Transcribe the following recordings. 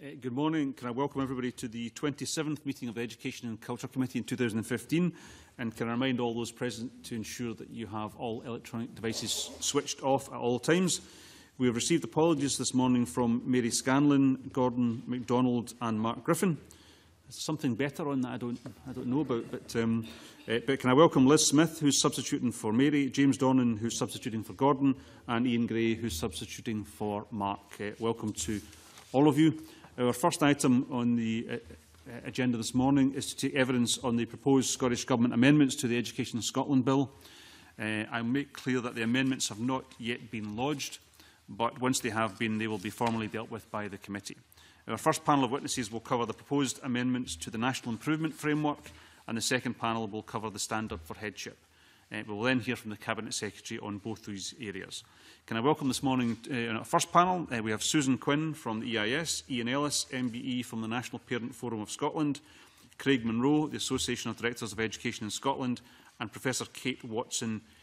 Uh, good morning. Can I welcome everybody to the 27th meeting of the Education and Culture Committee in 2015? And can I remind all those present to ensure that you have all electronic devices switched off at all times? We have received apologies this morning from Mary Scanlon, Gordon MacDonald and Mark Griffin. There's something better on that I don't, I don't know about, but, um, uh, but can I welcome Liz Smith, who's substituting for Mary, James Donnan, who's substituting for Gordon, and Ian Gray, who's substituting for Mark. Uh, welcome to all of you. Our first item on the uh, uh, agenda this morning is to take evidence on the proposed Scottish Government amendments to the Education Scotland Bill. Uh, I'll make clear that the amendments have not yet been lodged, but once they have been, they will be formally dealt with by the committee. Our first panel of witnesses will cover the proposed amendments to the National Improvement Framework, and the second panel will cover the standard for headship. Uh, eh, we will then hear from the Cabinet Secretary on both these areas. Can I welcome this morning uh, on our first panel, uh, we have Susan Quinn from the EIS, Ian Ellis, MBE from the National Parent Forum of Scotland, Craig Munro, the Association of Directors of Education in Scotland, and Professor Kate Watson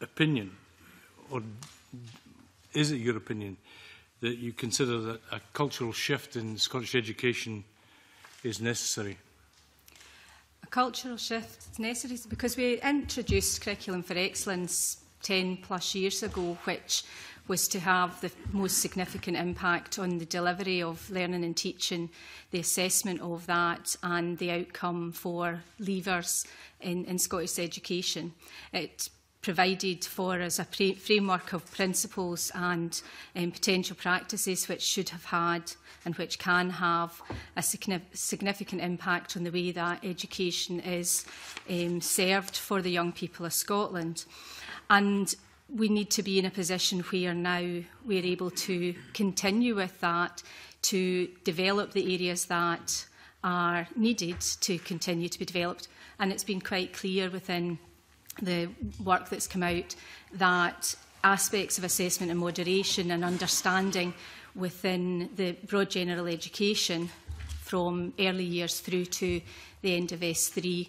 opinion, or is it your opinion, that you consider that a cultural shift in Scottish education is necessary? A cultural shift is necessary because we introduced Curriculum for Excellence 10 plus years ago, which was to have the most significant impact on the delivery of learning and teaching, the assessment of that and the outcome for leavers in, in Scottish education. It provided for as a framework of principles and um, potential practices which should have had and which can have a significant impact on the way that education is um, served for the young people of Scotland. And we need to be in a position where now we're able to continue with that, to develop the areas that are needed to continue to be developed. And it's been quite clear within the work that's come out that aspects of assessment and moderation and understanding within the broad general education from early years through to the end of S3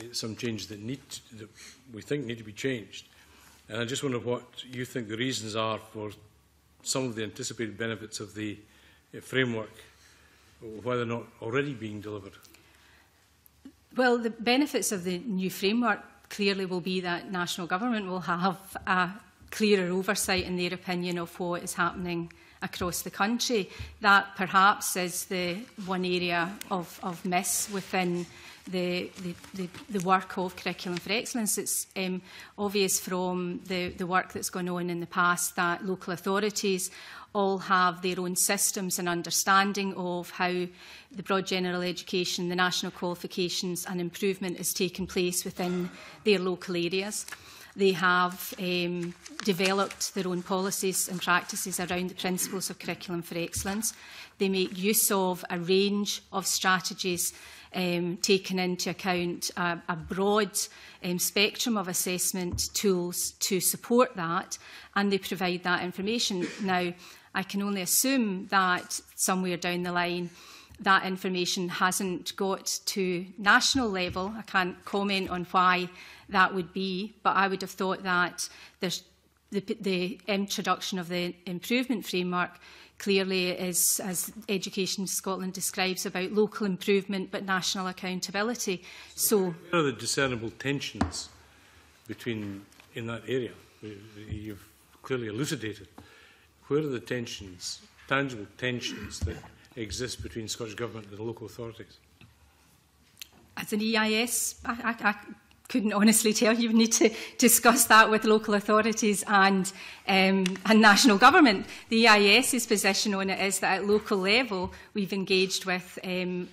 Eh, some changes that need to, that we think need to be changed. And I just wonder what you think the reasons are for some of the anticipated benefits of the uh, framework, whether not already being delivered. Well, the benefits of the new framework clearly will be that national government will have a clearer oversight in their opinion of what is happening across the country. That perhaps is the one area of, of miss within the, the, the, the work of Curriculum for Excellence. It's um, obvious from the, the work that's gone on in the past that local authorities all have their own systems and understanding of how the broad general education, the national qualifications and improvement is taking place within their local areas. They have um, developed their own policies and practices around the principles of curriculum for excellence. They make use of a range of strategies um, taken into account a, a broad um, spectrum of assessment tools to support that, and they provide that information. Now, I can only assume that somewhere down the line, that information hasn't got to national level. I can't comment on why that would be, but I would have thought that the, the introduction of the improvement framework clearly is, as Education Scotland describes, about local improvement but national accountability. So, What are the discernible tensions between in that area? You've clearly elucidated. Where are the tensions, tangible tensions, that exist between Scottish Government and the local authorities? As an EIS, I, I, I couldn't honestly tell you. You need to discuss that with local authorities and, um, and national government. The EIS's position on it is that at local level, we've engaged with um,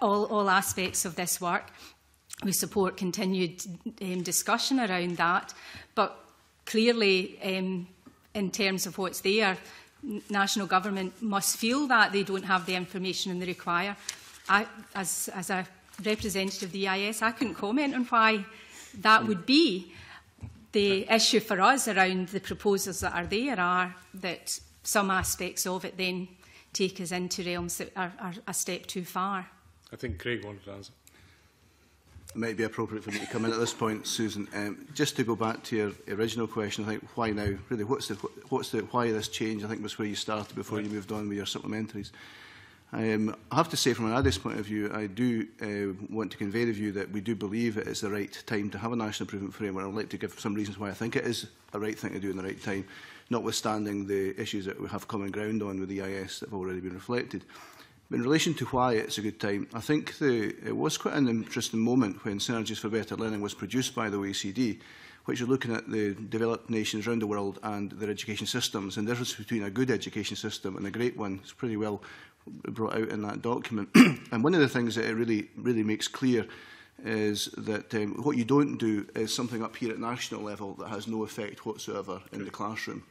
all, all aspects of this work. We support continued um, discussion around that, but clearly, um, in terms of what's there, national government must feel that they don't have the information and they require. I, as, as I representative of the EIS, I couldn't comment on why that would be. The issue for us around the proposals that are there are that some aspects of it then take us into realms that are, are a step too far. I think Craig wanted to answer. It might be appropriate for me to come in at this point, Susan. Um, just to go back to your original question, I think why now? Really, what's the what's the why this change? I think was where you started before right. you moved on with your supplementaries. Um, I have to say, from an ADIS point of view, I do uh, want to convey the view that we do believe it is the right time to have a national improvement framework. I'd like to give some reasons why I think it is the right thing to do in the right time, notwithstanding the issues that we have common ground on with EIS e that have already been reflected. In relation to why it's a good time, I think the, it was quite an interesting moment when Synergies for Better Learning was produced by the OECD, which is looking at the developed nations around the world and their education systems. And the difference between a good education system and a great one is pretty well brought out in that document. and one of the things that it really, really makes clear is that um, what you don't do is something up here at national level that has no effect whatsoever in the classroom.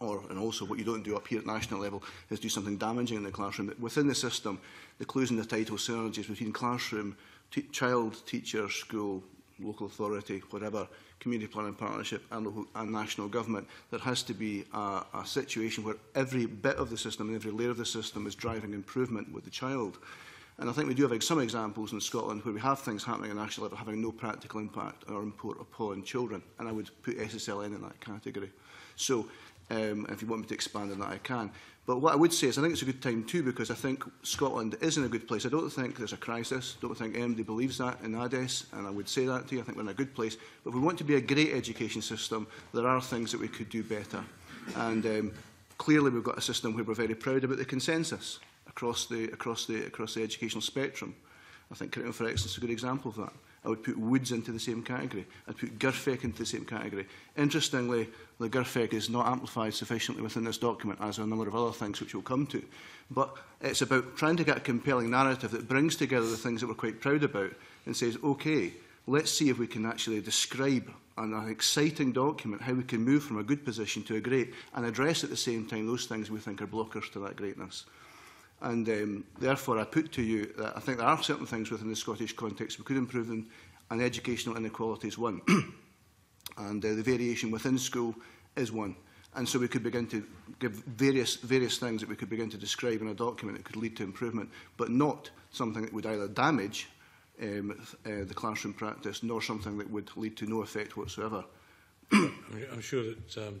Or, and also what you don't do up here at national level is do something damaging in the classroom. But within the system, the clues in the title synergies between classroom, child, teacher, school, local authority, whatever, community planning partnership and, local, and national government, there has to be a, a situation where every bit of the system and every layer of the system is driving improvement with the child. And I think we do have some examples in Scotland where we have things happening at national level having no practical impact or import upon children. And I would put SSLN in that category. So um, if you want me to expand on that, I can. But what I would say is I think it's a good time too because I think Scotland is in a good place. I don't think there's a crisis. I don't think anybody believes that in ADES, and I would say that to you. I think we're in a good place. But if we want to be a great education system, there are things that we could do better. And um, clearly we've got a system where we're very proud about the consensus across the, across the, across the educational spectrum. I think Curriculum for Excellence is a good example of that. I would put Woods into the same category. I'd put Gerfec into the same category. Interestingly, the Gerfec is not amplified sufficiently within this document, as are a number of other things which we'll come to. But it's about trying to get a compelling narrative that brings together the things that we're quite proud about and says, okay, let's see if we can actually describe an exciting document, how we can move from a good position to a great, and address at the same time those things we think are blockers to that greatness. And um, therefore, I put to you that I think there are certain things within the Scottish context we could improve them, and educational inequality is one. and uh, the variation within school is one. And so we could begin to give various, various things that we could begin to describe in a document that could lead to improvement, but not something that would either damage um, uh, the classroom practice nor something that would lead to no effect whatsoever. I'm sure that um,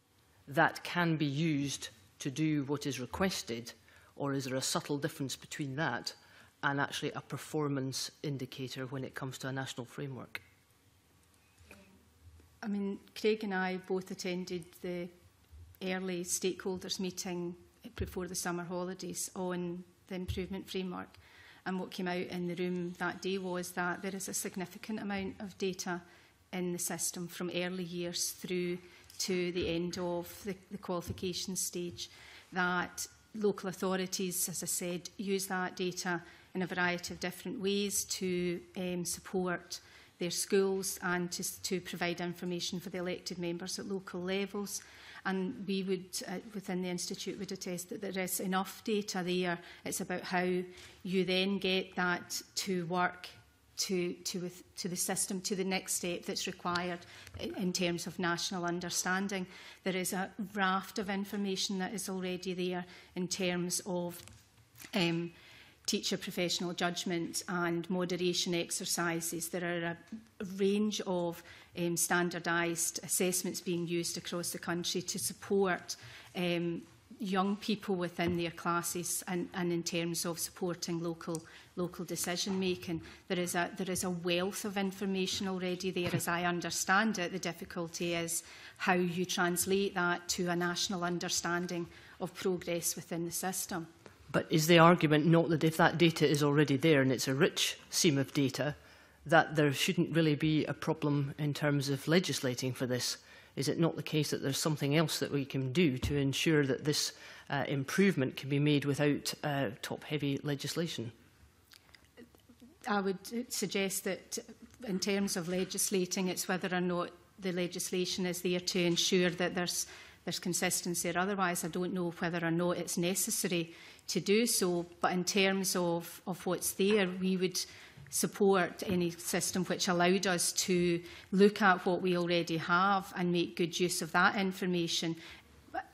that can be used to do what is requested, or is there a subtle difference between that and actually a performance indicator when it comes to a national framework? I mean, Craig and I both attended the early stakeholders meeting before the summer holidays on the improvement framework. And what came out in the room that day was that there is a significant amount of data in the system from early years through to the end of the, the qualification stage that local authorities, as I said, use that data in a variety of different ways to um, support their schools and to, to provide information for the elected members at local levels. And we would, uh, within the Institute, would attest that there is enough data there. It's about how you then get that to work to, to, with, to the system, to the next step that's required in, in terms of national understanding. There is a raft of information that is already there in terms of um, teacher professional judgment and moderation exercises. There are a range of um, standardised assessments being used across the country to support um, young people within their classes and, and in terms of supporting local local decision making. There is a there is a wealth of information already there as I understand it. The difficulty is how you translate that to a national understanding of progress within the system. But is the argument not that if that data is already there and it's a rich seam of data, that there shouldn't really be a problem in terms of legislating for this? Is it not the case that there's something else that we can do to ensure that this uh, improvement can be made without uh, top-heavy legislation? I would suggest that in terms of legislating, it's whether or not the legislation is there to ensure that there's, there's consistency or otherwise. I don't know whether or not it's necessary to do so. But in terms of, of what's there, we would support any system which allowed us to look at what we already have and make good use of that information.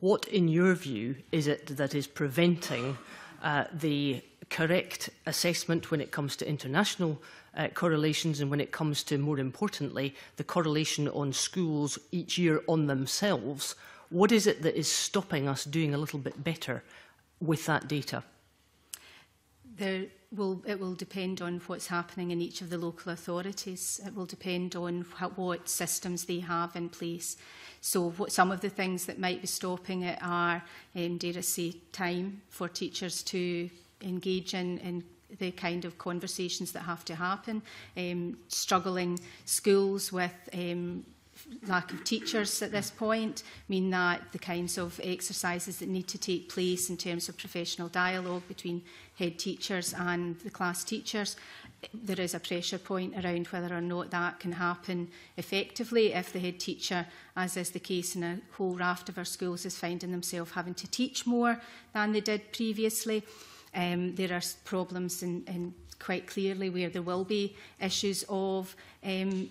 What, in your view, is it that is preventing uh, the correct assessment when it comes to international uh, correlations and when it comes to, more importantly, the correlation on schools each year on themselves? What is it that is stopping us doing a little bit better with that data? There will, it will depend on what's happening in each of the local authorities. It will depend on what, what systems they have in place. So what, some of the things that might be stopping it are, um, dare I say, time for teachers to engage in, in the kind of conversations that have to happen, um, struggling schools with um, lack of teachers at this point mean that the kinds of exercises that need to take place in terms of professional dialogue between head teachers and the class teachers there is a pressure point around whether or not that can happen effectively if the head teacher, as is the case in a whole raft of our schools, is finding themselves having to teach more than they did previously. Um, there are problems in, in quite clearly where there will be issues of um,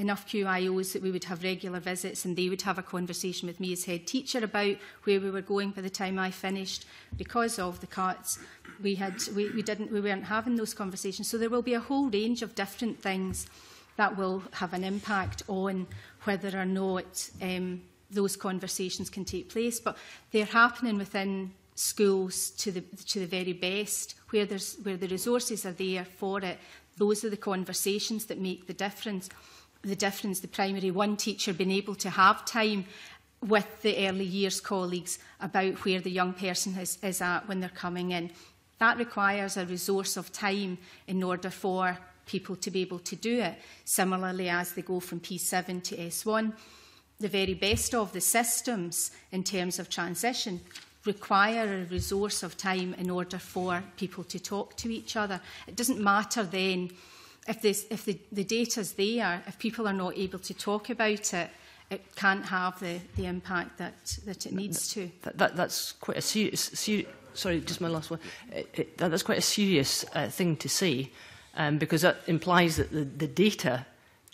enough QIOs that we would have regular visits and they would have a conversation with me as head teacher about where we were going by the time I finished. Because of the cuts, we, had, we, we, didn't, we weren't having those conversations. So there will be a whole range of different things that will have an impact on whether or not um, those conversations can take place. But they're happening within schools to the, to the very best, where, there's, where the resources are there for it. Those are the conversations that make the difference the difference the primary one teacher being able to have time with the early years colleagues about where the young person is, is at when they're coming in. That requires a resource of time in order for people to be able to do it. Similarly, as they go from P7 to S1, the very best of the systems in terms of transition require a resource of time in order for people to talk to each other. It doesn't matter then if, this, if the, the data's there, if people are not able to talk about it, it can't have the, the impact that, that it needs to. That, that, that's quite a serious... Seri sorry, just my last one. It, it, that, that's quite a serious uh, thing to say, um, because that implies that the, the data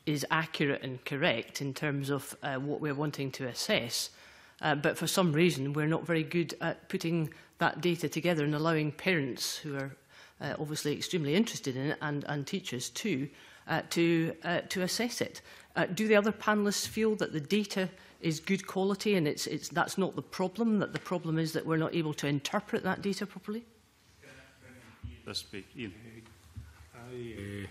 is accurate and correct in terms of uh, what we're wanting to assess. Uh, but for some reason, we're not very good at putting that data together and allowing parents who are uh, obviously extremely interested in it, and, and teachers too, uh, to, uh, to assess it. Uh, do the other panellists feel that the data is good quality and it's, it's, that's not the problem, that the problem is that we're not able to interpret that data properly? Let's speak. Ian. I, uh,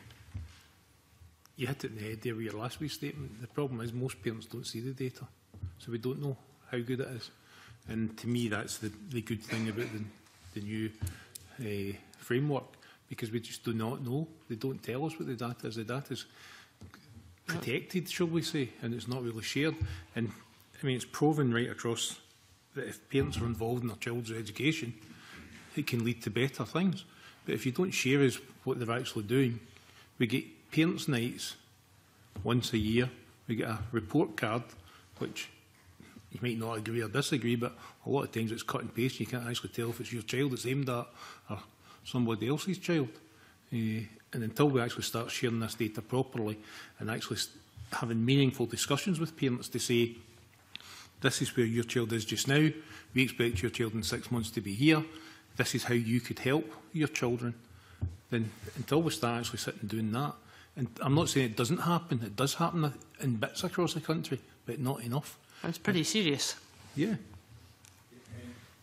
you hit it in the head there with your last wee statement. The problem is most parents don't see the data, so we don't know how good it is. And to me, that's the, the good thing about the, the new uh, framework because we just do not know. They don't tell us what the data is. The data is protected, shall we say, and it's not really shared. And I mean, it's proven right across that if parents are involved in their child's education, it can lead to better things. But if you don't share is what they're actually doing, we get parents' nights once a year. We get a report card, which you might not agree or disagree, but a lot of times it's cut and paste. You can't actually tell if it's your child that's aimed at or somebody else's child. Uh, and until we actually start sharing this data properly and actually having meaningful discussions with parents to say, this is where your child is just now, we expect your child in six months to be here, this is how you could help your children, then until we start actually sitting doing that, and I'm not saying it doesn't happen, it does happen in bits across the country, but not enough. It's pretty serious. Yeah.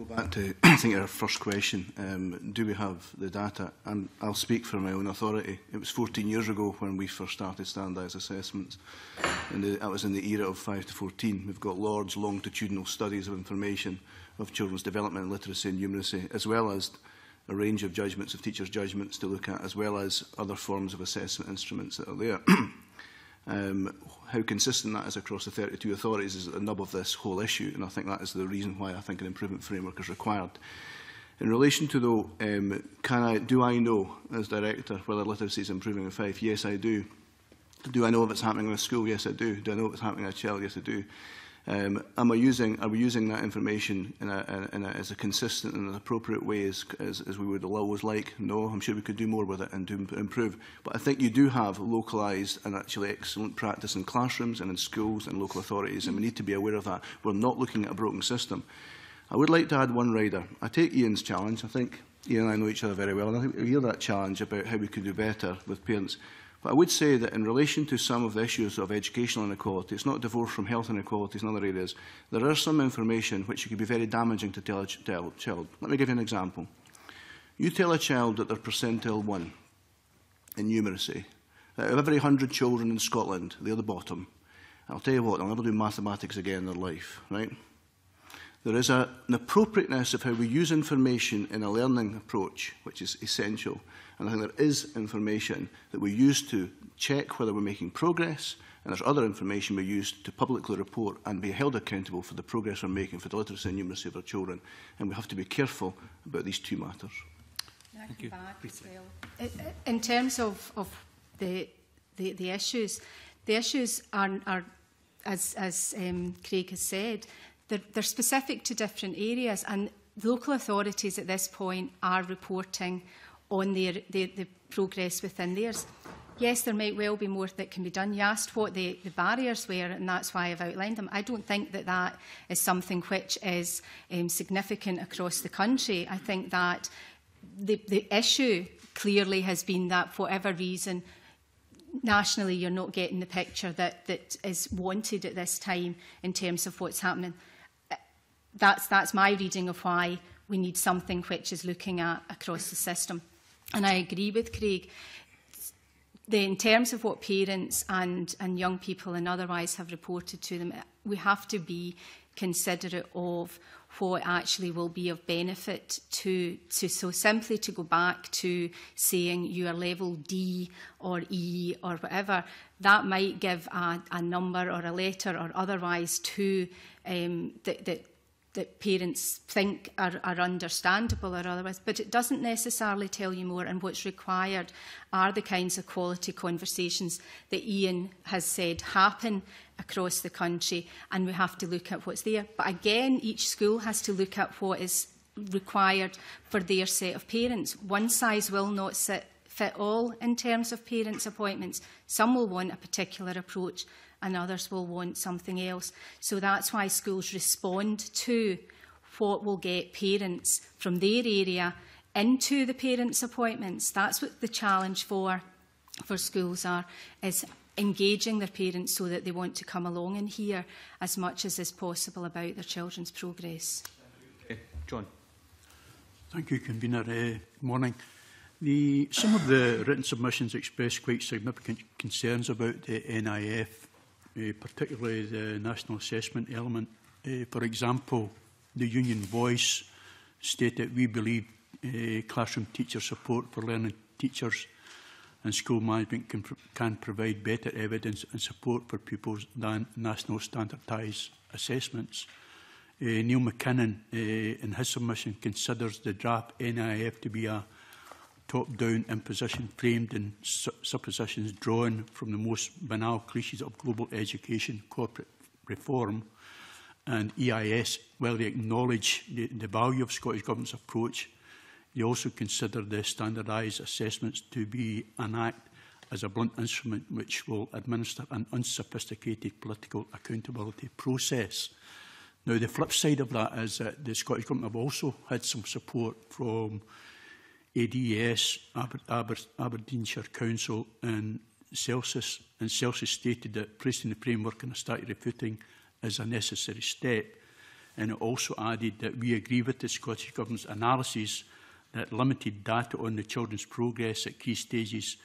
go back, to, I think, our first question. Um, do we have the data? And I'll speak for my own authority. It was 14 years ago when we first started standardised assessments. And that was in the era of 5 to 14. We've got large longitudinal studies of information of children's development, and literacy and numeracy, as well as a range of judgments, of teachers' judgments to look at, as well as other forms of assessment instruments that are there. Um, how consistent that is across the 32 authorities is at the nub of this whole issue, and I think that is the reason why I think an improvement framework is required. In relation to though, um, can I, do I know as director whether literacy is improving in Fife? Yes, I do. Do I know if it's happening in a school? Yes, I do. Do I know if it's happening in a child? Yes, I do. Um, am I using, are we using that information in a, in a, as a consistent and an appropriate way as, as, as we would always like? No, I'm sure we could do more with it and do, improve. But I think you do have localised and actually excellent practice in classrooms and in schools and local authorities, and we need to be aware of that. We're not looking at a broken system. I would like to add one rider. I take Ian's challenge. I think Ian and I know each other very well, and I think we hear that challenge about how we could do better with parents. But I would say that in relation to some of the issues of educational inequality, it's not divorced from health inequalities in other areas, there is some information which could be very damaging to tell a tell child. Let me give you an example. You tell a child that they're percentile one in numeracy. Out of every 100 children in Scotland, they're the bottom. And I'll tell you what, they'll never do mathematics again in their life, right? There is a, an appropriateness of how we use information in a learning approach, which is essential. And I think there is information that we use to check whether we're making progress, and there's other information we use to publicly report and be held accountable for the progress we're making for the literacy and numeracy of our children. And we have to be careful about these two matters. Thank you. Well. In terms of, of the, the, the issues, the issues are, are as, as um, Craig has said, they're, they're specific to different areas and local authorities at this point are reporting on their, their, the progress within theirs. Yes, there might well be more that can be done. You asked what the, the barriers were, and that's why I've outlined them. I don't think that that is something which is um, significant across the country. I think that the, the issue clearly has been that, for whatever reason, nationally you're not getting the picture that, that is wanted at this time in terms of what's happening. That's, that's my reading of why we need something which is looking at across the system. And I agree with Craig the, in terms of what parents and, and young people and otherwise have reported to them, we have to be considerate of what actually will be of benefit to, to so simply to go back to saying you are level D or E or whatever, that might give a, a number or a letter or otherwise to um, that, that that parents think are, are understandable or otherwise, but it doesn't necessarily tell you more. And what's required are the kinds of quality conversations that Ian has said happen across the country, and we have to look at what's there. But again, each school has to look at what is required for their set of parents. One size will not sit, fit all in terms of parents' appointments. Some will want a particular approach, and others will want something else. So that's why schools respond to what will get parents from their area into the parents' appointments. That's what the challenge for, for schools are, is engaging their parents so that they want to come along and hear as much as is possible about their children's progress. Okay. John. Thank you, Convener. Uh, morning. The, some of the written submissions expressed quite significant concerns about the NIF uh, particularly the national assessment element. Uh, for example, the union voice stated that we believe uh, classroom teacher support for learning teachers and school management can, pr can provide better evidence and support for pupils than national standardised assessments. Uh, Neil McKinnon, uh, in his submission, considers the draft NIF to be a top-down imposition framed in suppositions drawn from the most banal cliches of global education, corporate reform and EIS, while they acknowledge the, the value of Scottish Government's approach, they also consider the standardised assessments to be an act as a blunt instrument which will administer an unsophisticated political accountability process. Now, the flip side of that is that the Scottish Government have also had some support from ADS, Aber, Aber, Aberdeenshire Council and Celsus, and Celsus stated that placing the framework on a statutory footing is a necessary step. And it also added that we agree with the Scottish Government's analysis that limited data on the children's progress at key stages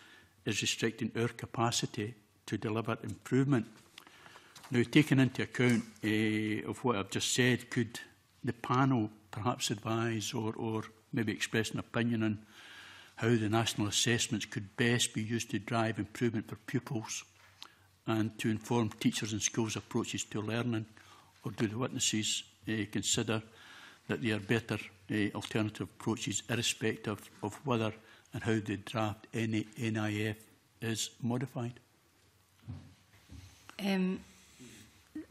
is restricting our capacity to deliver improvement. Now, taking into account uh, of what I've just said, could the panel perhaps advise or, or maybe express an opinion on how the national assessments could best be used to drive improvement for pupils and to inform teachers and schools' approaches to learning, or do the witnesses uh, consider that there are better uh, alternative approaches irrespective of whether and how the draft NIF is modified? Um,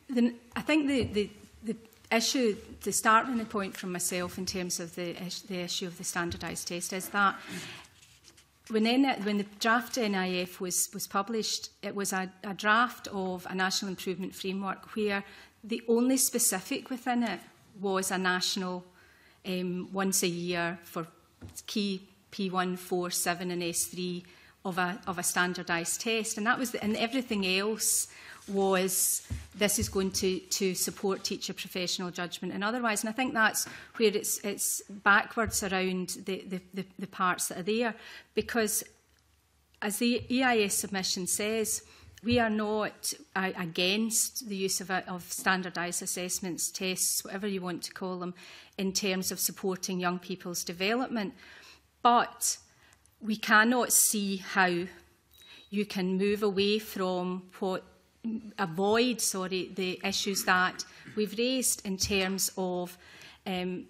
then I think the, the, the issue, the starting point from myself in terms of the, the issue of the standardised test is that when, NIF, when the draft NIF was, was published, it was a, a draft of a national improvement framework where the only specific within it was a national um, once a year for key P1, 4, 7 and S3 of a, of a standardised test. And that was the, and everything else was this is going to, to support teacher professional judgment and otherwise. And I think that's where it's, it's backwards around the, the, the, the parts that are there because as the EIS submission says, we are not uh, against the use of, uh, of standardised assessments, tests, whatever you want to call them, in terms of supporting young people's development. But we cannot see how you can move away from what avoid sorry, the issues that we've raised in terms of um,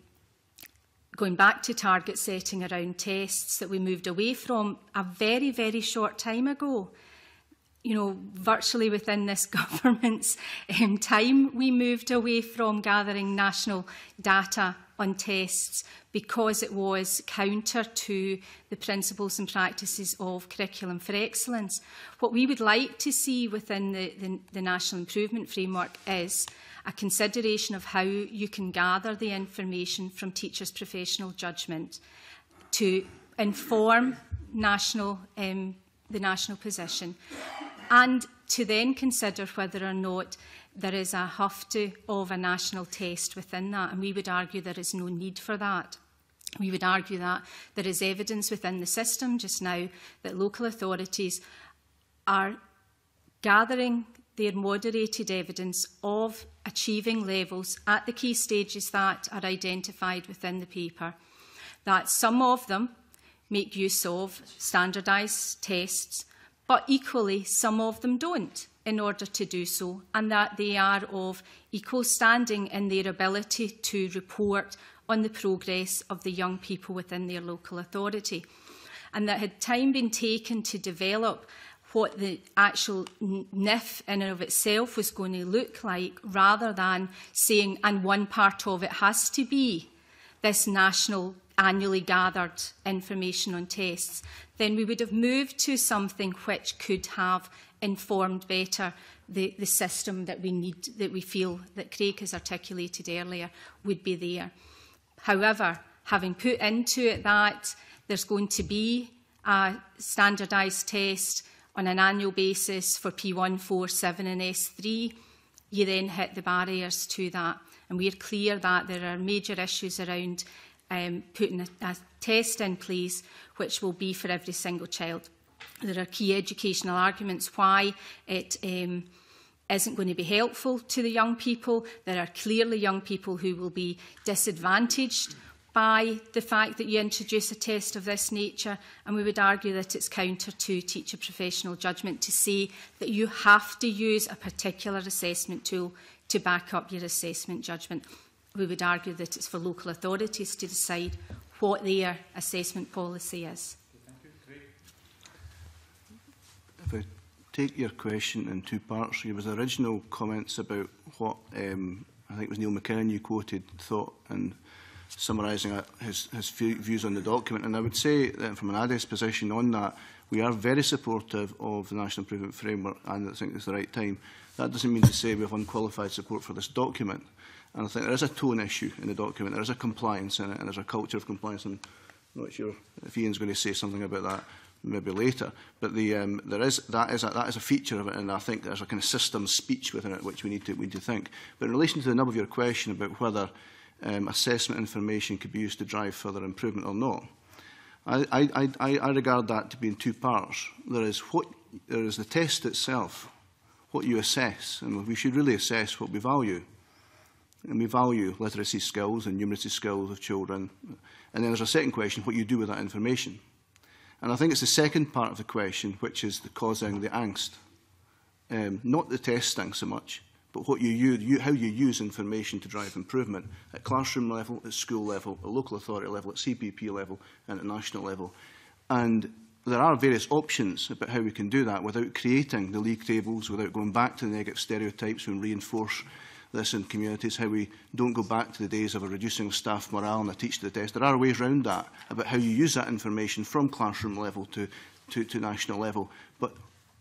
going back to target setting around tests that we moved away from a very, very short time ago. You know, virtually within this government's um, time, we moved away from gathering national data on tests because it was counter to the principles and practices of Curriculum for Excellence. What we would like to see within the, the, the National Improvement Framework is a consideration of how you can gather the information from teachers' professional judgment to inform national, um, the national position and to then consider whether or not there is a have to of a national taste within that, and we would argue there is no need for that. We would argue that there is evidence within the system just now that local authorities are gathering their moderated evidence of achieving levels at the key stages that are identified within the paper, that some of them make use of standardised tests, but equally some of them don't in order to do so and that they are of equal standing in their ability to report on the progress of the young people within their local authority. And that had time been taken to develop what the actual NIF in and of itself was going to look like rather than saying, and one part of it has to be this national annually gathered information on tests, then we would have moved to something which could have informed better the, the system that we need, that we feel that Craig has articulated earlier would be there. However, having put into it that there's going to be a standardised test on an annual basis for P1, 4, 7 and S3, you then hit the barriers to that. And we're clear that there are major issues around um, putting a, a test in place which will be for every single child. There are key educational arguments why it um, isn't going to be helpful to the young people. There are clearly young people who will be disadvantaged by the fact that you introduce a test of this nature and we would argue that it's counter to teacher professional judgment to say that you have to use a particular assessment tool to back up your assessment judgment we would argue that it's for local authorities to decide what their assessment policy is. If I take your question in two parts, there was original comments about what um, I think it was Neil McKinnon you quoted thought and summarising his, his views on the document. And I would say that from an ADES position on that, we are very supportive of the National Improvement Framework and I think it's the right time. That doesn't mean to say we have unqualified support for this document. And I think there is a tone issue in the document. There is a compliance in it, and there's a culture of compliance. And I'm not sure if Ian's going to say something about that maybe later. But the, um, there is, that, is a, that is a feature of it, and I think there's a kind of system speech within it which we need to, we need to think. But in relation to the nub of your question about whether um, assessment information could be used to drive further improvement or not, I, I, I, I regard that to be in two parts. There is, what, there is the test itself, what you assess, and we should really assess what we value and we value literacy skills and numeracy skills of children. And then there's a second question, what you do with that information. And I think it's the second part of the question which is the causing the angst. Um, not the testing so much, but what you use, you, how you use information to drive improvement at classroom level, at school level, at local authority level, at CPP level, and at national level. And there are various options about how we can do that without creating the league tables, without going back to the negative stereotypes and reinforce this in communities, how we don't go back to the days of a reducing staff morale and a teach to the test. There are ways around that, about how you use that information from classroom level to, to, to national level. But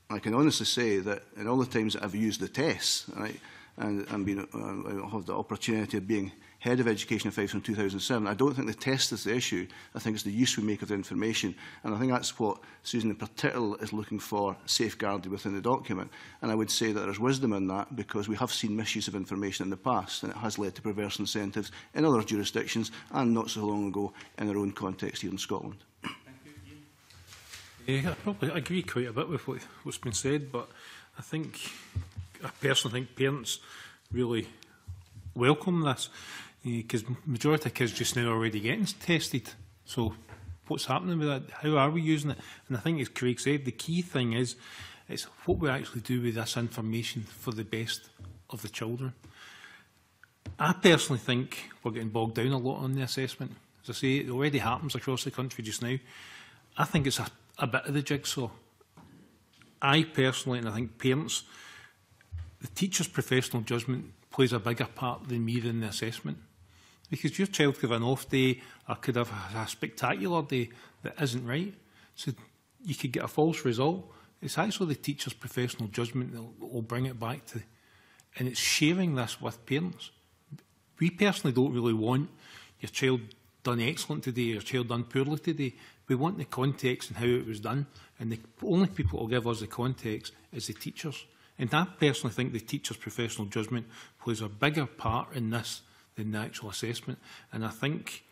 I can honestly say that in all the times that I've used the tests, right, and, and been, uh, I have the opportunity of being head of education affairs from 2007. I don't think the test is the issue. I think it's the use we make of the information. And I think that's what Susan in particular is looking for safeguarded within the document. And I would say that there's wisdom in that because we have seen misuse of information in the past and it has led to perverse incentives in other jurisdictions and not so long ago in our own context here in Scotland. Thank you, Yeah, I probably agree quite a bit with what, what's been said, but I think, I personally think parents really welcome this. Because uh, majority of kids just now are already getting tested. So what's happening with that? How are we using it? And I think, as Craig said, the key thing is it's what we actually do with this information for the best of the children. I personally think we're getting bogged down a lot on the assessment. As I say, it already happens across the country just now. I think it's a, a bit of the jigsaw. I personally, and I think parents, the teacher's professional judgment plays a bigger part than me than the assessment because your child could have an off day or could have a spectacular day that isn't right. So you could get a false result. It's actually the teacher's professional judgment that will bring it back to, and it's sharing this with parents. We personally don't really want your child done excellent today, your child done poorly today. We want the context and how it was done, and the only people who will give us the context is the teachers. And I personally think the teacher's professional judgment plays a bigger part in this than the actual assessment. And I think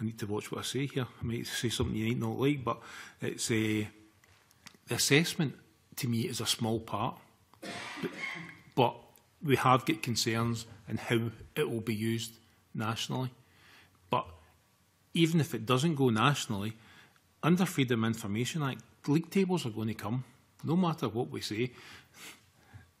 I need to watch what I say here. I might say something you might not like, but it's a uh, the assessment to me is a small part, but, but we have got concerns in how it will be used nationally. But even if it doesn't go nationally, under Freedom of Information Act, leak tables are going to come, no matter what we say.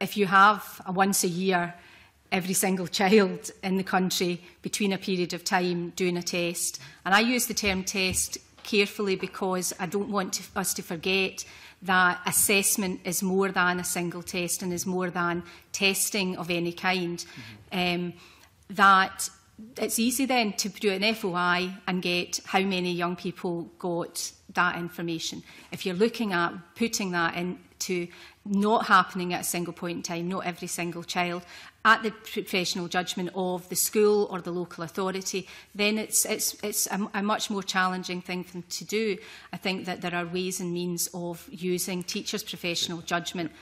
if you have a once a year every single child in the country between a period of time doing a test, and I use the term test carefully because I don't want to, us to forget that assessment is more than a single test and is more than testing of any kind. Mm -hmm. um, that it's easy then to do an FOI and get how many young people got that information. If you're looking at putting that into not happening at a single point in time, not every single child, at the professional judgment of the school or the local authority, then it's, it's, it's a, a much more challenging thing for them to do. I think that there are ways and means of using teachers' professional judgment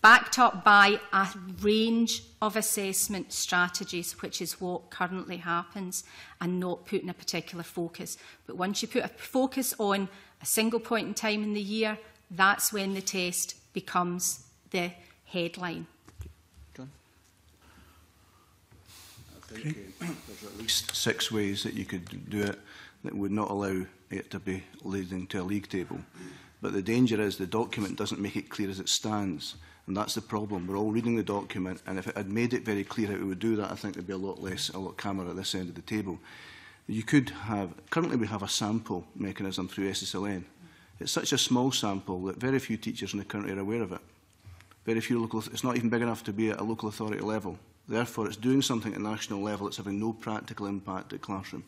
backed up by a range of assessment strategies, which is what currently happens, and not putting a particular focus. But once you put a focus on a single point in time in the year, that's when the test becomes the headline. Okay. there's at least six ways that you could do it that would not allow it to be leading to a league table. But the danger is the document doesn't make it clear as it stands. And that's the problem. We're all reading the document, and if it had made it very clear how it would do that, I think there'd be a lot less, a lot calmer at this end of the table. You could have, currently we have a sample mechanism through SSLN, It's such a small sample that very few teachers in the country are aware of it. Very few local, it's not even big enough to be at a local authority level. Therefore, it's doing something at national level that's having no practical impact at classroom.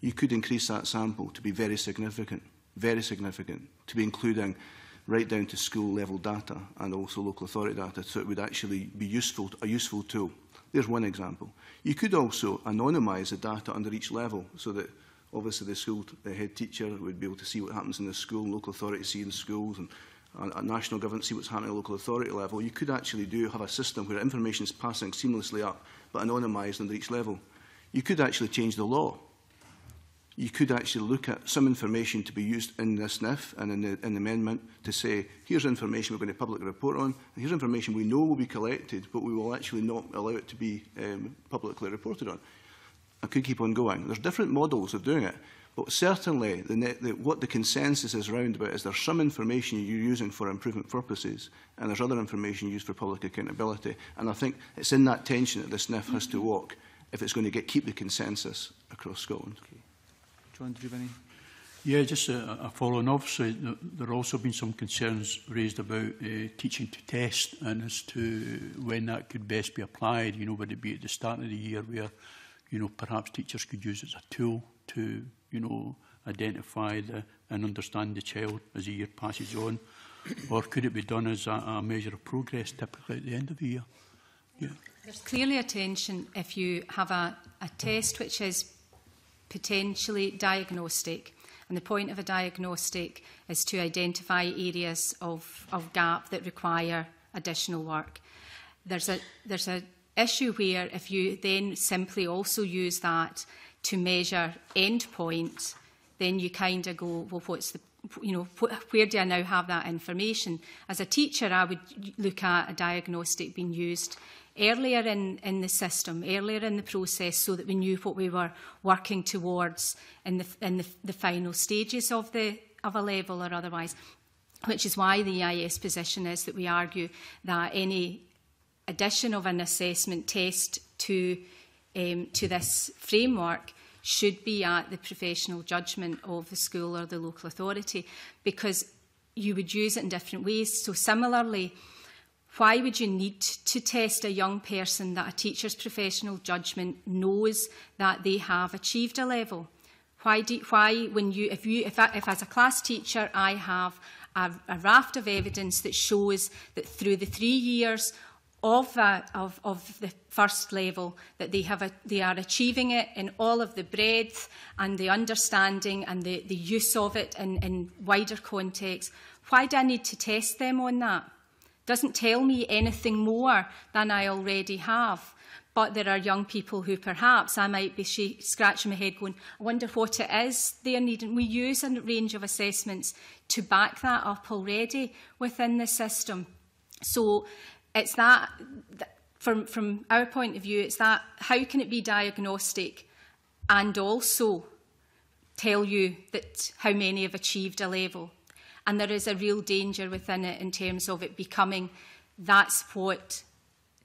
You could increase that sample to be very significant, very significant, to be including right down to school level data and also local authority data, so it would actually be useful, a useful tool. There's one example. You could also anonymise the data under each level so that obviously the school, the head teacher would be able to see what happens in the school, local authority see in schools, and at national government see what's happening at local authority level. You could actually do have a system where information is passing seamlessly up, but anonymised under each level. You could actually change the law. You could actually look at some information to be used in the SNF and in the, in the amendment to say, here's information we're going to publicly report on, and here's information we know will be collected, but we will actually not allow it to be um, publicly reported on. I could keep on going. There's different models of doing it, but certainly the net, the, what the consensus is around about is there's some information you're using for improvement purposes and there's other information used for public accountability. And I think it's in that tension that the SNF has to mm-hmm. walk if it's going to get, keep the consensus across Scotland. Okay. John, do you have any? Yeah, just a, a follow-on. Obviously, there have also been some concerns raised about uh, teaching to test and as to when that could best be applied. You know, would it be at the start of the year where you know, perhaps teachers could use as a tool to, you know, identify the, and understand the child as the year passes on? or could it be done as a, a measure of progress typically at the end of the year? Yeah. There's clearly a tension if you have a, a test which is potentially diagnostic. And the point of a diagnostic is to identify areas of, of gap that require additional work. There's a, there's a issue where if you then simply also use that to measure end endpoints, then you kind of go, well, what's the you know, where do I now have that information? As a teacher, I would look at a diagnostic being used earlier in, in the system, earlier in the process, so that we knew what we were working towards in the, in the, the final stages of, the, of a level or otherwise. Which is why the EIS position is that we argue that any addition of an assessment test to, um, to this framework should be at the professional judgment of the school or the local authority because you would use it in different ways. So similarly, why would you need to test a young person that a teacher's professional judgment knows that they have achieved a level? Why, do, why when you, if, you, if, I, if as a class teacher I have a, a raft of evidence that shows that through the three years of, that, of, of the first level, that they, have a, they are achieving it in all of the breadth and the understanding and the, the use of it in, in wider contexts. Why do I need to test them on that? Doesn't tell me anything more than I already have. But there are young people who perhaps I might be scratching my head going, I wonder what it is are needing. We use a range of assessments to back that up already within the system. So it's that, from, from our point of view, it's that how can it be diagnostic and also tell you that how many have achieved a level? And there is a real danger within it in terms of it becoming that's what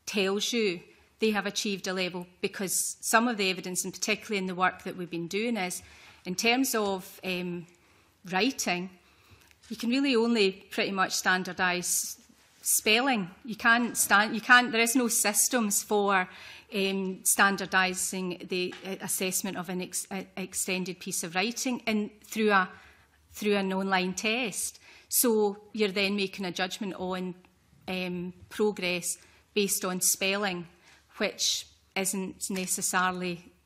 tells you they have achieved a level because some of the evidence, and particularly in the work that we've been doing, is in terms of um, writing, you can really only pretty much standardise spelling. You can't stand, you can't, there is no systems for um, standardising the uh, assessment of an ex uh, extended piece of writing in, through, a, through an online test. So you're then making a judgment on um, progress based on spelling, which isn't necessarily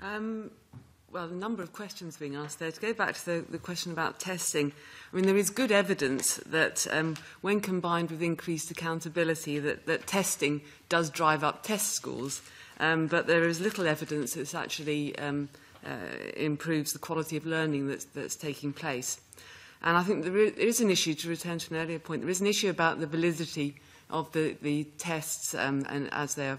Um, well, a number of questions being asked there. To go back to the, the question about testing, I mean, there is good evidence that um, when combined with increased accountability, that, that testing does drive up test scores, um, but there is little evidence it's actually um, – uh, improves the quality of learning that's, that's taking place. And I think there is an issue, to return to an earlier point, there is an issue about the validity of the, the tests um, and as they are,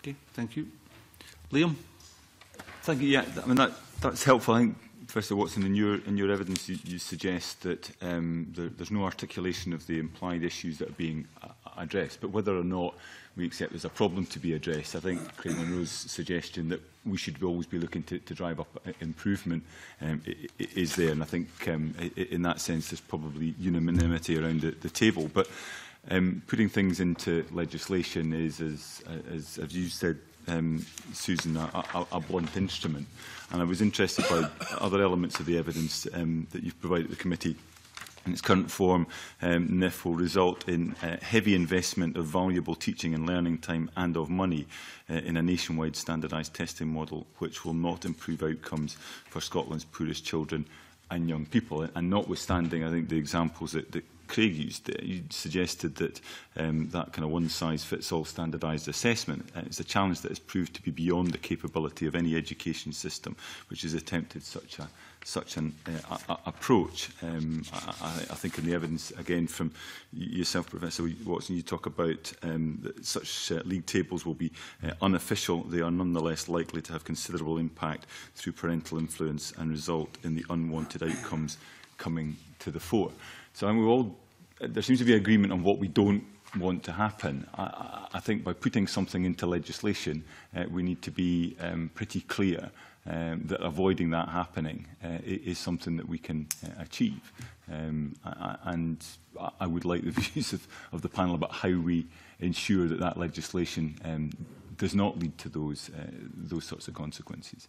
Okay, thank you. Liam? Thank you. Yeah, I mean, that, that's helpful. I think, Professor Watson, in your, in your evidence, you, you suggest that um, there, there's no articulation of the implied issues that are being uh, addressed. But whether or not we accept there's a problem to be addressed, I think Craig Monroe's suggestion that we should always be looking to, to drive up uh, improvement um, is there. And I think um, in that sense, there's probably unanimity around the, the table. But um, putting things into legislation is, as, as, as you said, um, Susan, a, a, a blunt instrument. And I was interested by other elements of the evidence um, that you've provided the committee in its current form, um, NIF will result in uh, heavy investment of valuable teaching and learning time and of money uh, in a nationwide standardised testing model, which will not improve outcomes for Scotland's poorest children and young people. And notwithstanding, I think the examples that, that Craig used, you suggested that um, that kind of one-size-fits-all standardised assessment uh, is a challenge that has proved to be beyond the capability of any education system which has attempted such a such an uh, a, a approach. Um, I, I think in the evidence, again, from yourself, Professor Watson, you talk about um, that such uh, league tables will be uh, unofficial. They are nonetheless likely to have considerable impact through parental influence and result in the unwanted outcomes coming to the fore. So I mean, we all, there seems to be agreement on what we don't want to happen. I, I think by putting something into legislation, uh, we need to be um, pretty clear um, that avoiding that happening uh, is something that we can uh, achieve. Um, I, I, and I would like the views of, of the panel about how we ensure that that legislation um, does not lead to those, uh, those sorts of consequences,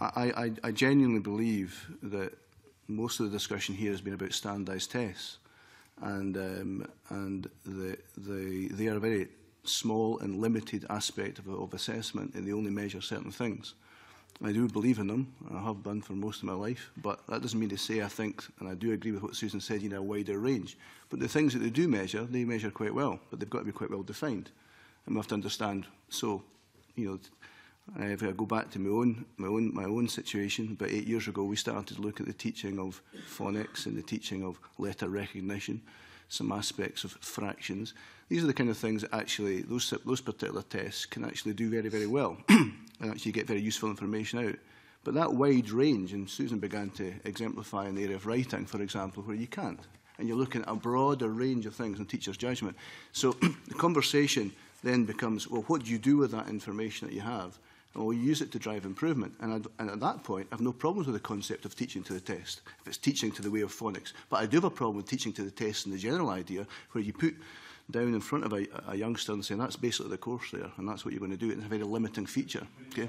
I, I, I genuinely believe that most of the discussion here has been about standardised tests and um, and the, the, they are a very small and limited aspect of, of assessment, and they only measure certain things. I do believe in them, and I have done for most of my life, but that doesn't mean to say I think, and I do agree with what Susan said, you know, a wider range. But the things that they do measure, they measure quite well, but they've got to be quite well defined. And we have to understand, so, you know, If I go back to my own, my own, my own situation, about eight years ago, we started to look at the teaching of phonics and the teaching of letter recognition, some aspects of fractions. These are the kind of things that actually those, those particular tests can actually do very, very well and actually get very useful information out. But that wide range, and Susan began to exemplify in the area of writing, for example, where you can't, and you're looking at a broader range of things in teacher's judgment. So the conversation then becomes, well, what do you do with that information that you have? and use it to drive improvement. And, I'd, and at that point, I have no problems with the concept of teaching to the test, if it's teaching to the way of phonics. But I do have a problem with teaching to the test and the general idea, where you put down in front of a, a youngster and say, that's basically the course there, and that's what you're going to do. It's a very limiting feature. Okay?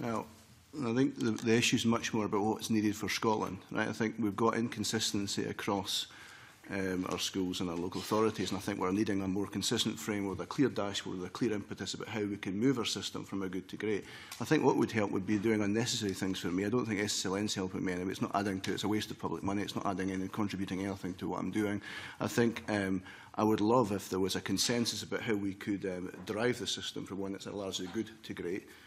Well, I think the, the issue is much more about what's needed for Scotland. Right? I think we've got inconsistency across um, our schools and our local authorities. And I think we're needing a more consistent framework, a clear dashboard, a clear impetus about how we can move our system from a good to great. I think what would help would be doing unnecessary things for me. I don't think SSLN's helping me anyway. It's not adding to it. It's a waste of public money. It's not adding any contributing anything to what I'm doing. I think um, I would love if there was a consensus about how we could um, drive the system from one that's largely good to great.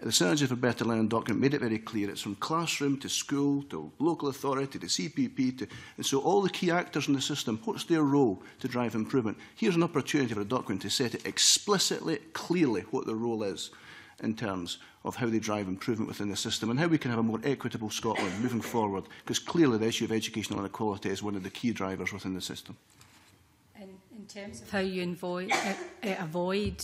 The Synergy for Better Learning document made it very clear it's from classroom to school to local authority to CPP. To, and so all the key actors in the system, what's their role to drive improvement? Here's an opportunity for a document to set it explicitly, clearly what the role is in terms of how they drive improvement within the system and how we can have a more equitable Scotland moving forward, because clearly the issue of educational inequality is one of the key drivers within the system. In, in terms of how you avoid, uh, uh, avoid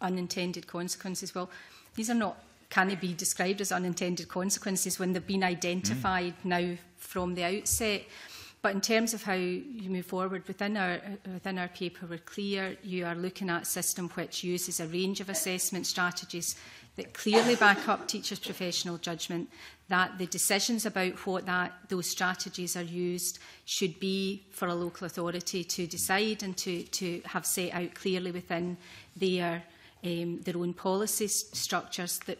unintended consequences, well, these are not can they be described as unintended consequences when they've been identified mm. now from the outset? But in terms of how you move forward within our, uh, within our paper, we're clear you are looking at a system which uses a range of assessment strategies that clearly back up teachers' professional judgment, that the decisions about what that, those strategies are used should be for a local authority to decide and to, to have set out clearly within their, um, their own policy structures that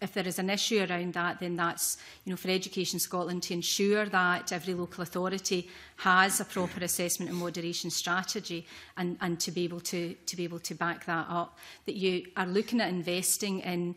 if there is an issue around that, then that's you know, for Education Scotland to ensure that every local authority has a proper assessment and moderation strategy and, and to, be able to, to be able to back that up. That you are looking at investing in,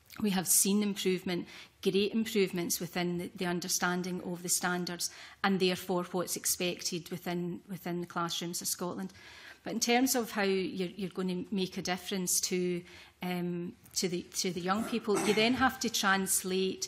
We have seen improvement, great improvements within the, the understanding of the standards and therefore what's expected within, within the classrooms of Scotland. But in terms of how you're, you're going to make a difference to um, to, the, to the young people, you then have to translate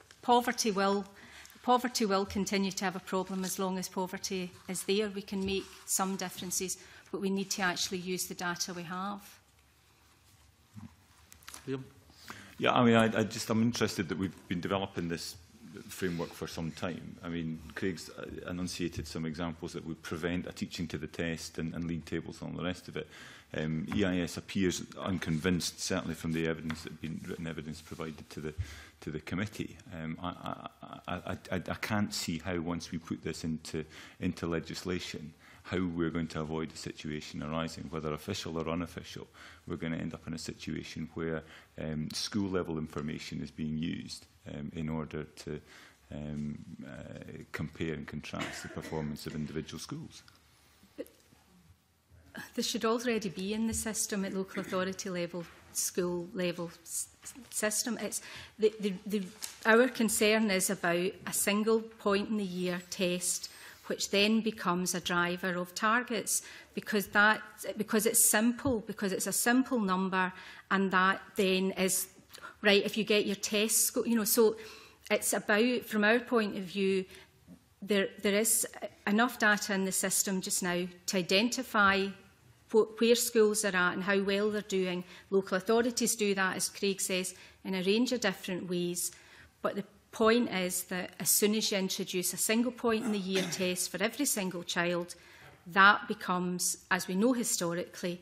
poverty will Poverty will continue to have a problem as long as poverty is there. We can make some differences, but we need to actually use the data we have. Yeah, I mean, I, I just, I'm interested that we've been developing this framework for some time. I mean, Craig's uh, enunciated some examples that would prevent a teaching to the test and, and league tables and all the rest of it. Um, EIS appears unconvinced, certainly from the evidence that been written evidence provided to the to the committee. Um, I, I, I, I can't see how once we put this into, into legislation, how we're going to avoid a situation arising, whether official or unofficial, we're going to end up in a situation where um, school-level information is being used um, in order to um, uh, compare and contrast the performance of individual schools. But this should already be in the system at local authority level school level system. It's the, the, the, our concern is about a single point in the year test which then becomes a driver of targets because that because it's simple because it's a simple number and that then is right if you get your test score you know so it's about from our point of view there there is enough data in the system just now to identify where schools are at and how well they're doing. Local authorities do that, as Craig says, in a range of different ways. But the point is that as soon as you introduce a single point in the year test for every single child, that becomes, as we know historically,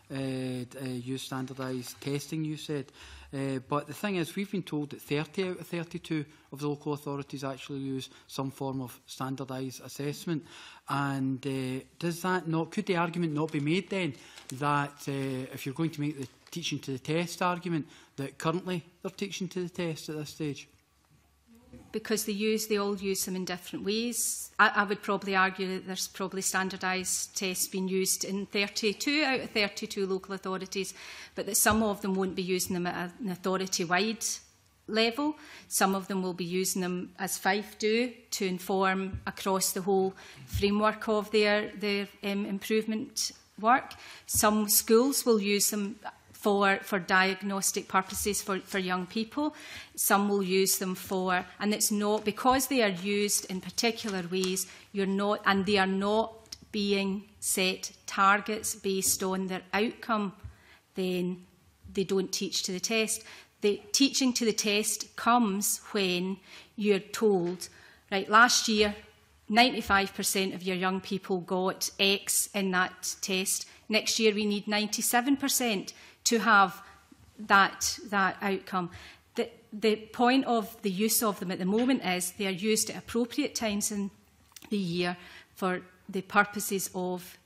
uh, uh, use standardised testing, you said. Uh, but the thing is, we've been told that 30 out of 32 of the local authorities actually use some form of standardised assessment. And uh, does that not, could the argument not be made then that uh, if you're going to make the teaching to the test argument that currently they're teaching to the test at this stage? Because they use, they all use them in different ways. I, I would probably argue that there's probably standardised tests being used in 32 out of 32 local authorities, but that some of them won't be using them at an authority-wide level. Some of them will be using them as Fife do to inform across the whole framework of their, their um, improvement work. Some schools will use them for, for diagnostic purposes for, for young people. Some will use them for, and it's not, because they are used in particular ways, you're not, and they are not being set targets based on their outcome, then they don't teach to the test. The teaching to the test comes when you're told, right, last year, 95% of your young people got X in that test. Next year, we need 97% to have that, that outcome. The, the point of the use of them at the moment is they are used at appropriate times in the year for the purposes of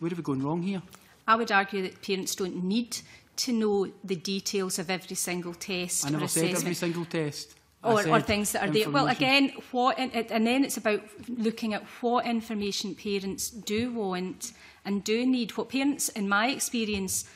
Where are we going wrong here? I would argue that parents don't need to know the details of every single test. I never said every single test. Or, or, things that are there. Well, again, what and then it's about looking at what information parents do want and do need. What parents, in my experience,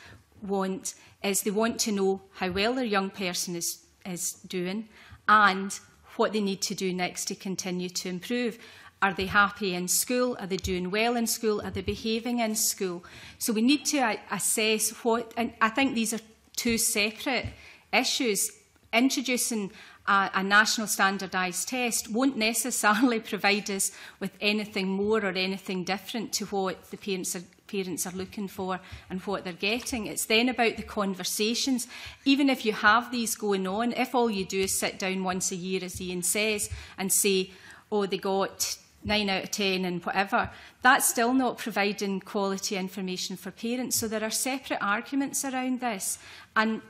want is they want to know how well their young person is, is doing and what they need to do next to continue to improve. Are they happy in school? Are they doing well in school? Are they behaving in school? So we need to uh, assess what, and I think these are two separate issues. Introducing a, a national standardised test won't necessarily provide us with anything more or anything different to what the parents are, parents are looking for and what they're getting. It's then about the conversations. Even if you have these going on, if all you do is sit down once a year, as Ian says, and say, oh, they got nine out of ten and whatever, that's still not providing quality information for parents. So there are separate arguments around this. And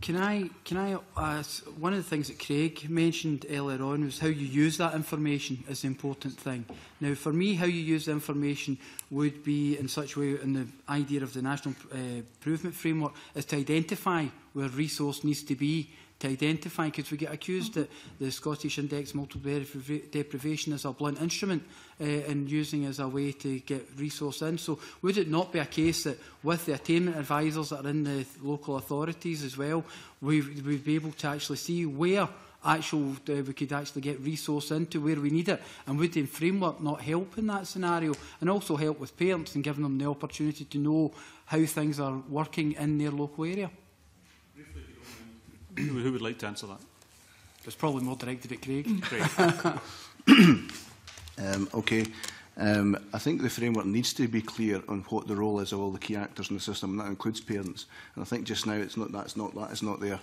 Can I, can I ask, uh, one of the things that Craig mentioned earlier on was how you use that information is the important thing. Now, for me, how you use the information would be in such a way, and the idea of the National uh, Improvement Framework is to identify where resource needs to be to identify, because we get accused that the Scottish Index Multiple Deprivation is a blunt instrument uh, in using as a way to get resource in. So would it not be a case that with the attainment advisors that are in the local authorities as well, we would be able to actually see where actual uh, we could actually get resource into where we need it and would the framework not help in that scenario and also help with parents and giving them the opportunity to know how things are working in their local area who would like to answer that? It's probably more directed at Craig. Craig. Mm. um, okay. Um, I think the framework needs to be clear on what the role is of all the key actors in the system, and that includes parents. And I think just now it's not that's not that is not there,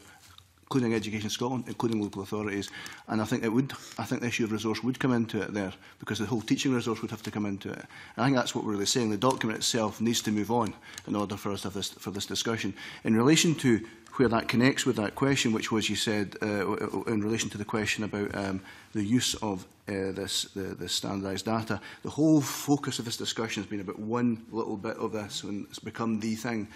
including Education Scotland, including local authorities. And I think it would I think the issue of resource would come into it there because the whole teaching resource would have to come into it. And I think that's what we're really saying. The document itself needs to move on in order for us to have this for this discussion. In relation to where that connects with that question, which was you said uh, in relation to the question about um, the use of uh, this, the, the standardised data. The whole focus of this discussion has been about one little bit of this, and it's become the thing.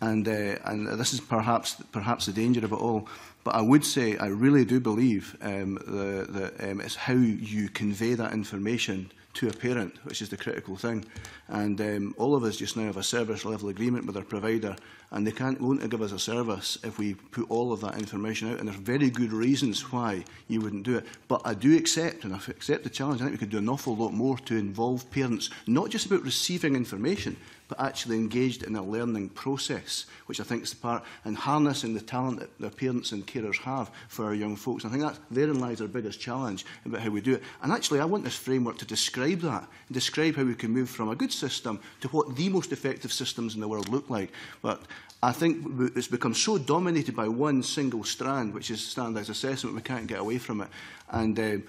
And, uh, and this is perhaps, perhaps the danger of it all. But I would say I really do believe um, that um, it's how you convey that information to a parent, which is the critical thing. And um, all of us just now have a service level agreement with our provider, and they can't, won't give us a service if we put all of that information out. And there's very good reasons why you wouldn't do it. But I do accept, and I accept the challenge, I think we could do an awful lot more to involve parents, not just about receiving information, but actually engaged in a learning process, which I think is the part, and harnessing the talent that their parents and carers have for our young folks. And I think that therein lies our biggest challenge about how we do it. And actually, I want this framework to describe that, and describe how we can move from a good system to what the most effective systems in the world look like. But I think it's become so dominated by one single strand, which is standardised assessment, we can't get away from it. And um,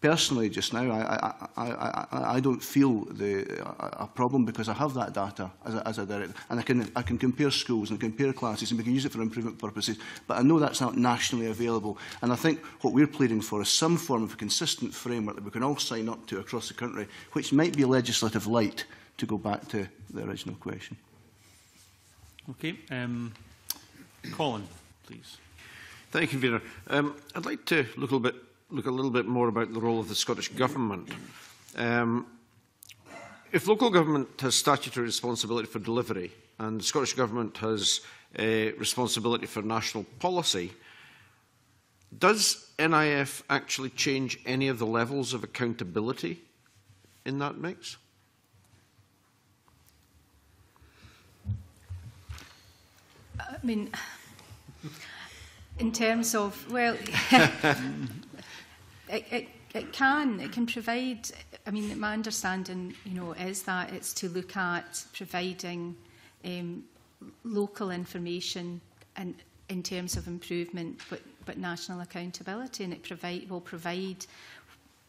personally just now, I, I, I, I don't feel the, a, problem because I have that data as a, as a director. And I can, I can compare schools and compare classes and we can use it for improvement purposes. But I know that's not nationally available. And I think what we're pleading for is some form of a consistent framework that we can all sign up to across the country, which might be legislative light, to go back to the original question. Okay. Um, Colin, please. Thank you, Convener. Um, I'd like to look a little bit look a little bit more about the role of the Scottish Government. Um, if local government has statutory responsibility for delivery and the Scottish Government has a responsibility for national policy, does NIF actually change any of the levels of accountability in that mix? I mean, in terms of, well, it, it, it can. It can provide. I mean, my understanding, you know, is that it's to look at providing um, local information and in terms of improvement, but but national accountability, and it provide will provide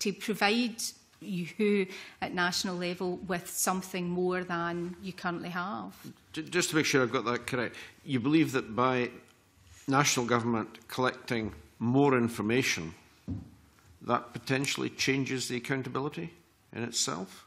to provide you at national level with something more than you currently have. Just to make sure I've got that correct, you believe that by national government collecting more information, that potentially changes the accountability in itself?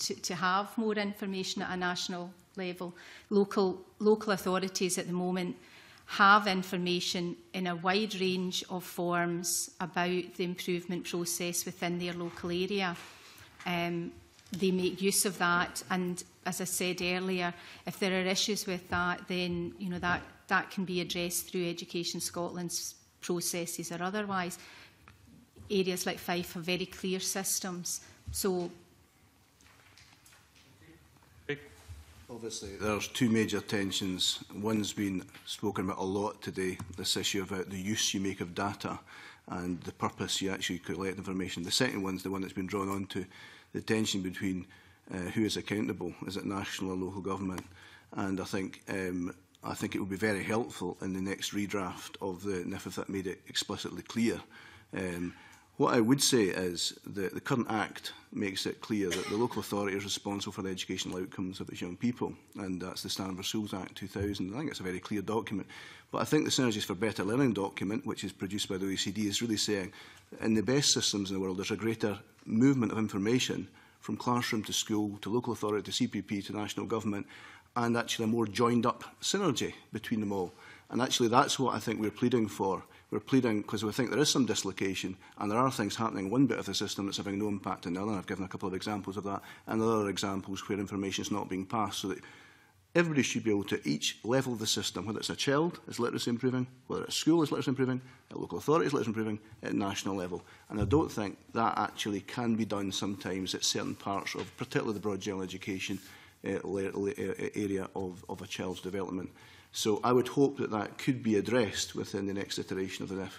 to, to have more information at a national level? Local, local authorities at the moment have information in a wide range of forms about the improvement process within their local area. Um, they make use of that and as I said earlier if there are issues with that then you know that that can be addressed through Education Scotland's processes or otherwise areas like Fife have very clear systems. So Obviously, there's two major tensions. One's been spoken about a lot today, this issue about the use you make of data and the purpose you actually collect information. The second one's the one that's been drawn on to the tension between uh, who is accountable, is it national or local government? And I think um, I think it would be very helpful in the next redraft of the NIF if that made it explicitly clear um, What I would say is that the current Act makes it clear that the local authority is responsible for the educational outcomes of its young people, and that's the Standard Schools Act 2000. I think it's a very clear document. But I think the Synergies for Better Learning document, which is produced by the OECD, is really saying in the best systems in the world, there's a greater movement of information from classroom to school to local authority to CPP to national government, and actually a more joined up synergy between them all. And actually, that's what I think we're pleading for We're pleading because we think there is some dislocation and there are things happening in one bit of the system that's having no impact on the other. I've given a couple of examples of that and other examples where information is not being passed so that Everybody should be able to each level of the system, whether it's a child, is literacy improving, whether it's school, is literacy improving, at local authorities, literacy improving, at national level. And I don't think that actually can be done sometimes at certain parts of, particularly the broad general education uh, area of, of a child's development. So I would hope that that could be addressed within the next iteration of the NIF.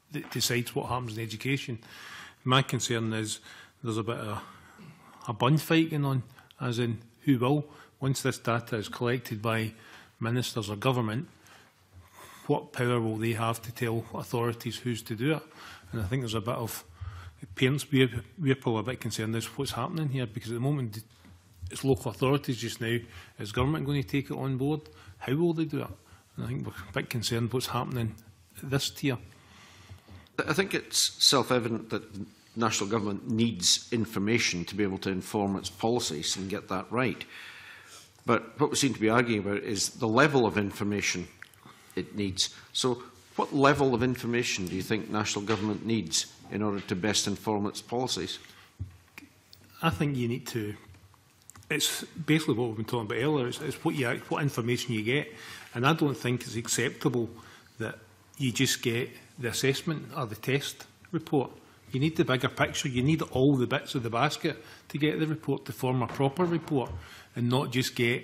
that decides what happens in education. My concern is there's a bit of a bun fight going on, as in who will, once this data is collected by ministers or government, what power will they have to tell authorities who's to do it? And I think there's a bit of parents, we're, we're probably a bit concerned as what's happening here because at the moment it's local authorities just now. Is government going to take it on board? How will they do it? And I think we're a bit concerned what's happening at this tier. I think it's self-evident that the national government needs information to be able to inform its policies and get that right. But what we seem to be arguing about is the level of information it needs. So what level of information do you think national government needs in order to best inform its policies? I think you need to it's basically what we've been talking about earlier. It's, it's what you what information you get, and I don't think it's acceptable that you just get the assessment or the test report. You need the bigger picture. You need all the bits of the basket to get the report to form a proper report and not just get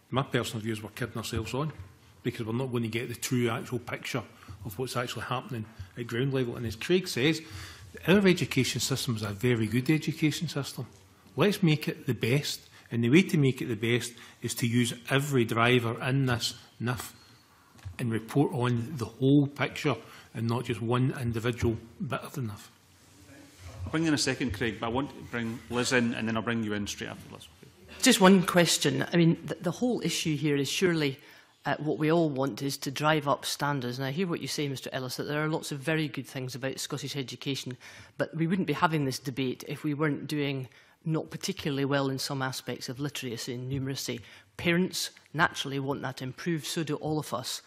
my personal view is we're kidding ourselves on because we're not going to get the true actual picture of what's actually happening at ground level. And as Craig says, our education system is a very good education system. Let's make it the best. And the way to make it the best is to use every driver in this NIF and report on the whole picture and not just one individual bit of the NIF. I'll bring in a second, Craig, but I want to bring Liz in and then I'll bring you in straight after Liz. Just one question. I mean, the, the whole issue here is surely uh, what we all want is to drive up standards. And I hear what you say, Mr Ellis, that there are lots of very good things about Scottish education, but we wouldn't be having this debate if we weren't doing not particularly well in some aspects of literacy and numeracy. Parents naturally want that improved, so do all of us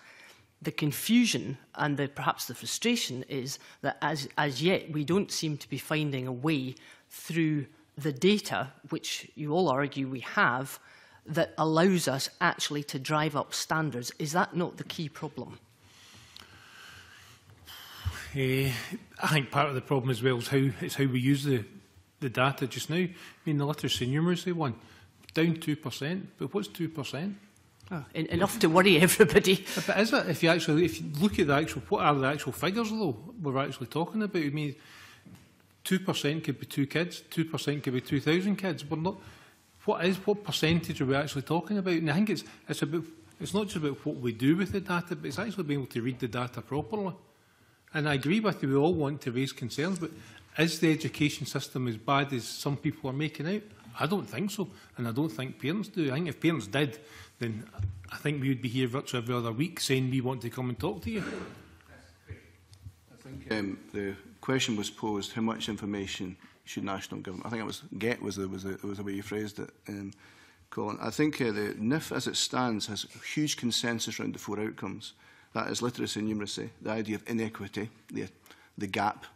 the confusion and the, perhaps the frustration is that as, as yet we don't seem to be finding a way through the data, which you all argue we have, that allows us actually to drive up standards. Is that not the key problem? Uh, I think part of the problem as well is how, it's how we use the, the data just now. I mean, the literacy numbers, they one, down 2%, but what's 2%? Oh. Ah. enough to worry everybody. But is it? If you actually if you look at the actual, what are the actual figures though we're actually talking about? I mean, 2% could be two kids, 2% could be 2,000 kids. We're not. What is what percentage are we actually talking about? And I think it's it's about it's not just about what we do with the data, but it's actually being able to read the data properly. And I agree with you, we all want to raise concerns, but is the education system as bad as some people are making out? I don't think so, and I don't think parents do. I think if parents did, then I think we would be here virtually every other week saying we want to come and talk to you. I think um, the question was posed, how much information should national government, I think it was get was the, was the, was the way you phrased it, um, Colin. I think uh, the NIF as it stands has huge consensus around the four outcomes. That is literacy and numeracy, the idea of inequity, the, the gap,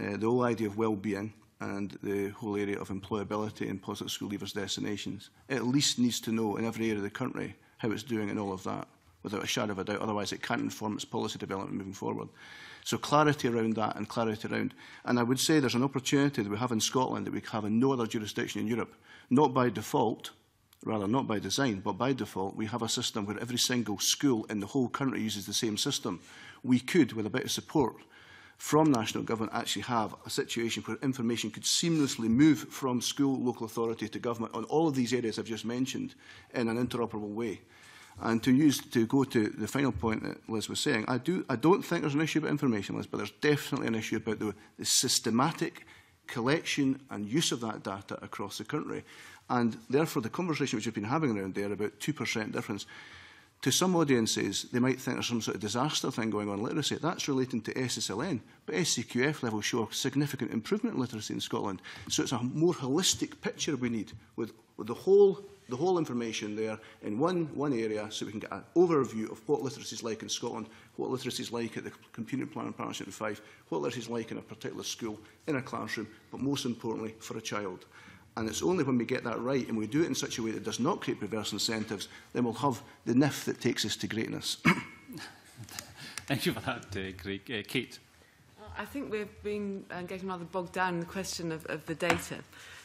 uh, the whole idea of well-being, and the whole area of employability and positive school leavers destinations. It at least needs to know in every area of the country how it's doing and all of that, without a shadow of a doubt. Otherwise, it can't inform its policy development moving forward. So clarity around that and clarity around... And I would say there's an opportunity that we have in Scotland that we have in no other jurisdiction in Europe. Not by default, rather not by design, but by default, we have a system where every single school in the whole country uses the same system. We could, with a bit of support, from national government actually have a situation where information could seamlessly move from school, local authority to government on all of these areas I've just mentioned in an interoperable way. And to use to go to the final point that Liz was saying, I do I don't think there's an issue about information, Liz, but there's definitely an issue about the, the systematic collection and use of that data across the country. And therefore the conversation which we've been having around there about 2% difference to some audiences, they might think there's some sort of disaster thing going on in literacy. That's relating to SSLN, but SCQF levels show significant improvement in literacy in Scotland. So it's a more holistic picture we need with, with the, whole, the whole information there in one, one area so we can get an overview of what literacy is like in Scotland, what literacy is like at the Computing Plan and Partnership in 5, what literacy is like in a particular school, in a classroom, but most importantly for a child. And it's only when we get that right and we do it in such a way that does not create perverse incentives, then we'll have the NIF that takes us to greatness. Thank you for that, uh, Greg. Uh, Kate. I think we've been uh, getting rather bogged down in the question of, of the data.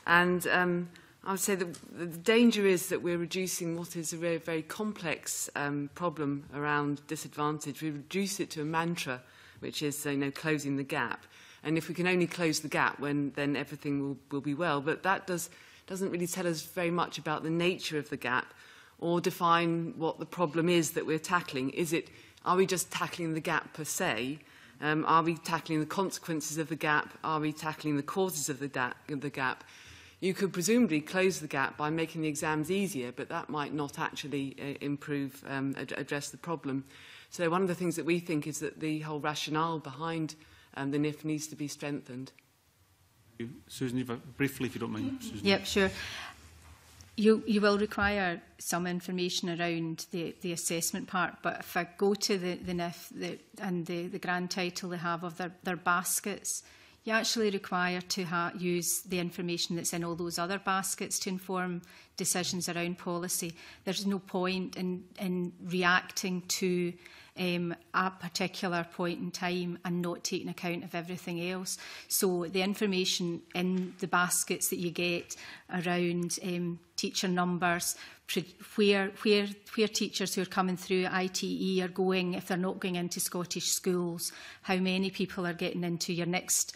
And um, I would say that the danger is that we're reducing what is a very, very complex um, problem around disadvantage. We reduce it to a mantra, which is, you know, closing the gap. And if we can only close the gap, when, then everything will, will be well. But that does, doesn't really tell us very much about the nature of the gap or define what the problem is that we're tackling. Is it, are we just tackling the gap per se? Um, are we tackling the consequences of the gap? Are we tackling the causes of the, of the gap? You could presumably close the gap by making the exams easier, but that might not actually uh, improve, um, ad address the problem. So one of the things that we think is that the whole rationale behind um, the NIF needs to be strengthened. Susan, if I, briefly, if you don't mind. Mm-hmm. Susan. Yep, sure. You, you will require some information around the, the assessment part, but if I go to the, the NIF the, and the, the grand title they have of their, their baskets, you actually require to ha use the information that's in all those other baskets to inform decisions around policy. There's no point in, in reacting to um, at particular point in time and not taking account of everything else. So the information in the baskets that you get around um, teacher numbers, where, where, where teachers who are coming through ITE are going, if they're not going into Scottish schools, how many people are getting into your next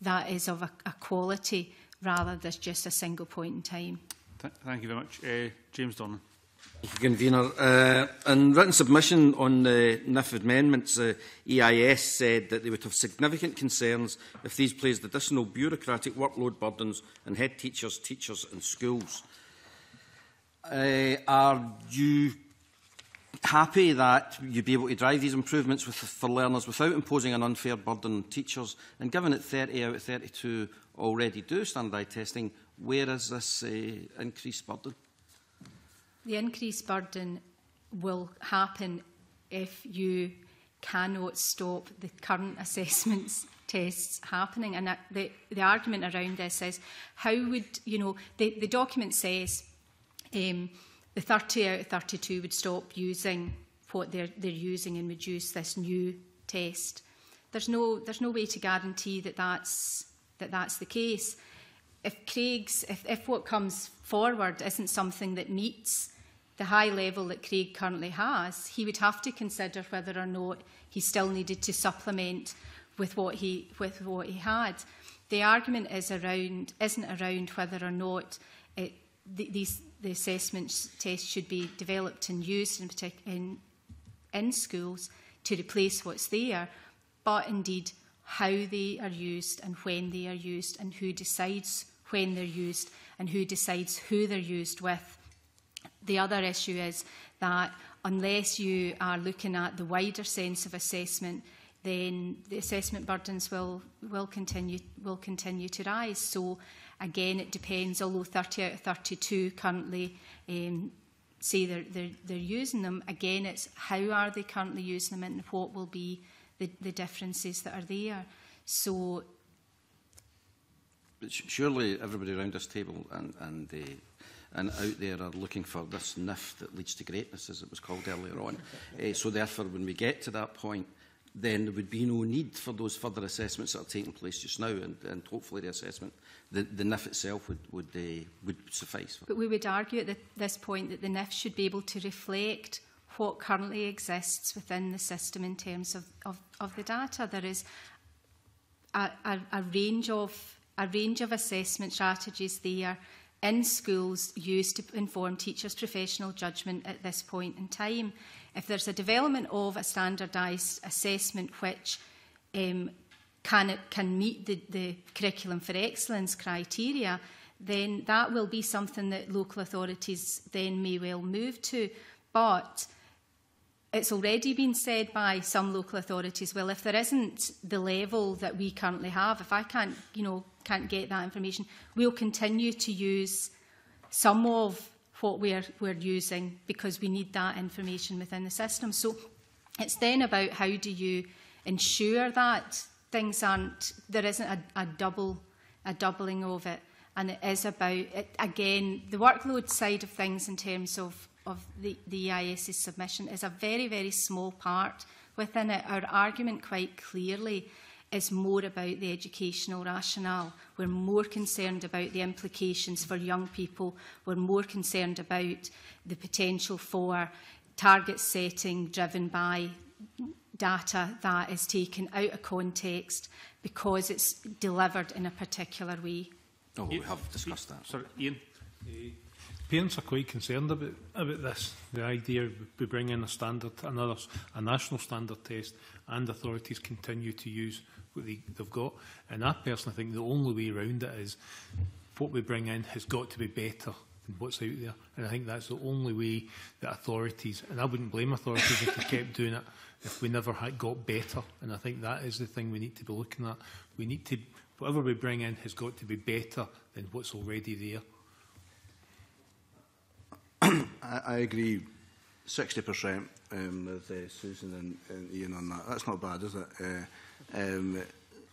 that is of a, a quality rather than just a single point in time. Th thank you very much. Uh, James Donnan. Thank you, Convener. Uh, in written submission on the uh, NIF amendments, uh, EIS said that they would have significant concerns if these placed additional bureaucratic workload burdens on head teachers, teachers and schools. Uh, are you happy that you'd be able to drive these improvements with, for learners without imposing an unfair burden on teachers? And given that 30 out of 32 already do standardised testing, where is this uh, increased burden? The increased burden will happen if you cannot stop the current assessments tests happening. And the, the argument around this is how would, you know, the, the document says um, the 30 out of 32 would stop using what they're, they're using and reduce this new test. There's no, there's no way to guarantee that that's, that that's the case if Craig's, if, if what comes forward isn't something that meets the high level that Craig currently has, he would have to consider whether or not he still needed to supplement with what he, with what he had. The argument is around, isn't around whether or not it, the, these, the assessment tests should be developed and used in, in, in schools to replace what's there, but indeed how they are used and when they are used and who decides when they're used, and who decides who they're used with. The other issue is that unless you are looking at the wider sense of assessment, then the assessment burdens will, will, continue, will continue to rise. So again, it depends, although 30 out of 32 currently um, say they're, they're, they're using them, again, it's how are they currently using them and what will be the, the differences that are there. So surely everybody around this table and, and, the, and out there are looking for this NIF that leads to greatness, as it was called earlier on. uh, so therefore, when we get to that point, then there would be no need for those further assessments that are taking place just now, and, and hopefully the assessment, the, the NIF itself would, would, uh, would suffice. But we would argue at the, this point that the NIF should be able to reflect what currently exists within the system in terms of, of, of the data. There is a, a, a range of a range of assessment strategies there in schools used to inform teachers' professional judgment at this point in time. If there's a development of a standardised assessment which um, can, can meet the, the curriculum for excellence criteria, then that will be something that local authorities then may well move to. But it's already been said by some local authorities, well, if there isn't the level that we currently have, if I can't, you know, can't get that information. We'll continue to use some of what we're, we're using because we need that information within the system. So it's then about how do you ensure that things aren't, there isn't a, a double, a doubling of it. And it is about, it, again, the workload side of things in terms of, of the, the EIS's submission is a very, very small part within it. Our argument quite clearly is more about the educational rationale. We're more concerned about the implications for young people. We're more concerned about the potential for target setting driven by data that is taken out of context because it's delivered in a particular way. Oh, we have discussed that. Sorry, Ian. Parents are quite concerned about, about this. The idea of bringing in a standard, another, a national standard test, and authorities continue to use they've got. And I personally think the only way around it is what we bring in has got to be better than what's out there. And I think that's the only way that authorities, and I wouldn't blame authorities if they kept doing it, if we never had got better. And I think that is the thing we need to be looking at. We need to, whatever we bring in has got to be better than what's already there. I, I agree 60% um, with uh, Susan and, and Ian on that. That's not bad, is it? Uh, Um,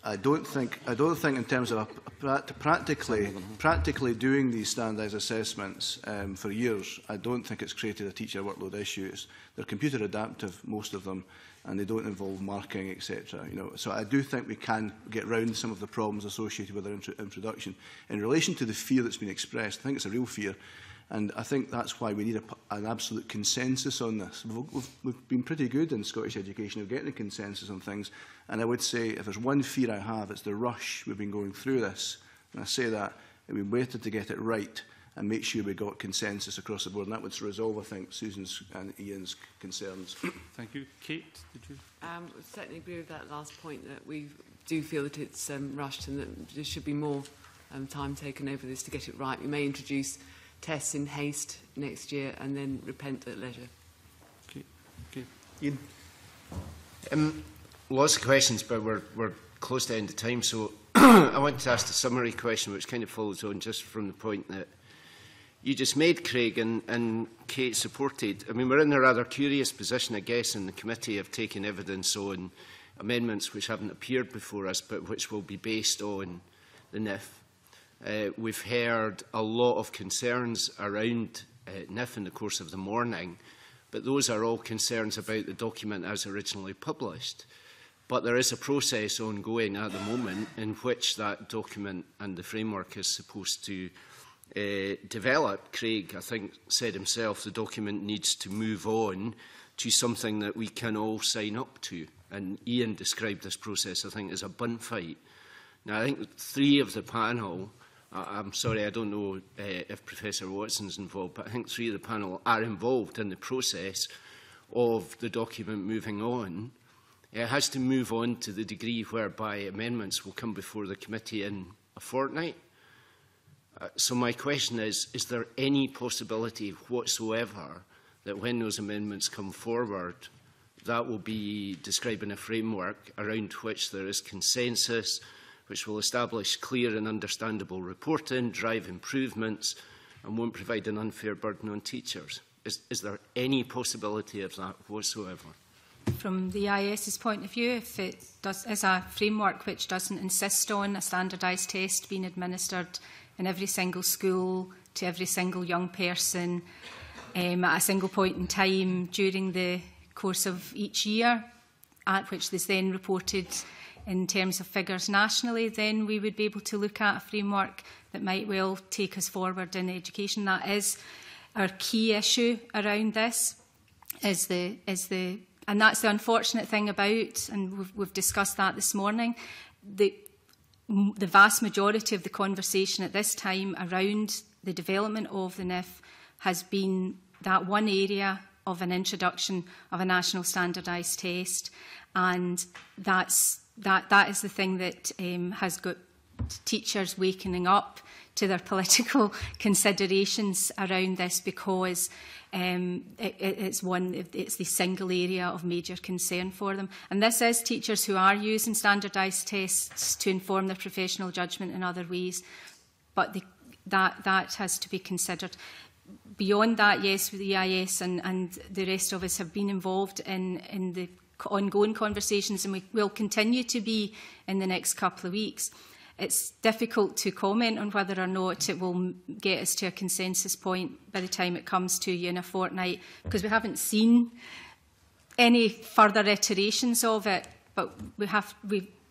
I don't think I don't think in terms of pra practically practically doing these standardised assessments um, for years. I don't think it's created a teacher workload issue. It's, they're computer adaptive, most of them, and they don't involve marking, etc. You know, so I do think we can get round some of the problems associated with their intro introduction. In relation to the fear that's been expressed, I think it's a real fear And I think that's why we need a, an absolute consensus on this. We've, we've, we've been pretty good in Scottish education of getting a consensus on things. And I would say, if there's one fear I have, it's the rush we've been going through this. And I say that, and we waited to get it right and make sure we got consensus across the board. And that would resolve, I think, Susan's and Ian's concerns. Thank you. Kate, did you? Um, I certainly agree with that last point that we do feel that it's um, rushed and that there should be more um, time taken over this to get it right. We may introduce tests in haste next year and then repent at leisure. Okay, okay. Ian? Um, lots of questions, but we're, we're close to the end of time, so I want to ask a summary question, which kind of follows on just from the point that you just made, Craig, and, and Kate supported. I mean, we're in a rather curious position, I guess, in the committee of taking evidence on amendments which haven't appeared before us, but which will be based on the NIF Uh, we've heard a lot of concerns around uh, NIF in the course of the morning, but those are all concerns about the document as originally published. But there is a process ongoing at the moment in which that document and the framework is supposed to uh, develop. Craig, I think, said himself the document needs to move on to something that we can all sign up to. And Ian described this process, I think, as a bun fight. Now, I think three of the panel I'm sorry, I don't know uh, if Professor Watson's involved, but I think three of the panel are involved in the process of the document moving on. It has to move on to the degree whereby amendments will come before the committee in a fortnight. Uh, so my question is, is there any possibility whatsoever that when those amendments come forward, that will be describing a framework around which there is consensus, which will establish clear and understandable reporting, drive improvements and won't provide an unfair burden on teachers. Is, is there any possibility of that whatsoever? From the IS's point of view, if it does, is a framework which doesn't insist on a standardised test being administered in every single school to every single young person um, at a single point in time during the course of each year, at which is then reported in terms of figures nationally, then we would be able to look at a framework that might well take us forward in education. That is our key issue around this, is the, is the and that's the unfortunate thing about, and we've, we've discussed that this morning, the, the vast majority of the conversation at this time around the development of the NIF has been that one area of an introduction of a national standardised test, and that's that, that is the thing that um, has got teachers wakening up to their political considerations around this because um, it, it's one it's the single area of major concern for them and this is teachers who are using standardized tests to inform their professional judgment in other ways but the, that that has to be considered beyond that yes with the EIS and and the rest of us have been involved in in the ongoing conversations and we will continue to be in the next couple of weeks. It's difficult to comment on whether or not it will get us to a consensus point by the time it comes to you in a fortnight because we haven't seen any further iterations of it, but we have we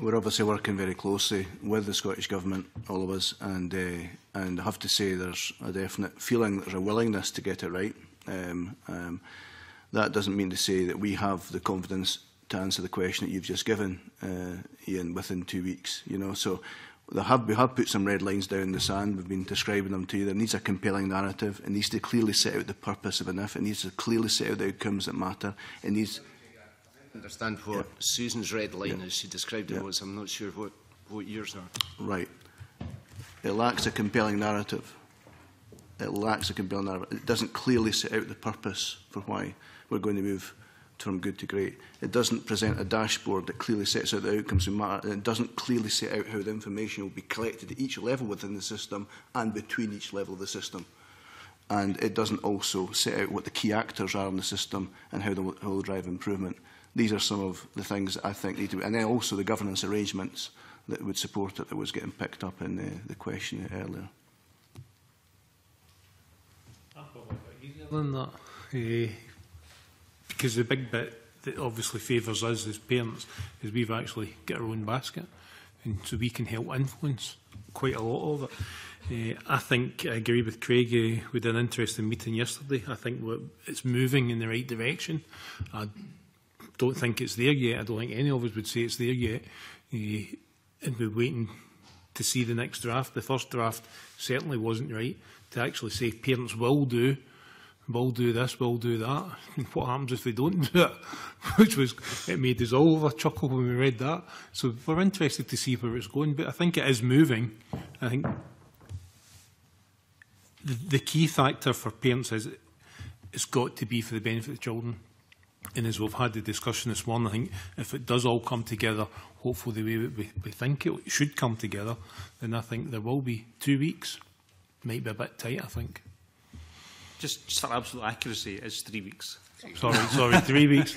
We're obviously working very closely with the Scottish Government, all of us, and uh, and I have to say there's a definite feeling there's a willingness to get it right. Um, um, that doesn't mean to say that we have the confidence to answer the question that you've just given, uh, Ian, within two weeks. You know, so there have, we have put some red lines down in the sand. We've been describing them to you. There needs a compelling narrative. It needs to clearly set out the purpose of an if. It needs to clearly set out the outcomes that matter. It needs... I understand what yeah. Susan's red line, yeah. as she described it, yeah. was. I'm not sure what, what yours are. Right. It lacks a compelling narrative. It lacks a compelling narrative. It doesn't clearly set out the purpose for why we're going to move from good to great. It doesn't present a dashboard that clearly sets out the outcomes that matter, and it doesn't clearly set out how the information will be collected at each level within the system and between each level of the system. And it doesn't also set out what the key actors are in the system and how they will, they'll drive improvement. These are some of the things I think need to be, and then also the governance arrangements that would support it that was getting picked up in the, the question earlier. Than that, because the big bit that obviously favours us as parents is we've actually got our own basket and so we can help influence quite a lot of it. Uh, I think I uh, agree with Craig. Uh, we had an interesting meeting yesterday. I think it's moving in the right direction. I don't think it's there yet. I don't think any of us would say it's there yet. Uh, and we're waiting to see the next draft. The first draft certainly wasn't right to actually say parents will do we'll do this, we'll do that. what happens if they don't do it? Which was, it made us all have a chuckle when we read that. So we're interested to see where it's going, but I think it is moving. I think the, the key factor for parents is it's got to be for the benefit of children. And as we've had the discussion this morning, I think if it does all come together, hopefully the way we, we think it should come together, then I think there will be two weeks. Might be a bit tight, I think just, for absolute accuracy, it's three weeks. Sorry, sorry, three weeks.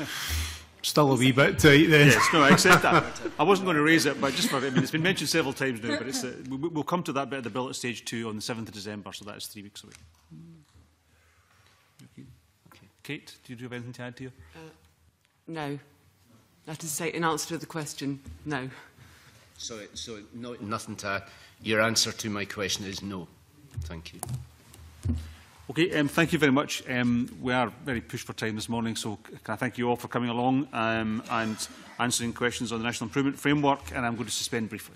Still a wee bit tight then. Yes, no, I accept that. I wasn't going to raise it, but just for, I mean, it's been mentioned several times now, but it's, uh, we, we'll come to that bit of the bill at stage two on the 7th of December, so that is three weeks away. Okay. okay. Kate, do you have anything to add to you? Uh, no. That is to say, in answer to the question, no. So, so no, nothing to add. Your answer to my question is no. Thank you. Okay, um, thank you very much. Um, we are very pushed for time this morning, so can I thank you all for coming along um, and answering questions on the National Improvement Framework, and I'm going to suspend briefly.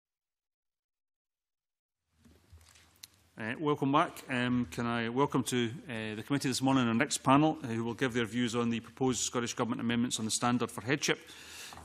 Uh, welcome back. Um, can I welcome to uh, the committee this morning and next panel, uh, who will give their views on the proposed Scottish Government amendments on the standard for headship.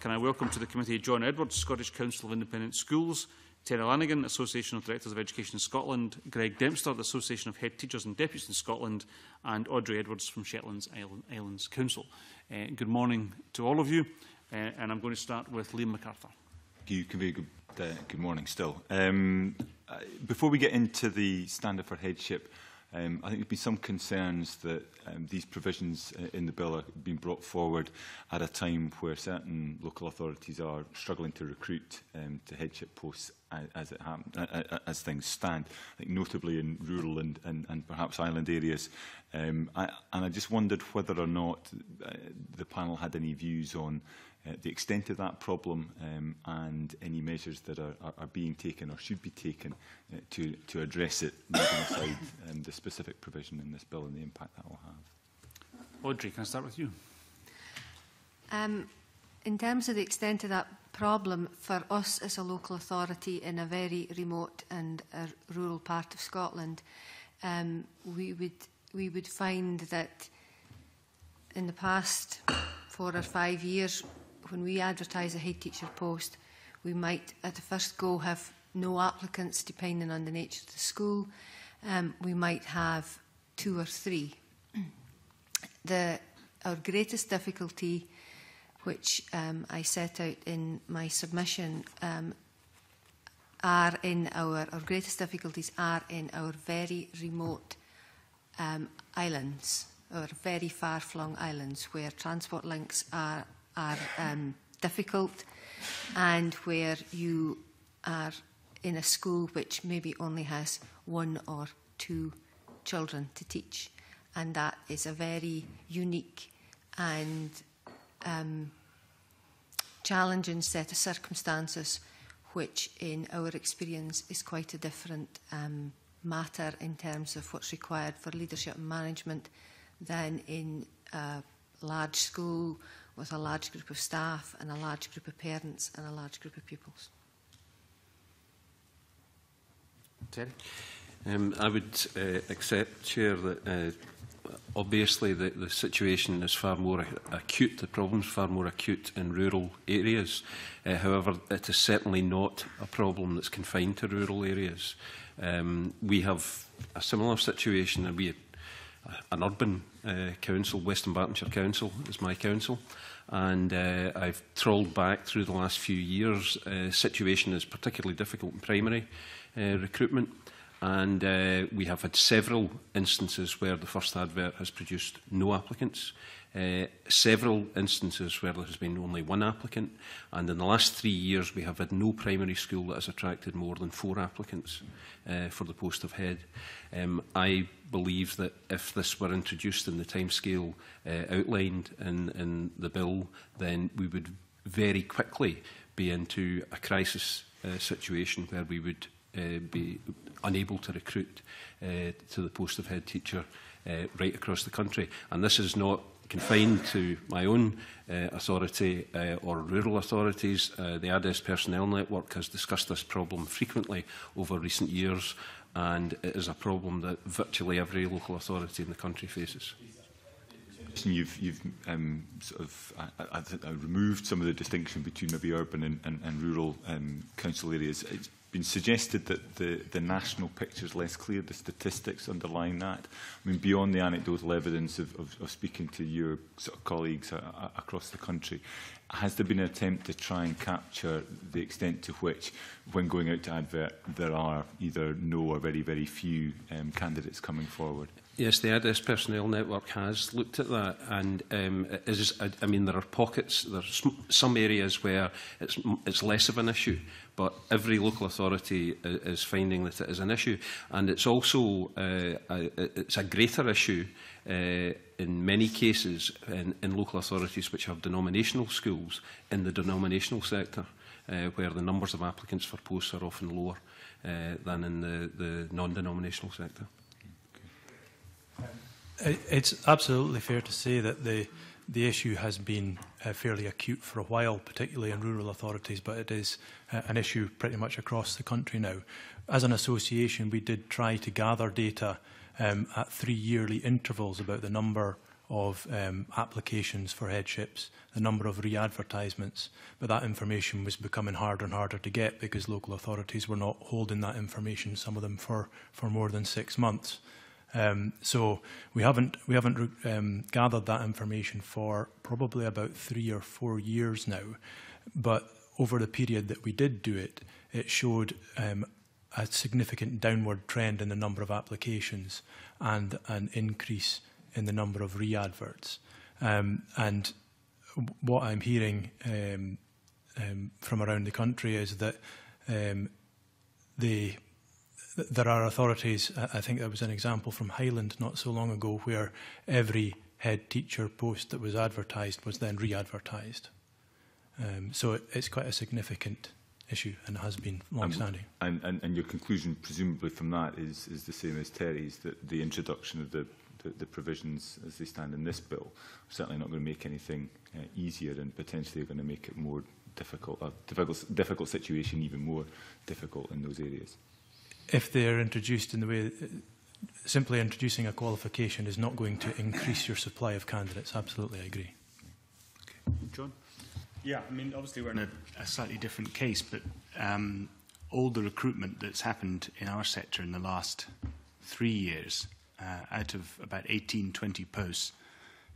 Can I welcome to the committee John Edwards, Scottish Council of Independent Schools, Terry Lanigan, Association of Directors of Education in Scotland, Greg Dempster, the Association of Head Teachers and Deputies in Scotland, and Audrey Edwards from Shetland Islands Council. Uh, good morning to all of you, uh, and I'm going to start with Liam MacArthur. Thank you. Good, good, uh, good morning still. Um, uh, before we get into the standard for headship, um, I think there'd be some concerns that um, these provisions uh, in the bill are being brought forward at a time where certain local authorities are struggling to recruit um, to headship posts as, as it happened, uh, as things stand. I think notably in rural and, and, and perhaps island areas. Um, I, and I just wondered whether or not uh, the panel had any views on Uh, the extent of that problem um, and any measures that are, are, are being taken or should be taken uh, to, to address it, leaving aside um, the specific provision in this bill and the impact that will have. Audrey, can I start with you? Um, in terms of the extent of that problem for us as a local authority in a very remote and a rural part of Scotland, um, we would we would find that in the past four or five years when we advertise a head teacher post, we might at the first go have no applicants depending on the nature of the school. Um, we might have two or three. the, our greatest difficulty, which um, I set out in my submission, um, are in our, our greatest difficulties are in our very remote um, islands, our very far-flung islands where transport links are are um, difficult and where you are in a school which maybe only has one or two children to teach. And that is a very unique and um, challenging set of circumstances, which in our experience is quite a different um, matter in terms of what's required for leadership and management than in a large school with a large group of staff and a large group of parents and a large group of pupils. Terry? Um, I would uh, accept, Chair, that uh, obviously the, the situation is far more acute, the problem is far more acute in rural areas. Uh, however, it is certainly not a problem that's confined to rural areas. Um, we have a similar situation, a wee an urban uh, council, Western Bartonshire Council is my council, and uh, I've trawled back through the last few years. Uh, situation is particularly difficult in primary uh, recruitment, and uh, we have had several instances where the first advert has produced no applicants uh, several instances where there has been only one applicant, and in the last three years we have had no primary school that has attracted more than four applicants uh, for the post of head. Um, I believe that if this were introduced in the timescale uh, outlined in, in the bill, then we would very quickly be into a crisis uh, situation where we would uh, be unable to recruit uh, to the post of head teacher uh, right across the country. And this is not confined to my own uh, authority uh, or rural authorities. Uh, the ADES personnel network has discussed this problem frequently over recent years and it is a problem that virtually every local authority in the country faces. You've, you've um, sort of I, I, I removed some of the distinction between maybe urban and, and, and rural um, council areas. It's been suggested that the, the national picture is less clear, the statistics underlying that. I mean, beyond the anecdotal evidence of, of, of speaking to your sort of colleagues a, a, across the country, has there been an attempt to try and capture the extent to which, when going out to advert, there are either no or very, very few um, candidates coming forward? Yes, the ADIS personnel network has looked at that, and um, it is, I, I mean there are pockets, there are some areas where it's, it's less of an issue, But every local authority is finding that it is an issue. And it's also uh, a, it's a greater issue uh, in many cases in, in local authorities which have denominational schools in the denominational sector, uh, where the numbers of applicants for posts are often lower uh, than in the, the non-denominational sector. It's absolutely fair to say that the the issue has been uh, fairly acute for a while, particularly in rural authorities, but it is uh, an issue pretty much across the country now. As an association, we did try to gather data um, at three yearly intervals about the number of um, applications for headships, the number of re-advertisements, but that information was becoming harder and harder to get because local authorities were not holding that information, some of them for, for more than six months. Um, so we haven't we haven't um, gathered that information for probably about three or four years now, but over the period that we did do it, it showed um, a significant downward trend in the number of applications and an increase in the number of re-adverts. Um, and what I'm hearing um, um, from around the country is that um, they there are authorities, I think there was an example from Highland not so long ago where every head teacher post that was advertised was then re-advertised. Um, so it, it's quite a significant issue and has been long-standing. And, and, and your conclusion, presumably from that, is, is the same as Terry's, that the introduction of the, the, the provisions as they stand in this bill are certainly not going to make anything uh, easier and potentially are going to make it more difficult, a difficult, difficult situation even more difficult in those areas if they are introduced in the way simply introducing a qualification is not going to increase your supply of candidates. Absolutely, I agree. Okay. John? Yeah, I mean, obviously we're in a, a slightly different case, but um, all the recruitment that's happened in our sector in the last three years, uh, out of about 18, 20 posts,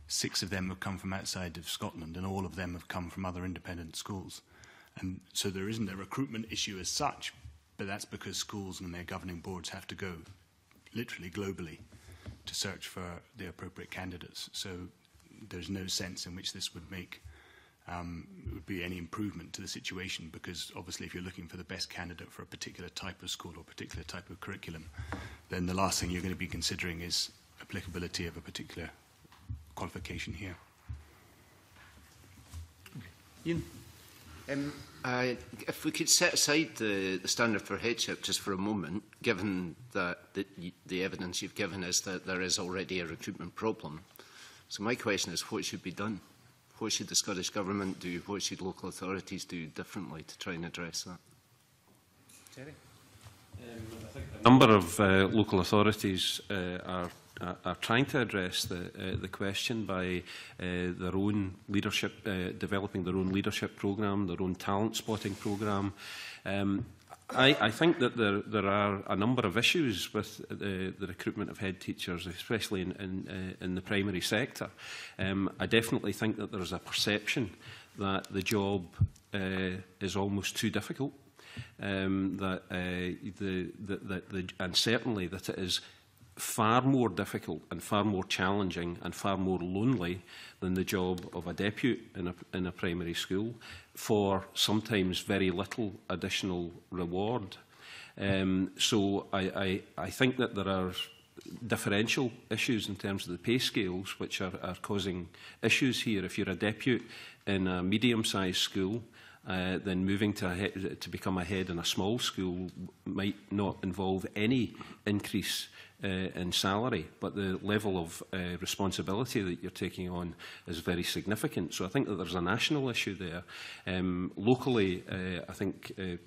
six of them have come from outside of Scotland, and all of them have come from other independent schools. And so there isn't a recruitment issue as such, But that's because schools and their governing boards have to go literally globally to search for the appropriate candidates. So there's no sense in which this would make um, would be any improvement to the situation because obviously if you're looking for the best candidate for a particular type of school or particular type of curriculum, then the last thing you're going to be considering is applicability of a particular qualification here. Okay. Ian? Um, I, if we could set aside the, the standard for headship just for a moment, given that the, the evidence you've given is that there is already a recruitment problem. So my question is, what should be done? What should the Scottish Government do? What should local authorities do differently to try and address that? Terry? Um, I think a number of uh, local authorities uh, are are, are trying to address the, uh, the question by uh, their own leadership, uh, developing their own leadership programme, their own talent spotting programme. Um, I, I think that there, there are a number of issues with uh, the recruitment of head teachers, especially in, in, uh, in the primary sector. Um, I definitely think that there is a perception that the job uh, is almost too difficult, um, that, uh, the, the, the, the, and certainly that it is far more difficult and far more challenging and far more lonely than the job of a deputy in a, in a primary school for sometimes very little additional reward. Um, so I, I, I think that there are differential issues in terms of the pay scales which are, are causing issues here. If you're a deputy in a medium-sized school, uh, then moving to, a to become a head in a small school might not involve any increase uh, in salary, but the level of uh, responsibility that you're taking on is very significant. So I think that there's a national issue there. Um, locally, uh, I think uh,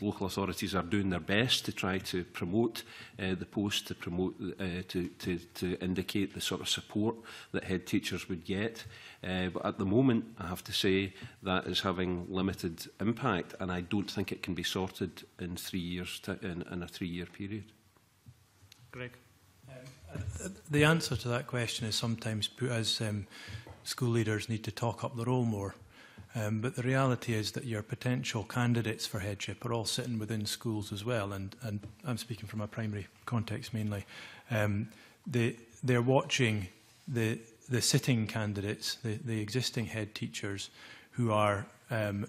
local authorities are doing their best to try to promote uh, the post, to promote, uh, to, to, to indicate the sort of support that head teachers would get. Uh, but at the moment, I have to say that is having limited impact, and I don't think it can be sorted in three years, in, in a three-year period. Greg? Um, uh, The answer to that question is sometimes put as um, school leaders need to talk up the role more. Um, but the reality is that your potential candidates for headship are all sitting within schools as well, and, and I'm speaking from a primary context mainly. Um, they, they're watching the, the sitting candidates, the, the existing head teachers, who are um,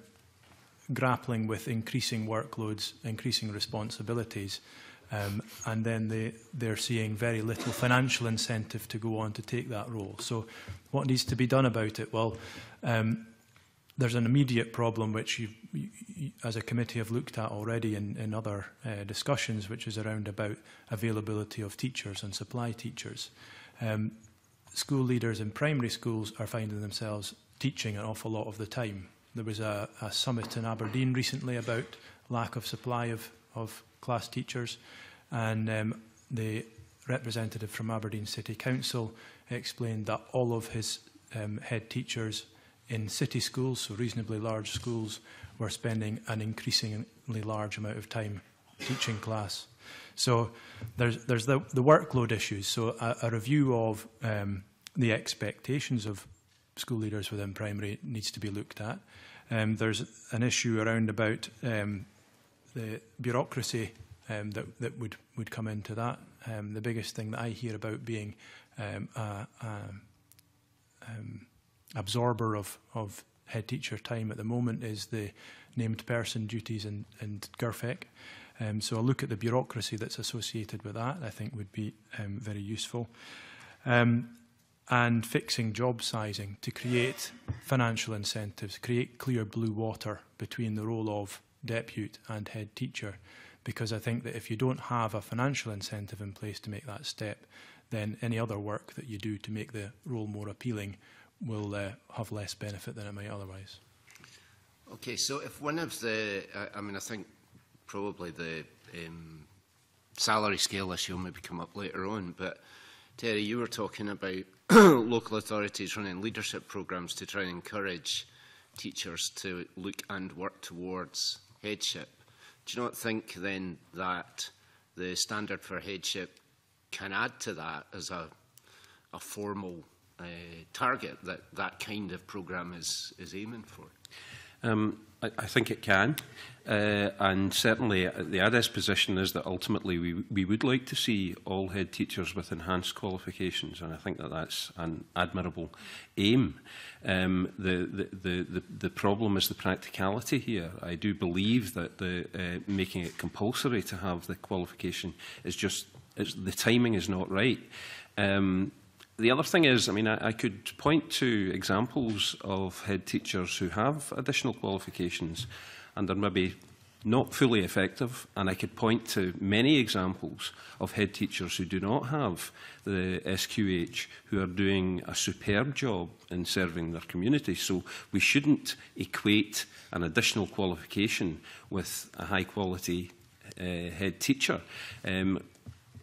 grappling with increasing workloads, increasing responsibilities, Um, and then they, they're seeing very little financial incentive to go on to take that role. So what needs to be done about it? Well, um, there's an immediate problem which you, you, as a committee have looked at already in, in other uh, discussions, which is around about availability of teachers and supply teachers. Um, school leaders in primary schools are finding themselves teaching an awful lot of the time. There was a, a summit in Aberdeen recently about lack of supply of, of class teachers, and um, the representative from Aberdeen City Council explained that all of his um, head teachers in city schools, so reasonably large schools, were spending an increasingly large amount of time teaching class. So there's, there's the, the workload issues. So a, a review of um, the expectations of school leaders within primary needs to be looked at. Um, there's an issue around about um, the bureaucracy um, that, that would, would come into that. Um, the biggest thing that I hear about being um, a, a um, absorber of, of head teacher time at the moment is the named person duties and, and GERFEC. Um, so a look at the bureaucracy that's associated with that, I think, would be um, very useful. Um, and fixing job sizing to create financial incentives, create clear blue water between the role of depute and head teacher because I think that if you don't have a financial incentive in place to make that step, then any other work that you do to make the role more appealing will uh, have less benefit than it might otherwise. Okay, so if one of the, I, I mean, I think probably the um, salary scale issue will maybe come up later on, but Terry, you were talking about local authorities running leadership programs to try and encourage teachers to look and work towards headship. Do you not think then that the standard for headship can add to that as a, a formal uh, target that that kind of programme is, is aiming for? Um, I, I think it can. Uh, and certainly uh, the ADES position is that ultimately we, we would like to see all head teachers with enhanced qualifications and I think that that's an admirable aim. Um, the, the, the, the, the problem is the practicality here. I do believe that the, uh, making it compulsory to have the qualification is just, it's, the timing is not right. Um, the other thing is, I mean, I, I could point to examples of head teachers who have additional qualifications and are maybe not fully effective, and I could point to many examples of head teachers who do not have the SQH who are doing a superb job in serving their community. So we shouldn't equate an additional qualification with a high quality uh, head teacher. Um,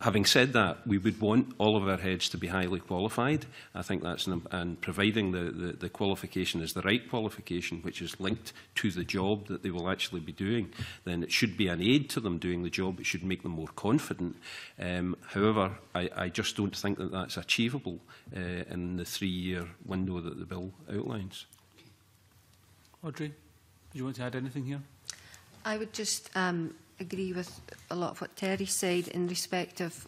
Having said that, we would want all of our heads to be highly qualified. I think that's an, and providing the, the, the qualification is the right qualification, which is linked to the job that they will actually be doing, then it should be an aid to them doing the job. It should make them more confident. Um, however, I, I just don't think that that's achievable uh, in the three-year window that the bill outlines. Audrey, do you want to add anything here? I would just um, agree with a lot of what Terry said in respect of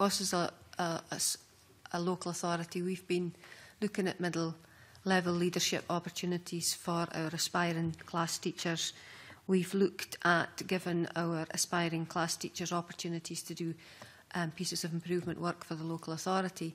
us as a, a, a, a local authority, we've been looking at middle level leadership opportunities for our aspiring class teachers. We've looked at giving our aspiring class teachers opportunities to do um, pieces of improvement work for the local authority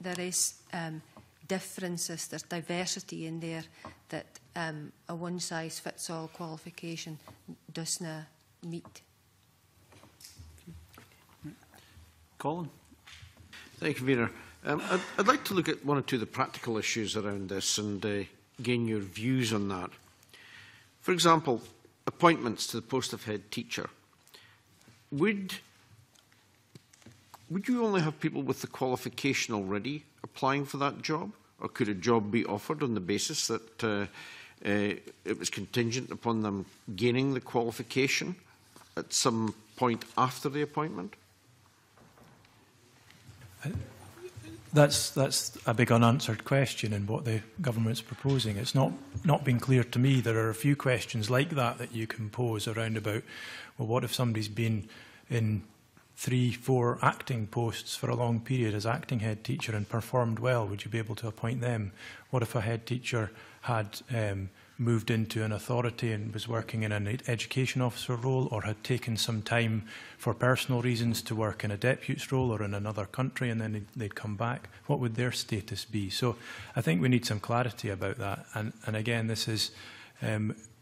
there is um, differences, there's diversity in there that um, a one-size-fits-all qualification does not meet. Colin. Thank you, Convener. Um, I'd, I'd like to look at one or two of the practical issues around this and uh, gain your views on that. For example, appointments to the post of head teacher. Would, would you only have people with the qualification already applying for that job? Or could a job be offered on the basis that uh, Uh, it was contingent upon them gaining the qualification at some point after the appointment? Uh, that's, that's a big unanswered question in what the government's proposing. It's not, not been clear to me. There are a few questions like that that you can pose around about, well, what if somebody's been in three, four acting posts for a long period as acting head teacher and performed well? Would you be able to appoint them? What if a head teacher had um, moved into an authority and was working in an education officer role or had taken some time for personal reasons to work in a deputy's role or in another country and then they'd, they'd come back, what would their status be? So I think we need some clarity about that. And, and again, this is, um,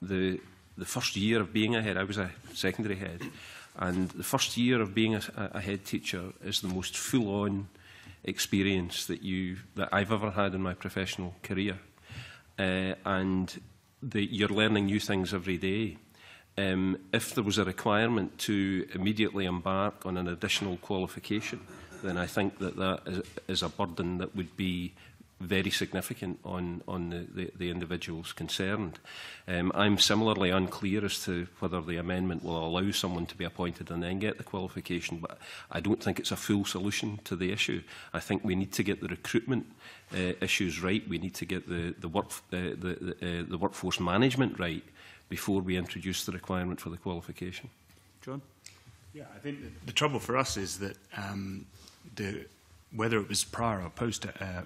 the, the first year of being a head, I was a secondary head, and the first year of being a, a head teacher is the most full-on experience that you that I've ever had in my professional career. Uh, and the, you're learning new things every day um, if there was a requirement to immediately embark on an additional qualification, then I think that that is, is a burden that would be very significant on, on the, the, the individuals concerned. Um, I'm similarly unclear as to whether the amendment will allow someone to be appointed and then get the qualification, but I don't think it's a full solution to the issue. I think we need to get the recruitment uh, issues right. We need to get the, the, work, uh, the, the, uh, the workforce management right before we introduce the requirement for the qualification. John? Yeah, I think the trouble for us is that um, the, whether it was prior or post uh,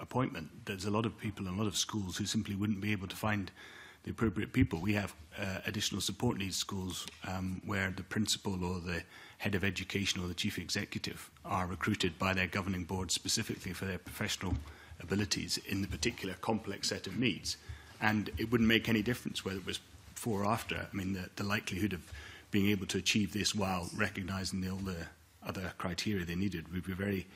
appointment, there's a lot of people and a lot of schools who simply wouldn't be able to find the appropriate people. We have uh, additional support needs schools um, where the principal or the head of education or the chief executive are recruited by their governing board specifically for their professional abilities in the particular complex set of needs. And it wouldn't make any difference whether it was before or after, I mean, the, the likelihood of being able to achieve this while recognizing all the other criteria they needed would be very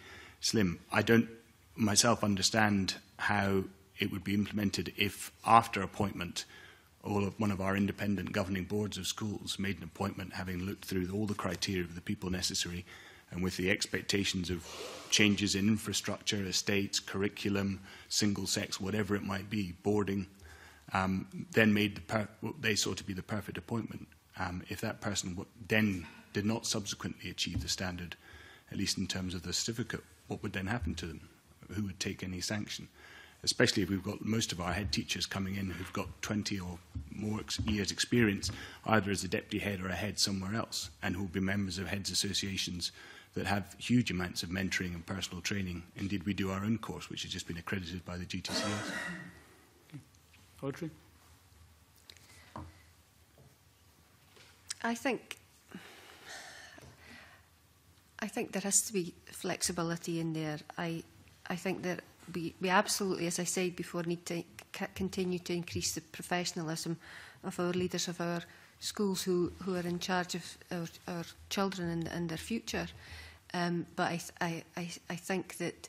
slim. I don't myself understand how it would be implemented if, after appointment, all of one of our independent governing boards of schools made an appointment having looked through all the criteria of the people necessary and with the expectations of changes in infrastructure, estates, curriculum, single sex, whatever it might be, boarding, um, then made the per they saw to be the perfect appointment. Um, if that person then did not subsequently achieve the standard, at least in terms of the certificate, what would then happen to them? Who would take any sanction? Especially if we've got most of our head teachers coming in who've got 20 or more ex years experience, either as a deputy head or a head somewhere else, and who will be members of heads associations that have huge amounts of mentoring and personal training. Indeed, we do our own course, which has just been accredited by the GTCS. Audrey? I think I think there has to be flexibility in there. I I think that we, we absolutely, as I said before, need to continue to increase the professionalism of our leaders of our schools who, who are in charge of our, our children and, and their future. Um, but I, I, I, I think that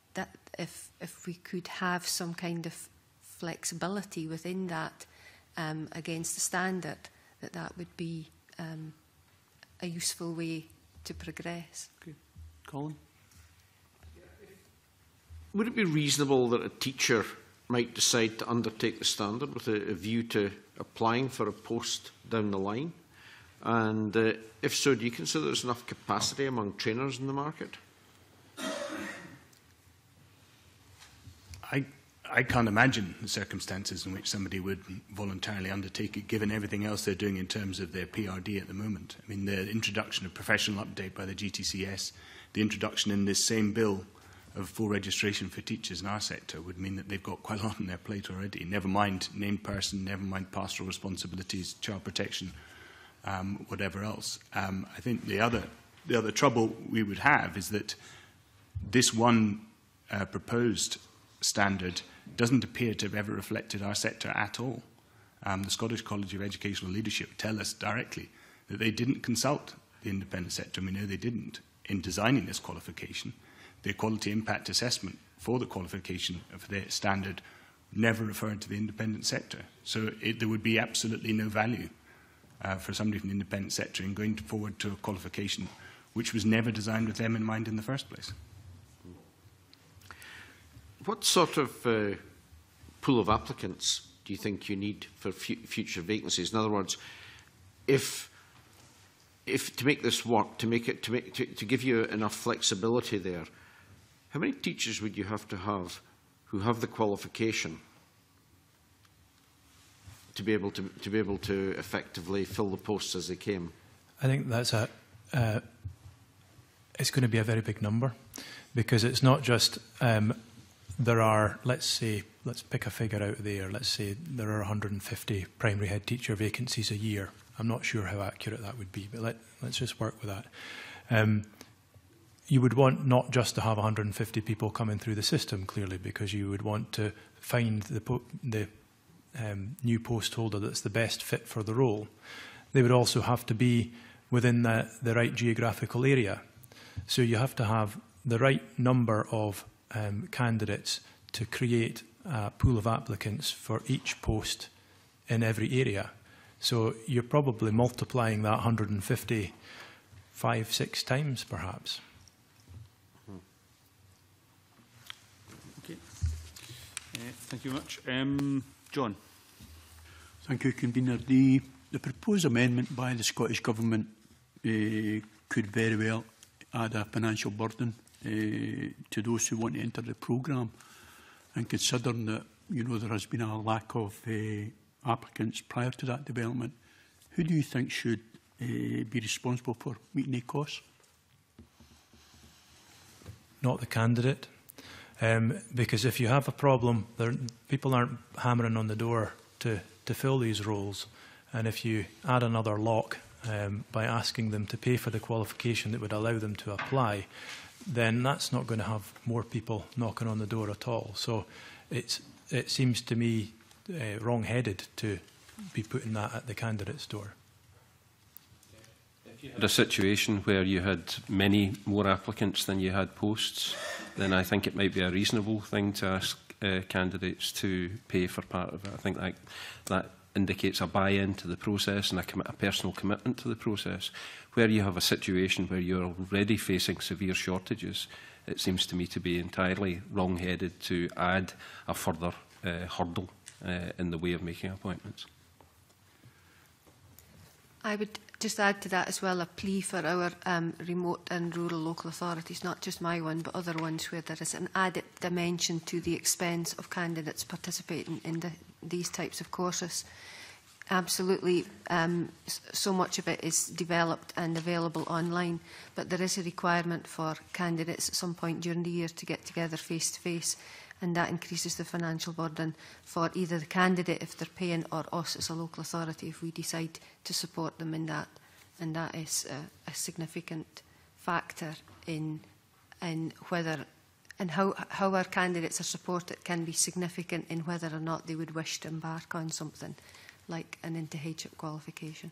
that if if we could have some kind of flexibility within that um, against the standard, that that would be um, a useful way to progress. Okay. Colin? Would it be reasonable that a teacher might decide to undertake the standard with a, a view to applying for a post down the line? And uh, if so, do you consider there's enough capacity among trainers in the market? I I can't imagine the circumstances in which somebody would voluntarily undertake it, given everything else they're doing in terms of their PRD at the moment. I mean, the introduction of professional update by the GTCS, the introduction in this same bill of full registration for teachers in our sector would mean that they've got quite a lot on their plate already. Never mind named person, never mind pastoral responsibilities, child protection, um, whatever else. Um, I think the other, the other trouble we would have is that this one uh, proposed standard doesn't appear to have ever reflected our sector at all. Um, the Scottish College of Educational Leadership tell us directly that they didn't consult the independent sector. We know they didn't in designing this qualification. The quality impact assessment for the qualification of their standard never referred to the independent sector. So it, there would be absolutely no value uh, for somebody from the independent sector in going forward to a qualification which was never designed with them in mind in the first place. What sort of uh, pool of applicants do you think you need for fu future vacancies? In other words, if if to make this work, to make it to make to, to give you enough flexibility there, how many teachers would you have to have who have the qualification to be able to to be able to effectively fill the posts as they came? I think that's a uh, it's going to be a very big number because it's not just um, there are, let's say, let's pick a figure out of there, let's say there are 150 primary head teacher vacancies a year. I'm not sure how accurate that would be, but let, let's just work with that. Um, you would want not just to have 150 people coming through the system, clearly, because you would want to find the, po the um, new post holder that's the best fit for the role. They would also have to be within the, the right geographical area. So you have to have the right number of um, candidates to create a pool of applicants for each post in every area. So you're probably multiplying that 150 five, six times perhaps. Okay. Uh, thank you much. Um, John. Thank you, Convener. The, the proposed amendment by the Scottish Government uh, could very well add a financial burden Eh, to those who want to enter the programme. And considering that, you know, there has been a lack of eh, applicants prior to that development, who do you think should eh, be responsible for meeting the costs? Not the candidate. Um, because if you have a problem, there, people aren't hammering on the door to, to fill these roles. And if you add another lock um, by asking them to pay for the qualification that would allow them to apply, then that's not going to have more people knocking on the door at all. So it's, it seems to me uh, wrong-headed to be putting that at the candidate's door. If you had a situation where you had many more applicants than you had posts, then I think it might be a reasonable thing to ask uh, candidates to pay for part of it. I think that, that indicates a buy-in to the process and a, a personal commitment to the process. Where you have a situation where you're already facing severe shortages, it seems to me to be entirely wrong-headed to add a further uh, hurdle uh, in the way of making appointments. I would just add to that as well a plea for our um, remote and rural local authorities, not just my one, but other ones where there is an added dimension to the expense of candidates participating in the, these types of courses. Absolutely, um, so much of it is developed and available online, but there is a requirement for candidates at some point during the year to get together face to face and that increases the financial burden for either the candidate if they're paying or us as a local authority if we decide to support them in that. And that is a, a significant factor in, in whether and how, how our candidates are supported can be significant in whether or not they would wish to embark on something like an inter qualification.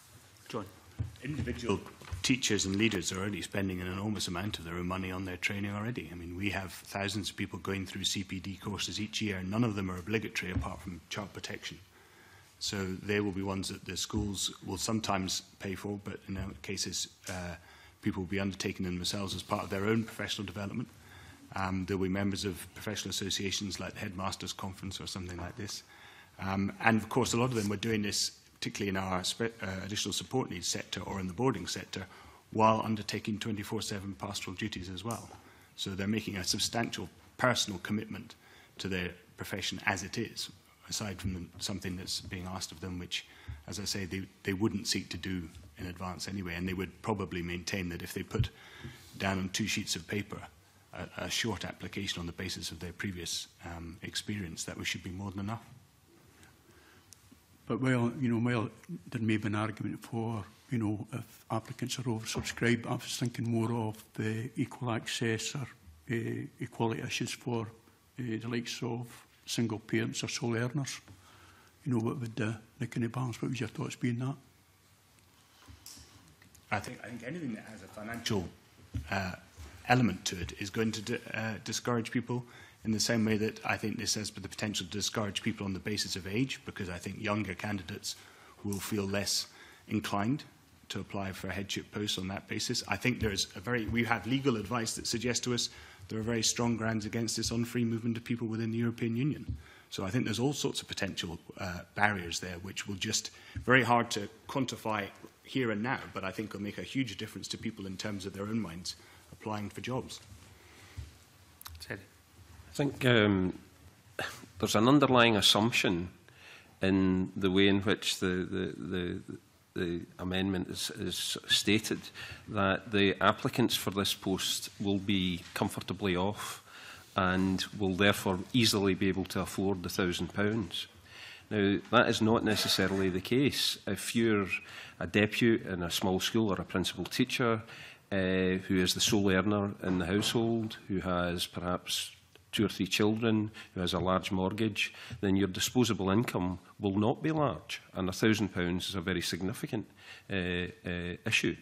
John, individual teachers and leaders are already spending an enormous amount of their own money on their training already. I mean, we have thousands of people going through CPD courses each year, none of them are obligatory apart from child protection. So they will be ones that the schools will sometimes pay for, but in other cases, uh, people will be undertaking them themselves as part of their own professional development. Um, there will be members of professional associations like the Headmasters Conference or something like this. Um, and of course, a lot of them were doing this, particularly in our uh, additional support needs sector or in the boarding sector, while undertaking 24-7 pastoral duties as well. So they're making a substantial personal commitment to their profession as it is, aside from them, something that's being asked of them, which, as I say, they, they wouldn't seek to do in advance anyway, and they would probably maintain that if they put down on two sheets of paper a, a short application on the basis of their previous um, experience, that we should be more than enough. But well, you know, well, there may be an argument for, you know, if applicants are oversubscribed, I was thinking more of the equal access or uh, equality issues for uh, the likes of single parents or sole earners. You know, what would uh, Nick and the balance? What would your thoughts be that? I think, I think anything that has a financial uh, element to it is going to uh, discourage people in the same way that I think this has the potential to discourage people on the basis of age, because I think younger candidates will feel less inclined to apply for a headship post on that basis. I think there's a very, we have legal advice that suggests to us There are very strong grounds against this on free movement of people within the European Union. So I think there's all sorts of potential uh, barriers there, which will just very hard to quantify here and now, but I think will make a huge difference to people in terms of their own minds applying for jobs. Teddy. I think um, there's an underlying assumption in the way in which the, the, the, the amendment is, is stated that the applicants for this post will be comfortably off and will therefore easily be able to afford the £1,000. Now, that is not necessarily the case. If you're a deputy in a small school or a principal teacher uh, who is the sole earner in the household, who has perhaps two or three children, who has a large mortgage, then your disposable income will not be large. And pounds is a very significant uh, uh, issue.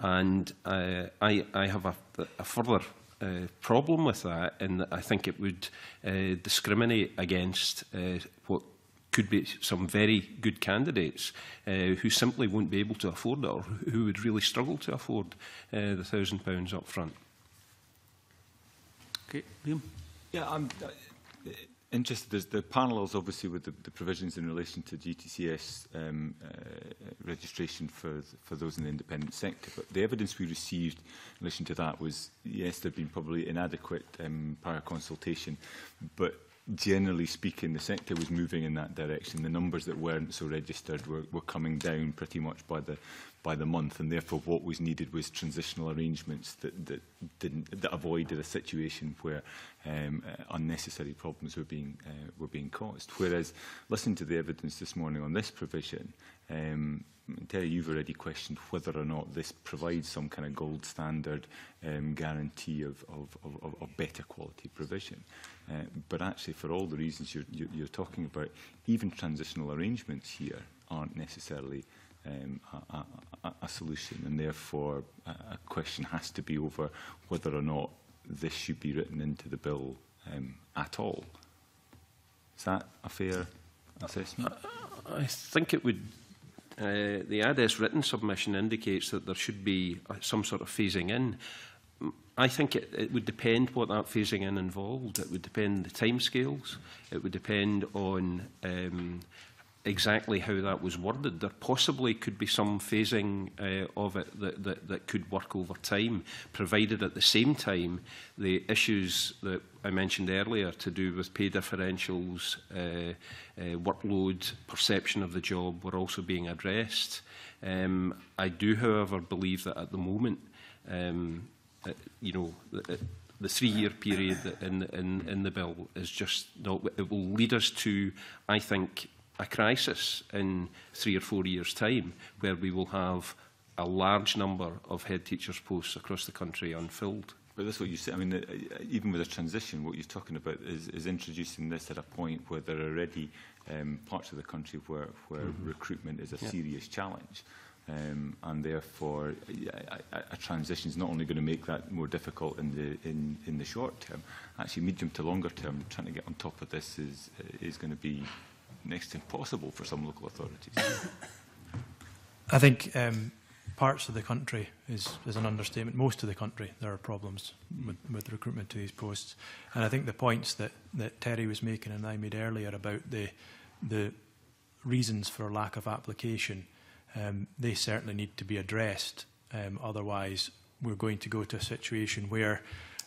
And uh, I, I have a, a further uh, problem with that and I think it would uh, discriminate against uh, what could be some very good candidates uh, who simply won't be able to afford it or who would really struggle to afford uh, the pounds up front. Okay, Liam. Yeah, I'm uh, interested. There's the parallels, obviously, with the, the provisions in relation to GTCS um, uh, registration for th for those in the independent sector. But the evidence we received in relation to that was, yes, there'd been probably inadequate um, prior consultation, but generally speaking, the sector was moving in that direction. The numbers that weren't so registered were, were coming down pretty much by the by the month, and therefore what was needed was transitional arrangements that, that, didn't, that avoided a situation where um, uh, unnecessary problems were being, uh, were being caused. Whereas, listening to the evidence this morning on this provision, um, Terry, you've already questioned whether or not this provides some kind of gold standard um, guarantee of, of, of, of better quality provision. Uh, but actually, for all the reasons you you're talking about, even transitional arrangements here aren't necessarily um, a, a, a solution. And therefore, a, a question has to be over whether or not this should be written into the bill um, at all. Is that a fair assessment? I, think it would Uh, the ADES written submission indicates that there should be uh, some sort of phasing in. I think it, it would depend what that phasing in involved. It would depend the timescales. It would depend on um, exactly how that was worded. There possibly could be some phasing uh, of it that, that, that could work over time, provided at the same time the issues that I mentioned earlier to do with pay differentials, uh, uh, workload, perception of the job were also being addressed. Um, I do, however, believe that at the moment, um, uh, you know, uh, the three-year period in, in, in the bill is just not, it will lead us to, I think, a crisis in three or four years' time where we will have a large number of head teachers' posts across the country unfilled. But that's what you said. I mean, uh, even with a transition, what you're talking about is, is introducing this at a point where there are already um, parts of the country where, where mm -hmm. recruitment is a yeah. serious challenge. Um, and therefore, a, a, a transition is not only going to make that more difficult in the, in, in the short term, actually medium to longer term, trying to get on top of this is, is going to be next to impossible for some local authorities. I think um, parts of the country is, is an understatement. Most of the country, there are problems with, with recruitment to these posts. And I think the points that, that Terry was making and I made earlier about the, the reasons for lack of application, um, they certainly need to be addressed. Um, otherwise, we're going to go to a situation where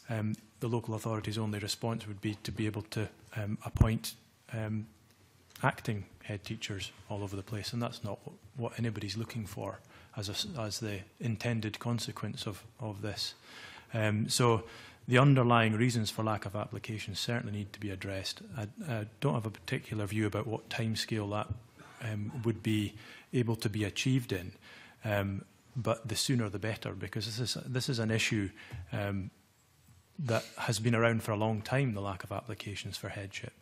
um, the local authority's only response would be to be able to um, appoint um, acting head teachers all over the place, and that's not what anybody's looking for as, a, as the intended consequence of, of this. Um, so the underlying reasons for lack of application certainly need to be addressed. I, I don't have a particular view about what timescale that um, would be able to be achieved in, um, but the sooner the better, because this is, this is an issue um, that has been around for a long time, the lack of applications for headship.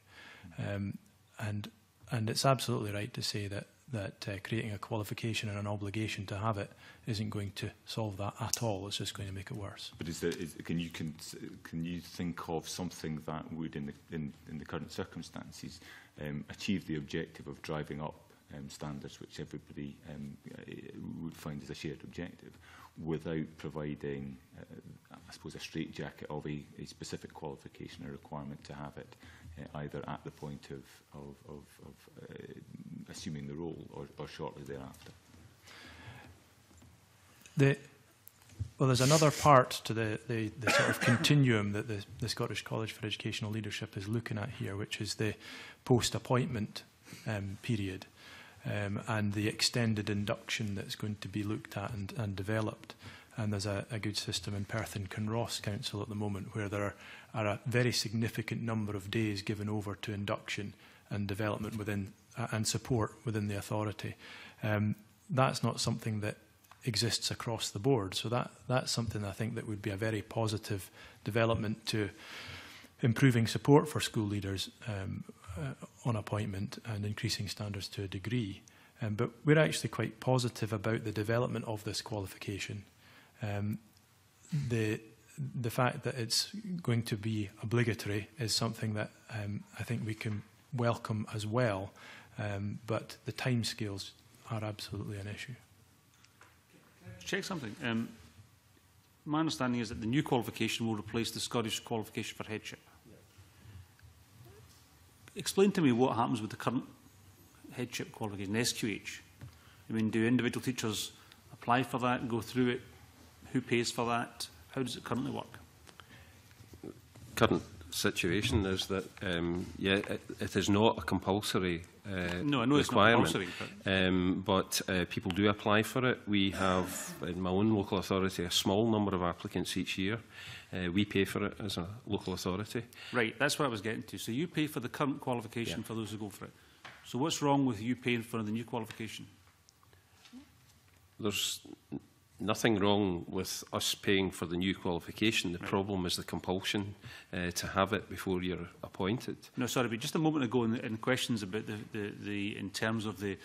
Um, and and it's absolutely right to say that that uh, creating a qualification and an obligation to have it isn't going to solve that at all. It's just going to make it worse. But is there, is, can you can, can you think of something that would, in the in, in the current circumstances, um, achieve the objective of driving up um, standards, which everybody um, uh, would find as a shared objective, without providing, uh, I suppose, a straitjacket of a, a specific qualification or requirement to have it? Uh, either at the point of, of, of, of uh, assuming the role or, or shortly thereafter. The, well, there's another part to the, the, the sort of continuum that the, the, Scottish College for Educational Leadership is looking at here, which is the post-appointment um, period um, and the extended induction that's going to be looked at and, and developed. And there's a, a, good system in Perth and Kinross Council at the moment where there are are a very significant number of days given over to induction and development within uh, and support within the authority. Um, that's not something that exists across the board. So that that's something I think that would be a very positive development to improving support for school leaders um, uh, on appointment and increasing standards to a degree. Um, but we're actually quite positive about the development of this qualification. Um, the the fact that it's going to be obligatory is something that um, I think we can welcome as well, um, but the time scales are absolutely an issue. Check something. Um, my understanding is that the new qualification will replace the Scottish qualification for headship. Explain to me what happens with the current headship qualification, the SQH. I mean, do individual teachers apply for that, go through it? Who pays for that? How does it currently work? Current situation is that, um, yeah, it, it is not a compulsory uh, no, I know requirement, it's not compulsory, but, um, but uh, people do apply for it. We have, in my own local authority, a small number of applicants each year. Uh, we pay for it as a local authority. Right, that's what I was getting to. So you pay for the current qualification yeah. for those who go for it. So what's wrong with you paying for the new qualification? There's nothing wrong with us paying for the new qualification. The right. problem is the compulsion uh, to have it before you're appointed. No, sorry, but just a moment ago in, in questions about the, the, the, in terms of the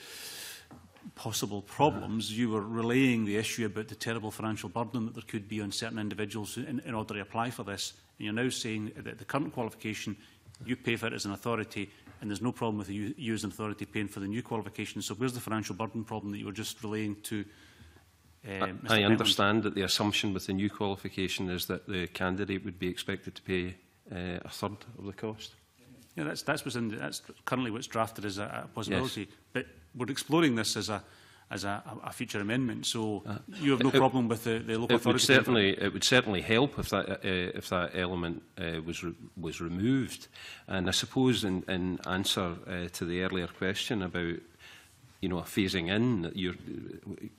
possible problems, you were relaying the issue about the terrible financial burden that there could be on certain individuals in, in order to apply for this. And you're now saying that the current qualification, you pay for it as an authority, and there's no problem with you, you as an authority paying for the new qualification. So where's the financial burden problem that you were just relaying to Um, I, I understand that the assumption with the new qualification is that the candidate would be expected to pay uh, a third of the cost. Yeah, that's, that's, what's in the, that's currently what's drafted as a, a possibility. Yes. But we're exploring this as a, as a, a future amendment. So uh, you have no it, problem with the, the local it authority. Would certainly, it would certainly help if that, uh, if that element uh, was, re was removed. And I suppose in, in answer uh, to the earlier question about you know, a phasing in? You're,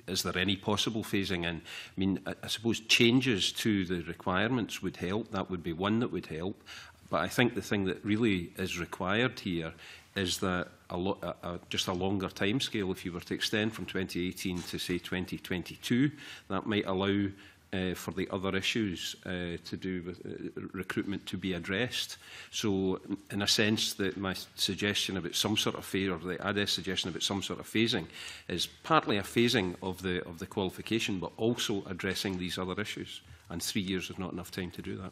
is there any possible phasing in? I mean, I, I suppose changes to the requirements would help. That would be one that would help. But I think the thing that really is required here is that a lot, a, a, just a longer timescale, if you were to extend from 2018 to, say, 2022, that might allow uh, for the other issues uh, to do with uh, recruitment to be addressed. So in a sense that my suggestion about some sort of phase, or the ADES suggestion about some sort of phasing, is partly a phasing of the, of the qualification, but also addressing these other issues. And three years is not enough time to do that.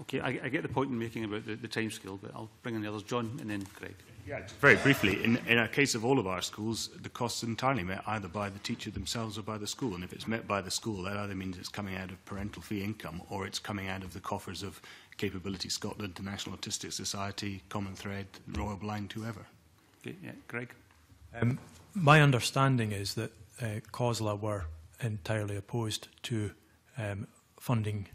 Okay, I, I get the point you're making about the, the time scale, but I'll bring in the others. John and then Craig. Yeah, very briefly, in, in a case of all of our schools, the cost is entirely met either by the teacher themselves or by the school. And if it's met by the school, that either means it's coming out of parental fee income or it's coming out of the coffers of Capability Scotland, the National Autistic Society, Common Thread, Royal Blind, whoever. Okay, yeah, Greg? Um, my understanding is that uh, COSLA were entirely opposed to um, funding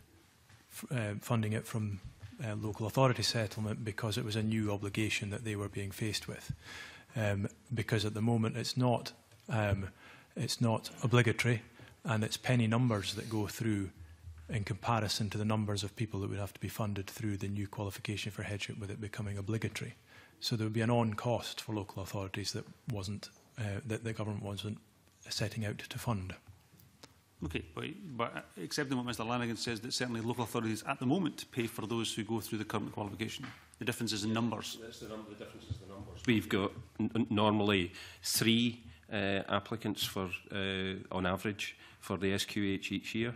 uh, funding it from uh, local authority settlement because it was a new obligation that they were being faced with. Um, because at the moment it's not, um, it's not obligatory and it's penny numbers that go through in comparison to the numbers of people that would have to be funded through the new qualification for headship with it becoming obligatory. So there would be an on cost for local authorities that wasn't uh, that the government wasn't setting out to fund. Okay, but, but accepting what Mr Lanigan says, that certainly local authorities at the moment pay for those who go through the current qualification. The difference is in numbers. That's the, num the difference is the numbers. We've got normally three uh, applicants for, uh, on average for the SQH each year.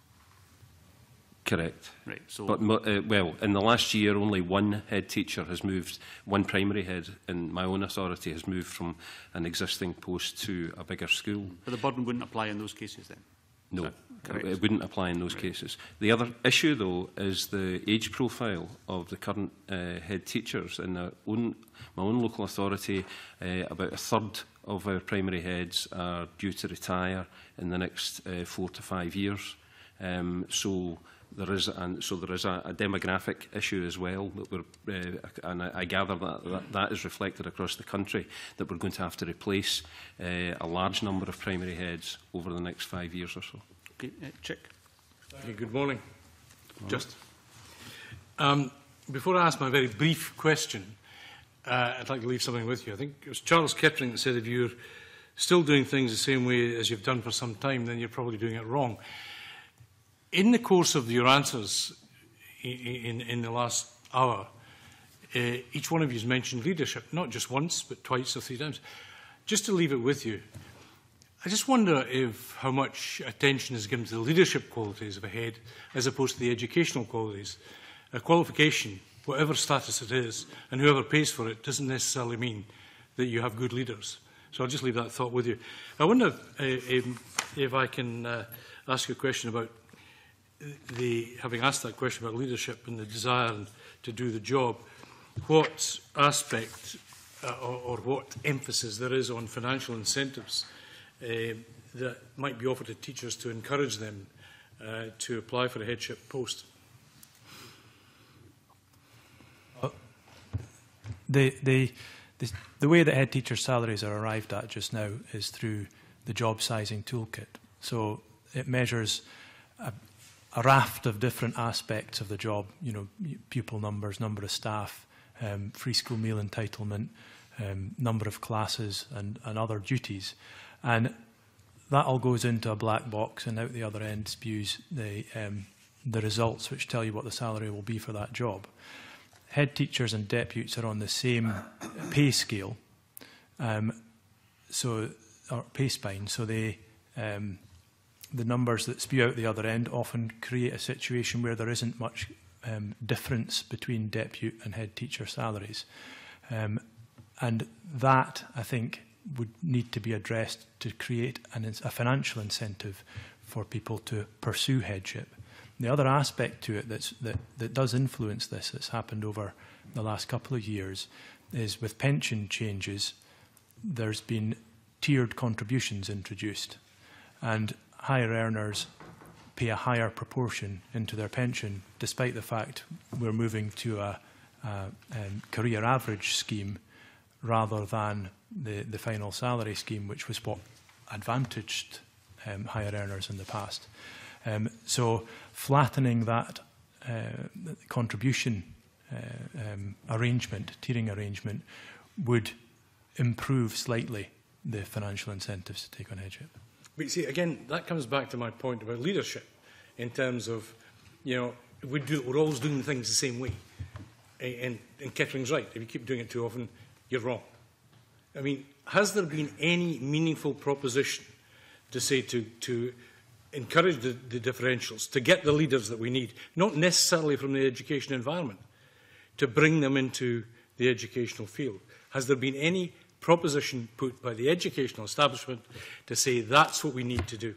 Correct. Right. So, but uh, well, in the last year, only one head teacher has moved. One primary head in my own authority has moved from an existing post to a bigger school. But the burden wouldn't apply in those cases, then. No, it wouldn't apply in those right. cases. The other issue, though, is the age profile of the current uh, head teachers. In our own, my own local authority, uh, about a third of our primary heads are due to retire in the next uh, four to five years. Um, so there is and so there is a, a demographic issue as well that we're, uh, and I, I gather that, that that is reflected across the country that we're going to have to replace uh, a large number of primary heads over the next five years or so. Okay, uh, check. Okay, good morning. Good Just um, before I ask my very brief question, uh, I'd like to leave something with you. I think it was Charles Kettering that said if you're still doing things the same way as you've done for some time, then you're probably doing it wrong in the course of your answers in, in the last hour, uh, each one of you has mentioned leadership, not just once, but twice or three times. Just to leave it with you, I just wonder if how much attention is given to the leadership qualities of a head as opposed to the educational qualities. A qualification, whatever status it is, and whoever pays for it, doesn't necessarily mean that you have good leaders. So I'll just leave that thought with you. I wonder if, uh, if, um, if I can uh, ask a question about the, having asked that question about leadership and the desire to do the job, what aspect uh, or, or what emphasis there is on financial incentives uh, that might be offered to teachers to encourage them uh, to apply for a headship post? Uh, the, the, the, the way that head teacher salaries are arrived at just now is through the job sizing toolkit. So it measures a, a raft of different aspects of the job, you know, pupil numbers, number of staff, um, free school meal entitlement, um, number of classes and, and other duties. And that all goes into a black box and out the other end spews the, um, the results which tell you what the salary will be for that job. Head teachers and deputies are on the same pay scale, um, so or pay spine, so they um, the numbers that spew out the other end often create a situation where there isn't much um, difference between deputy and head teacher salaries. Um, and that, I think, would need to be addressed to create an, a financial incentive for people to pursue headship. The other aspect to it that's, that, that does influence this, that's happened over the last couple of years, is with pension changes, there's been tiered contributions introduced. And higher earners pay a higher proportion into their pension, despite the fact we're moving to a, a um, career average scheme rather than the, the final salary scheme, which was what advantaged um, higher earners in the past. Um, so flattening that uh, contribution uh, um, arrangement, tiering arrangement, would improve slightly the financial incentives to take on headship. But you see, again, that comes back to my point about leadership in terms of, you know, we do, we're always doing things the same way. And, and Kettering's right. If you keep doing it too often, you're wrong. I mean, has there been any meaningful proposition to say to, to encourage the, the differentials, to get the leaders that we need, not necessarily from the education environment, to bring them into the educational field? Has there been any proposition put by the educational establishment to say that's what we need to do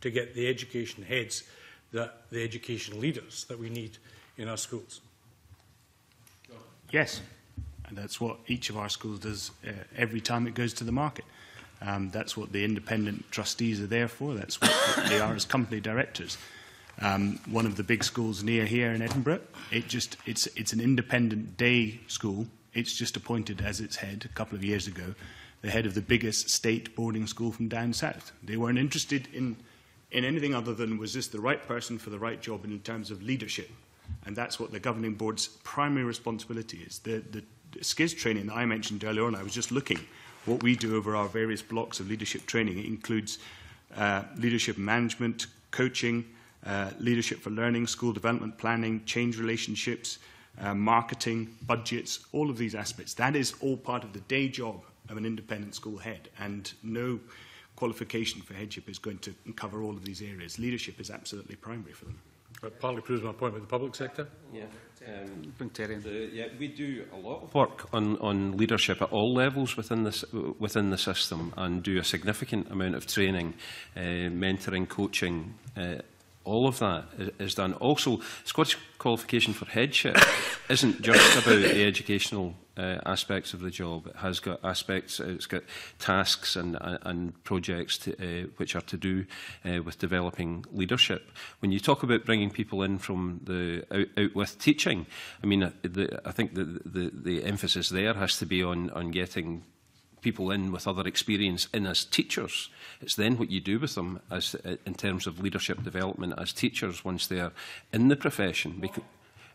to get the education heads, that the education leaders that we need in our schools. Yes, and that's what each of our schools does uh, every time it goes to the market. Um, that's what the independent trustees are there for. That's what they are as company directors. Um, one of the big schools near here in Edinburgh, it just it's it's an independent day school It's just appointed as its head a couple of years ago, the head of the biggest state boarding school from down south. They weren't interested in, in anything other than was this the right person for the right job in terms of leadership. And that's what the governing board's primary responsibility is. The, the skills training that I mentioned earlier on, I was just looking what we do over our various blocks of leadership training. It includes uh, leadership management, coaching, uh, leadership for learning, school development planning, change relationships, uh, marketing, budgets, all of these aspects. That is all part of the day job of an independent school head, and no qualification for headship is going to cover all of these areas. Leadership is absolutely primary for them. That partly proves my point with the public sector. Yeah, um, the, yeah, we do a lot of work on, on leadership at all levels within this within the system, and do a significant amount of training, uh, mentoring, coaching, uh, all of that is, is done. Also, Scottish qualification for headship isn't just about the educational uh, aspects of the job. It has got aspects, it's got tasks and, and, and projects to, uh, which are to do uh, with developing leadership. When you talk about bringing people in from the out, out with teaching, I mean, uh, the, I think the, the, the emphasis there has to be on, on getting people in with other experience in as teachers. It's then what you do with them as uh, in terms of leadership development as teachers once they're in the profession. Because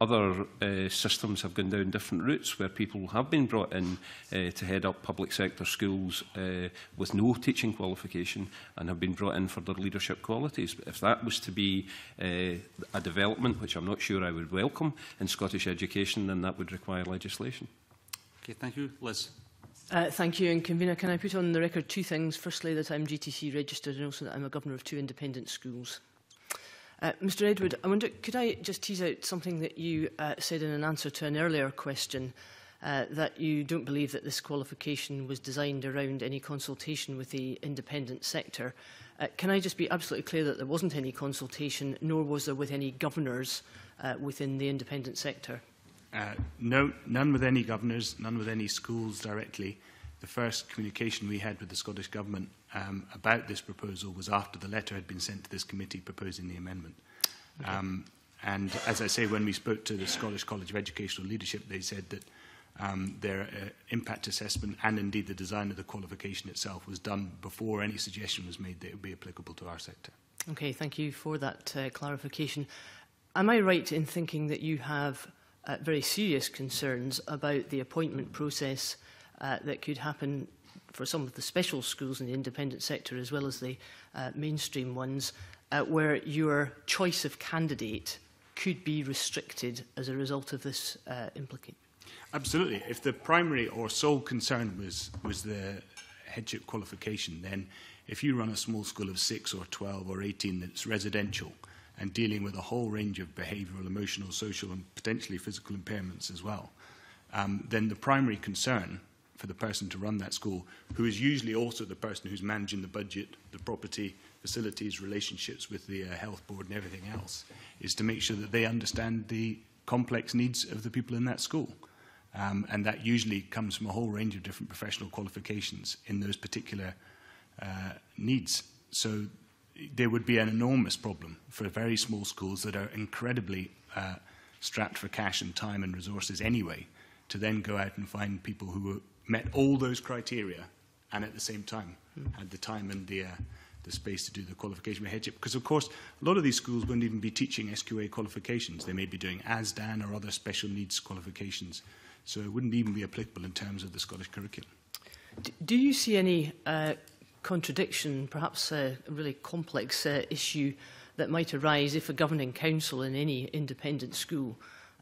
Other uh, systems have gone down different routes where people have been brought in uh, to head up public sector schools uh, with no teaching qualification and have been brought in for their leadership qualities. But if that was to be uh, a development, which I'm not sure I would welcome in Scottish education, then that that would require legislation. Okay, thank you. Liz. Uh, thank you, and Convener, can I put on the record two things? Firstly, that I'm GTC registered and also that I'm a governor of two independent schools. Uh, Mr Edward, I wonder, could I just tease out something that you uh, said in an answer to an earlier question, uh, that you don't believe that this qualification was designed around any consultation with the independent sector. Uh, can I just be absolutely clear that there wasn't any consultation, nor was there with any governors uh, within the independent sector? Uh, no, none with any governors, none with any schools directly. The first communication we had with the Scottish Government um, about this proposal was after the letter had been sent to this committee proposing the amendment. Okay. Um, and as I say, when we spoke to the Scottish College of Educational Leadership, they said that um, their uh, impact assessment and indeed the design of the qualification itself was done before any suggestion was made that it would be applicable to our sector. Okay, thank you for that uh, clarification. Am I right in thinking that you have uh, very serious concerns about the appointment process uh, that could happen for some of the special schools in the independent sector as well as the uh, mainstream ones, uh, where your choice of candidate could be restricted as a result of this uh, implication? Absolutely. If the primary or sole concern was, was the headship qualification, then if you run a small school of 6 or 12 or 18 that's residential – and dealing with a whole range of behavioral, emotional, social, and potentially physical impairments as well, um, then the primary concern for the person to run that school, who is usually also the person who's managing the budget, the property, facilities, relationships with the uh, health board and everything else, is to make sure that they understand the complex needs of the people in that school. Um, and that usually comes from a whole range of different professional qualifications in those particular uh, needs. So there would be an enormous problem for very small schools that are incredibly uh, strapped for cash and time and resources anyway to then go out and find people who met all those criteria and at the same time mm. had the time and the, uh, the space to do the qualification with headship. Because, of course, a lot of these schools wouldn't even be teaching SQA qualifications. They may be doing ASDAN or other special needs qualifications. So it wouldn't even be applicable in terms of the Scottish curriculum. Do you see any uh, contradiction, perhaps a really complex uh, issue that might arise if a governing council in any independent school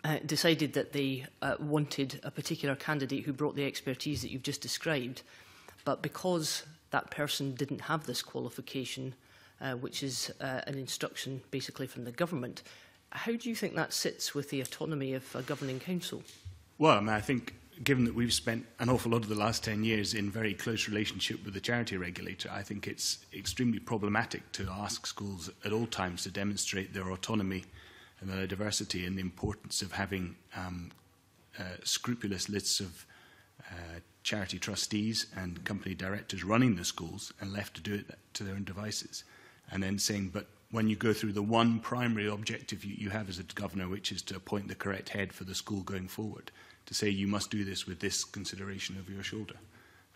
uh, decided that they uh, wanted a particular candidate who brought the expertise that you've just described. But because that person didn't have this qualification, uh, which is uh, an instruction basically from the government, how do you think that sits with the autonomy of a governing council? Well, I, mean, I think given that we've spent an awful lot of the last 10 years in very close relationship with the charity regulator, I think it's extremely problematic to ask schools at all times to demonstrate their autonomy and their diversity and the importance of having um, uh, scrupulous lists of uh, charity trustees and company directors running the schools and left to do it to their own devices. And then saying, but when you go through the one primary objective you, you have as a governor, which is to appoint the correct head for the school going forward – to say you must do this with this consideration over your shoulder.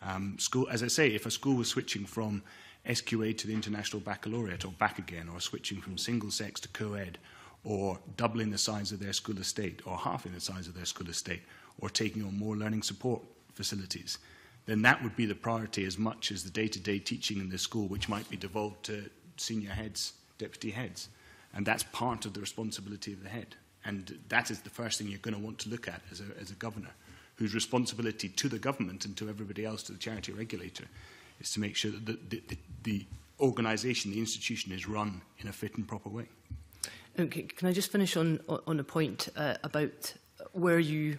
Um, school, as I say, if a school was switching from SQA to the International Baccalaureate or back again, or switching from single sex to co ed, or doubling the size of their school estate, or halving the size of their school estate, or taking on more learning support facilities, then that would be the priority as much as the day to day teaching in the school, which might be devolved to senior heads, deputy heads. And that's part of the responsibility of the head. And that is the first thing you're going to want to look at as a, as a governor, whose responsibility to the government and to everybody else, to the charity regulator, is to make sure that the, the, the, the organisation, the institution, is run in a fit and proper way. Okay, can I just finish on, on a point uh, about where you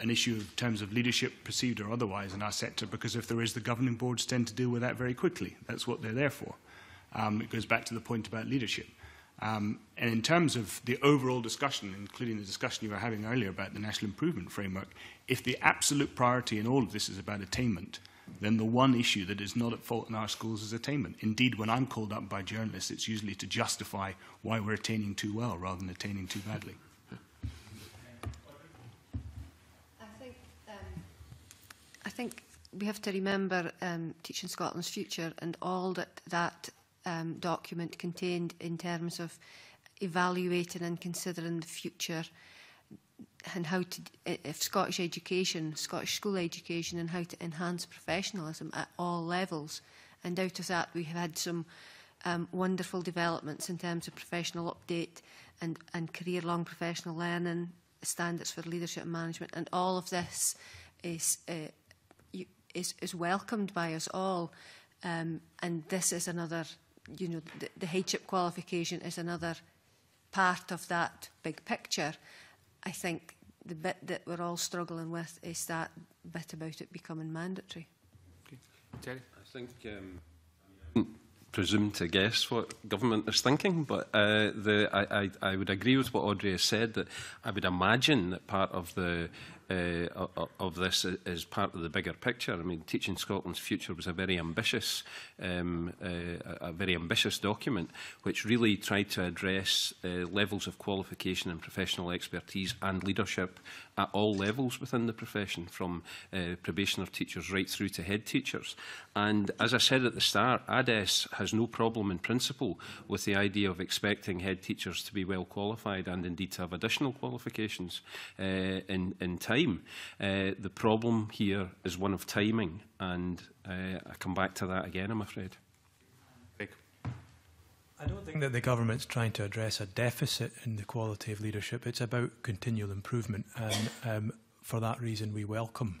an issue in terms of leadership, perceived or otherwise, in our sector because if there is, the governing boards tend to deal with that very quickly. That's what they're there for. Um, it goes back to the point about leadership. Um, and in terms of the overall discussion, including the discussion you were having earlier about the national improvement framework, if the absolute priority in all of this is about attainment, then the one issue that is not at fault in our schools is attainment. Indeed, when I'm called up by journalists, it's usually to justify why we're attaining too well rather than attaining too badly. I think, um, I think we have to remember um, Teaching Scotland's future and all that that um, document contained in terms of evaluating and considering the future and how to if Scottish education, Scottish school education, and how to enhance professionalism at all levels. And out of that, we have had some um, wonderful developments in terms of professional update and, and career-long professional learning, standards for leadership and management, and all of this is uh, is, is welcomed by us all. Um, and this is another, you know, the, the HIP qualification is another part of that big picture. I think the bit that we're all struggling with is that bit about it becoming mandatory. Okay. Terry? I think um, I presume to guess what government is thinking, but uh, the, I, I, I would agree with what Audrey has said, that I would imagine that part of the uh, of this as part of the bigger picture. I mean, Teaching Scotland's Future was a very ambitious, um, uh, a very ambitious document, which really tried to address uh, levels of qualification and professional expertise and leadership at all levels within the profession, from uh, probationer teachers right through to head teachers. And as I said at the start, ADES has no problem in principle with the idea of expecting head teachers to be well qualified and indeed to have additional qualifications uh, in, in time. Uh, the problem here is one of timing, and uh, I come back to that again, I'm afraid. I don't think that the government's trying to address a deficit in the quality of leadership. It's about continual improvement. And um, for that reason, we welcome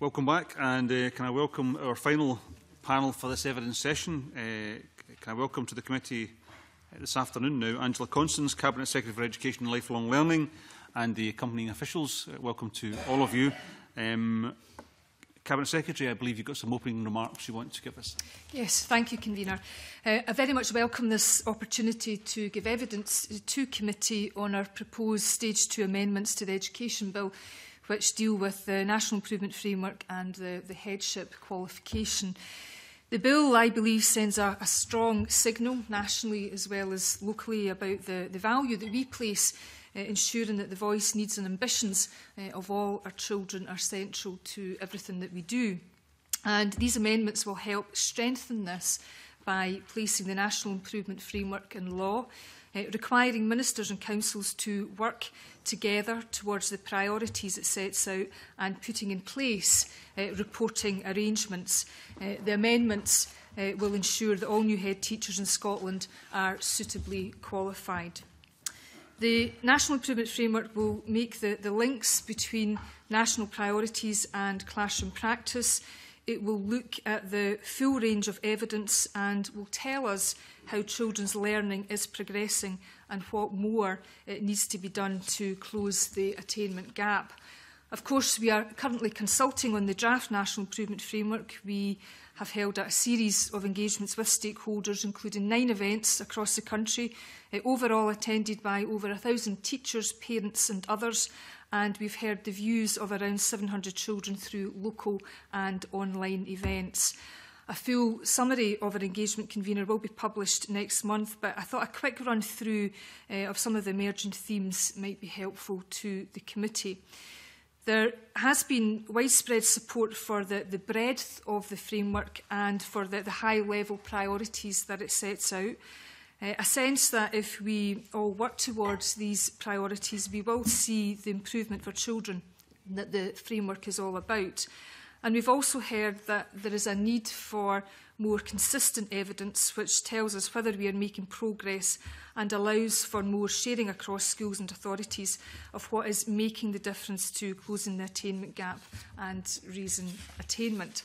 Welcome back, and uh, can I welcome our final panel for this evidence session. Uh, can I welcome to the committee uh, this afternoon now Angela Constance, Cabinet Secretary for Education and Lifelong Learning, and the accompanying officials. Uh, welcome to all of you. Um, Cabinet Secretary, I believe you've got some opening remarks you want to give us. Yes, thank you, Convener. Uh, I very much welcome this opportunity to give evidence to committee on our proposed Stage 2 amendments to the Education Bill which deal with the National Improvement Framework and the, the headship qualification. The bill, I believe, sends a, a strong signal nationally as well as locally about the, the value that we place uh, ensuring that the voice, needs and ambitions uh, of all our children are central to everything that we do. And these amendments will help strengthen this by placing the National Improvement Framework in law uh, requiring ministers and councils to work together towards the priorities it sets out and putting in place uh, reporting arrangements. Uh, the amendments uh, will ensure that all new head teachers in Scotland are suitably qualified. The National Improvement Framework will make the, the links between national priorities and classroom practice. It will look at the full range of evidence and will tell us how children's learning is progressing and what more it needs to be done to close the attainment gap. Of course, we are currently consulting on the draft National Improvement Framework. We have held a series of engagements with stakeholders, including nine events across the country, uh, overall attended by over 1,000 teachers, parents and others, and we've heard the views of around 700 children through local and online events. A full summary of our engagement convener will be published next month, but I thought a quick run through uh, of some of the emergent themes might be helpful to the committee. There has been widespread support for the, the breadth of the framework and for the, the high-level priorities that it sets out. Uh, a sense that if we all work towards these priorities, we will see the improvement for children that the framework is all about. And we've also heard that there is a need for more consistent evidence which tells us whether we are making progress and allows for more sharing across schools and authorities of what is making the difference to closing the attainment gap and raising attainment.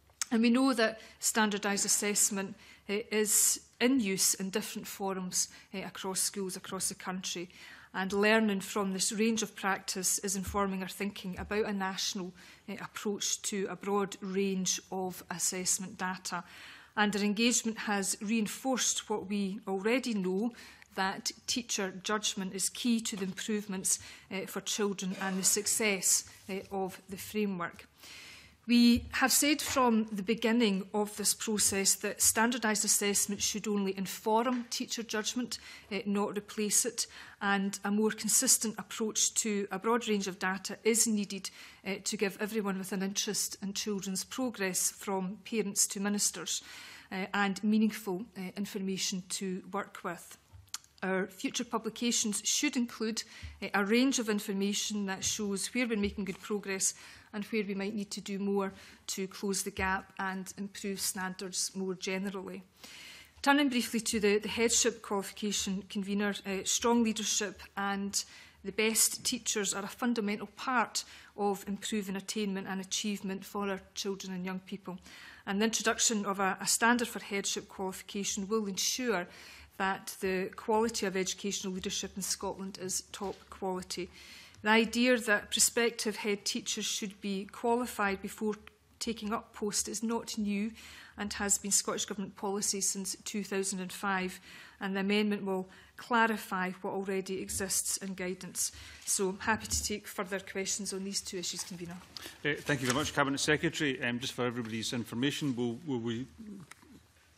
And we know that standardised assessment is in use in different forums eh, across schools across the country. And learning from this range of practice is informing our thinking about a national eh, approach to a broad range of assessment data. And our engagement has reinforced what we already know that teacher judgment is key to the improvements uh, for children and the success uh, of the framework. We have said from the beginning of this process that standardised assessment should only inform teacher judgment, eh, not replace it, and a more consistent approach to a broad range of data is needed eh, to give everyone with an interest in children's progress, from parents to ministers, eh, and meaningful eh, information to work with. Our future publications should include uh, a range of information that shows where we're making good progress and where we might need to do more to close the gap and improve standards more generally. Turning briefly to the, the headship qualification convener, uh, strong leadership and the best teachers are a fundamental part of improving attainment and achievement for our children and young people. And the introduction of a, a standard for headship qualification will ensure that the quality of educational leadership in Scotland is top quality. The idea that prospective head teachers should be qualified before taking up post is not new and has been Scottish Government policy since 2005 and the amendment will clarify what already exists in guidance. So I'm happy to take further questions on these two issues, Convener. Uh, thank you very much, Cabinet Secretary. Um, just for everybody's information, we'll, we'll, we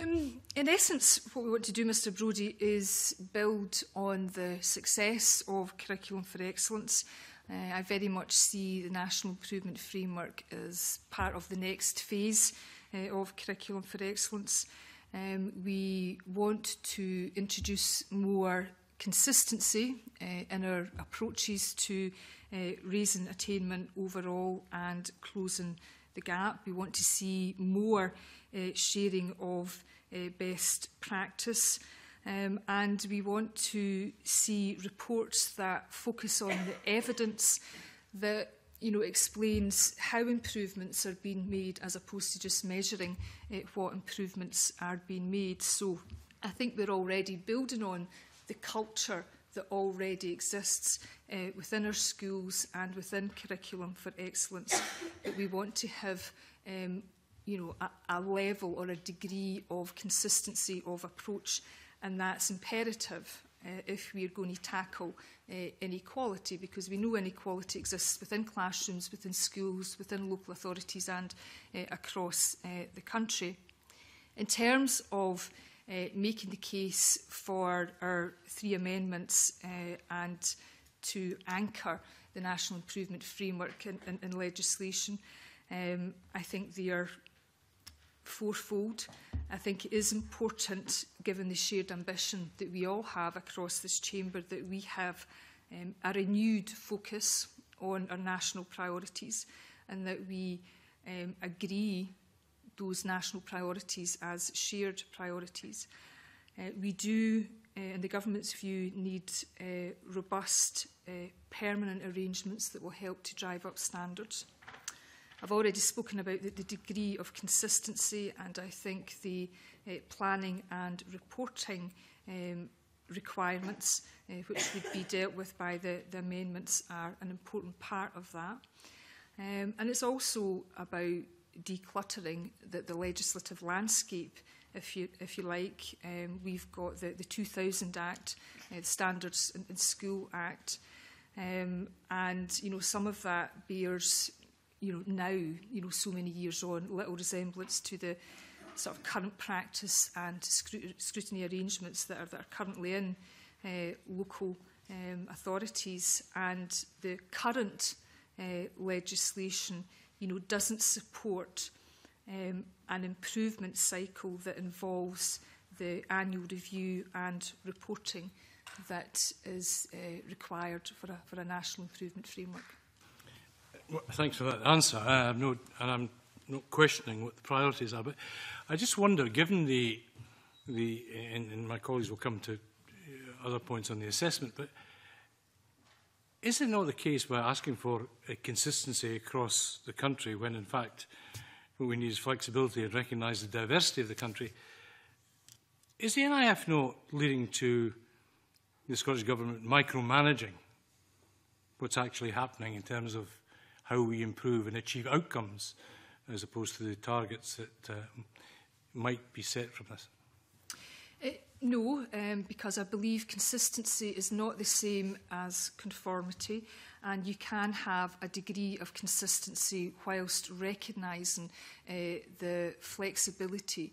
Um, in essence, what we want to do, Mr Brody, is build on the success of Curriculum for Excellence. Uh, I very much see the National Improvement Framework as part of the next phase uh, of Curriculum for Excellence. Um, we want to introduce more consistency uh, in our approaches to uh, raising attainment overall and closing the gap. We want to see more Uh, sharing of uh, best practice. Um, and we want to see reports that focus on the evidence that you know, explains how improvements are being made as opposed to just measuring uh, what improvements are being made. So I think we're already building on the culture that already exists uh, within our schools and within curriculum for excellence. But we want to have um, you know, a, a level or a degree of consistency of approach, and that's imperative uh, if we're going to tackle uh, inequality, because we know inequality exists within classrooms, within schools, within local authorities and uh, across uh, the country. In terms of uh, making the case for our three amendments uh, and to anchor the National Improvement Framework in, in, in legislation, um, I think they are fourfold, I think it is important, given the shared ambition that we all have across this chamber, that we have um, a renewed focus on our national priorities and that we um, agree those national priorities as shared priorities. Uh, we do, uh, in the government's view, need uh, robust, uh, permanent arrangements that will help to drive up standards. I've already spoken about the, the degree of consistency and I think the uh, planning and reporting um, requirements uh, which would be dealt with by the, the amendments are an important part of that. Um, and it's also about decluttering the, the legislative landscape if you, if you like. Um, we've got the, the 2000 Act, uh, the Standards in, in School Act, um, and you know some of that bears you know, now, you know, so many years on, little resemblance to the sort of current practice and scrutiny arrangements that are, that are currently in uh, local um, authorities. And the current uh, legislation, you know, doesn't support um, an improvement cycle that involves the annual review and reporting that is uh, required for a, for a national improvement framework well, Thanks for that answer. I um, have no, and I'm not questioning what the priorities are, but I just wonder, given the, the and, and my colleagues will come to uh, other points on the assessment, but is it not the case by asking for a consistency across the country when, in fact, what we need is flexibility and recognise the diversity of the country? Is the NIF not leading to the Scottish Government micromanaging what's actually happening in terms of how we improve and achieve outcomes as opposed to the targets that uh, might be set from this? Uh, no, um, because I believe consistency is not the same as conformity, and you can have a degree of consistency whilst recognising uh, the flexibility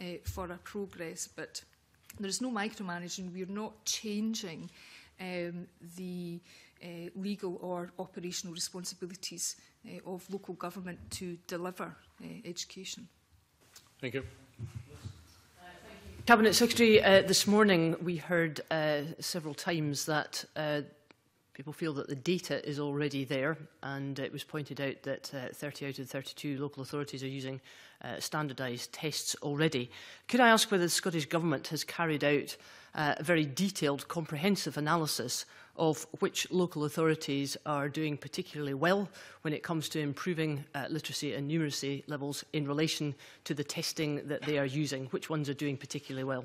uh, for our progress. But is no micromanaging. We're not changing um, the uh, legal or operational responsibilities uh, of local government to deliver uh, education. Thank you. Cabinet Secretary, uh, this morning we heard uh, several times that uh, people feel that the data is already there, and it was pointed out that uh, 30 out of 32 local authorities are using uh, standardised tests already. Could I ask whether the Scottish Government has carried out uh, a very detailed, comprehensive analysis of which local authorities are doing particularly well when it comes to improving uh, literacy and numeracy levels in relation to the testing that they are using? Which ones are doing particularly well?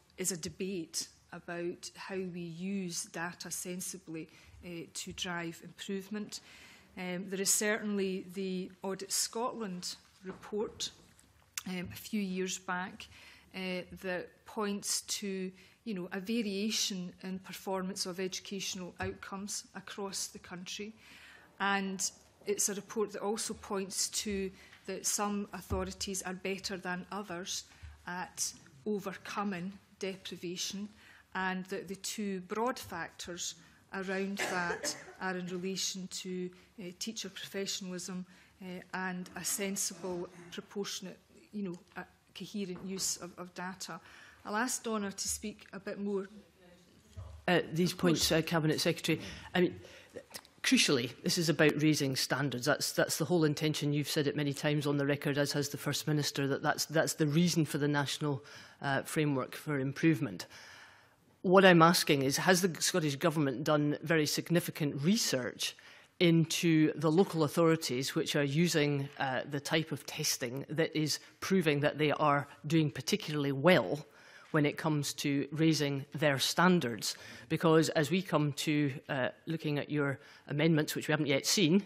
is a debate about how we use data sensibly uh, uh, to drive improvement. Um, there is certainly the Audit Scotland report um, a few years back uh, that points to you know, a variation in performance of educational outcomes across the country. And it's a report that also points to that some authorities are better than others at overcoming deprivation and that the two broad factors around that are in relation to uh, teacher professionalism uh, and a sensible, proportionate, you know, uh, coherent use of, of data. I'll ask Donna to speak a bit more. Uh, these points, uh, Cabinet Secretary. I mean, crucially, this is about raising standards. That's, that's the whole intention. You've said it many times on the record, as has the First Minister, that that's, that's the reason for the national uh, framework for improvement. Uh, what I'm asking is, has the Scottish Government done very significant research into the local authorities which are using uh, the type of testing that is proving that they are doing particularly well when it comes to raising their standards. Because as we come to uh, looking at your amendments, which we haven't yet seen,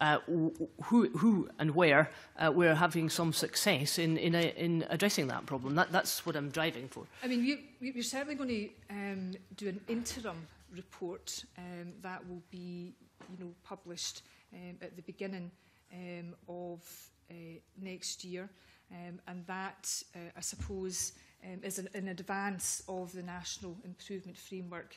uh, who, who and where uh, we're having some success in, in, a, uh, in addressing that problem. That, that's what I'm driving for. I mean, we, we're certainly going to um, do an interim report um, that will be you know, published um, at the beginning um, of uh, next year. Um, and that, uh, I suppose, um, is an, in advance of the National Improvement Framework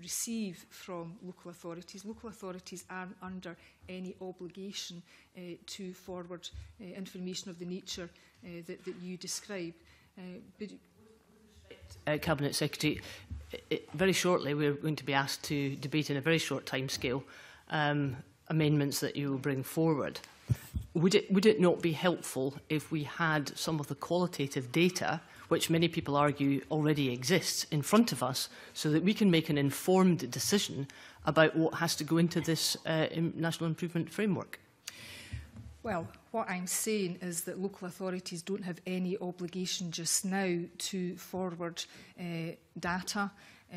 receive from local authorities. Local authorities aren't under any obligation uh, to forward uh, information of the nature uh, that, that you describe. Uh, but uh, Cabinet Secretary, it, uh, uh, very shortly we're going to be asked to debate in a very short time scale um, amendments that you will bring forward would it, would it not be helpful if we had some of the qualitative data, which many people argue already exists, in front of us so that we can make an informed decision about what has to go into this uh, national improvement framework? Well, what I'm saying is that local authorities don't have any obligation just now to forward uh, data uh,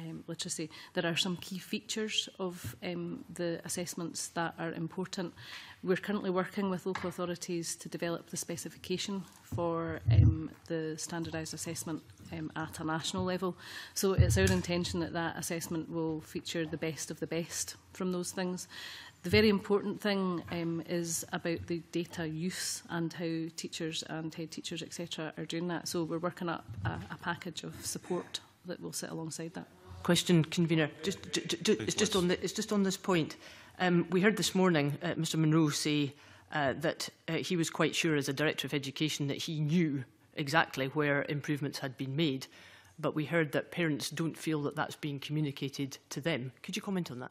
um, literacy. There are some key features of um, the assessments that are important. We're currently working with local authorities to develop the specification for um, the standardised assessment um, at a national level. So it's our intention that that assessment will feature the best of the best from those things. The very important thing um, is about the data use and how teachers and head teachers, etc., are doing that. So we're working up a, a package of support that will sit alongside that. Question, convener. Just, it's just on the, it's just on this point. Um, we heard this morning uh, Mr. Monroe say uh, that uh, he was quite sure, as a director of education, that he knew exactly where improvements had been made. But we heard that parents don't feel that that's being communicated to them. Could you comment on that?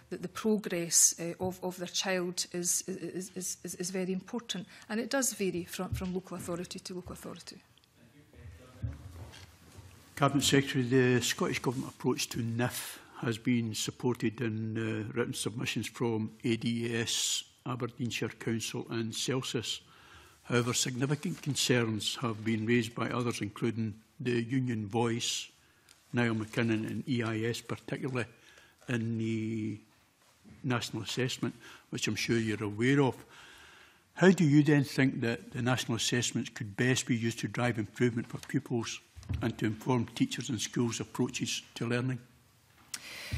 the, the progress uh, of of their child is is is is very important and it does vary from from local authority to local authority Cabinet Secretary, the Scottish Government approach to NIF has been supported in uh, written submissions from ADS, Aberdeenshire Council and Celsus. However, significant concerns have been raised by others, including the Union Voice, Niall McKinnon and EIS particularly, in the national assessment, which I'm sure you're aware of. How do you then think that the national assessments could best be used to drive improvement for pupils and to inform teachers and schools' approaches to learning? I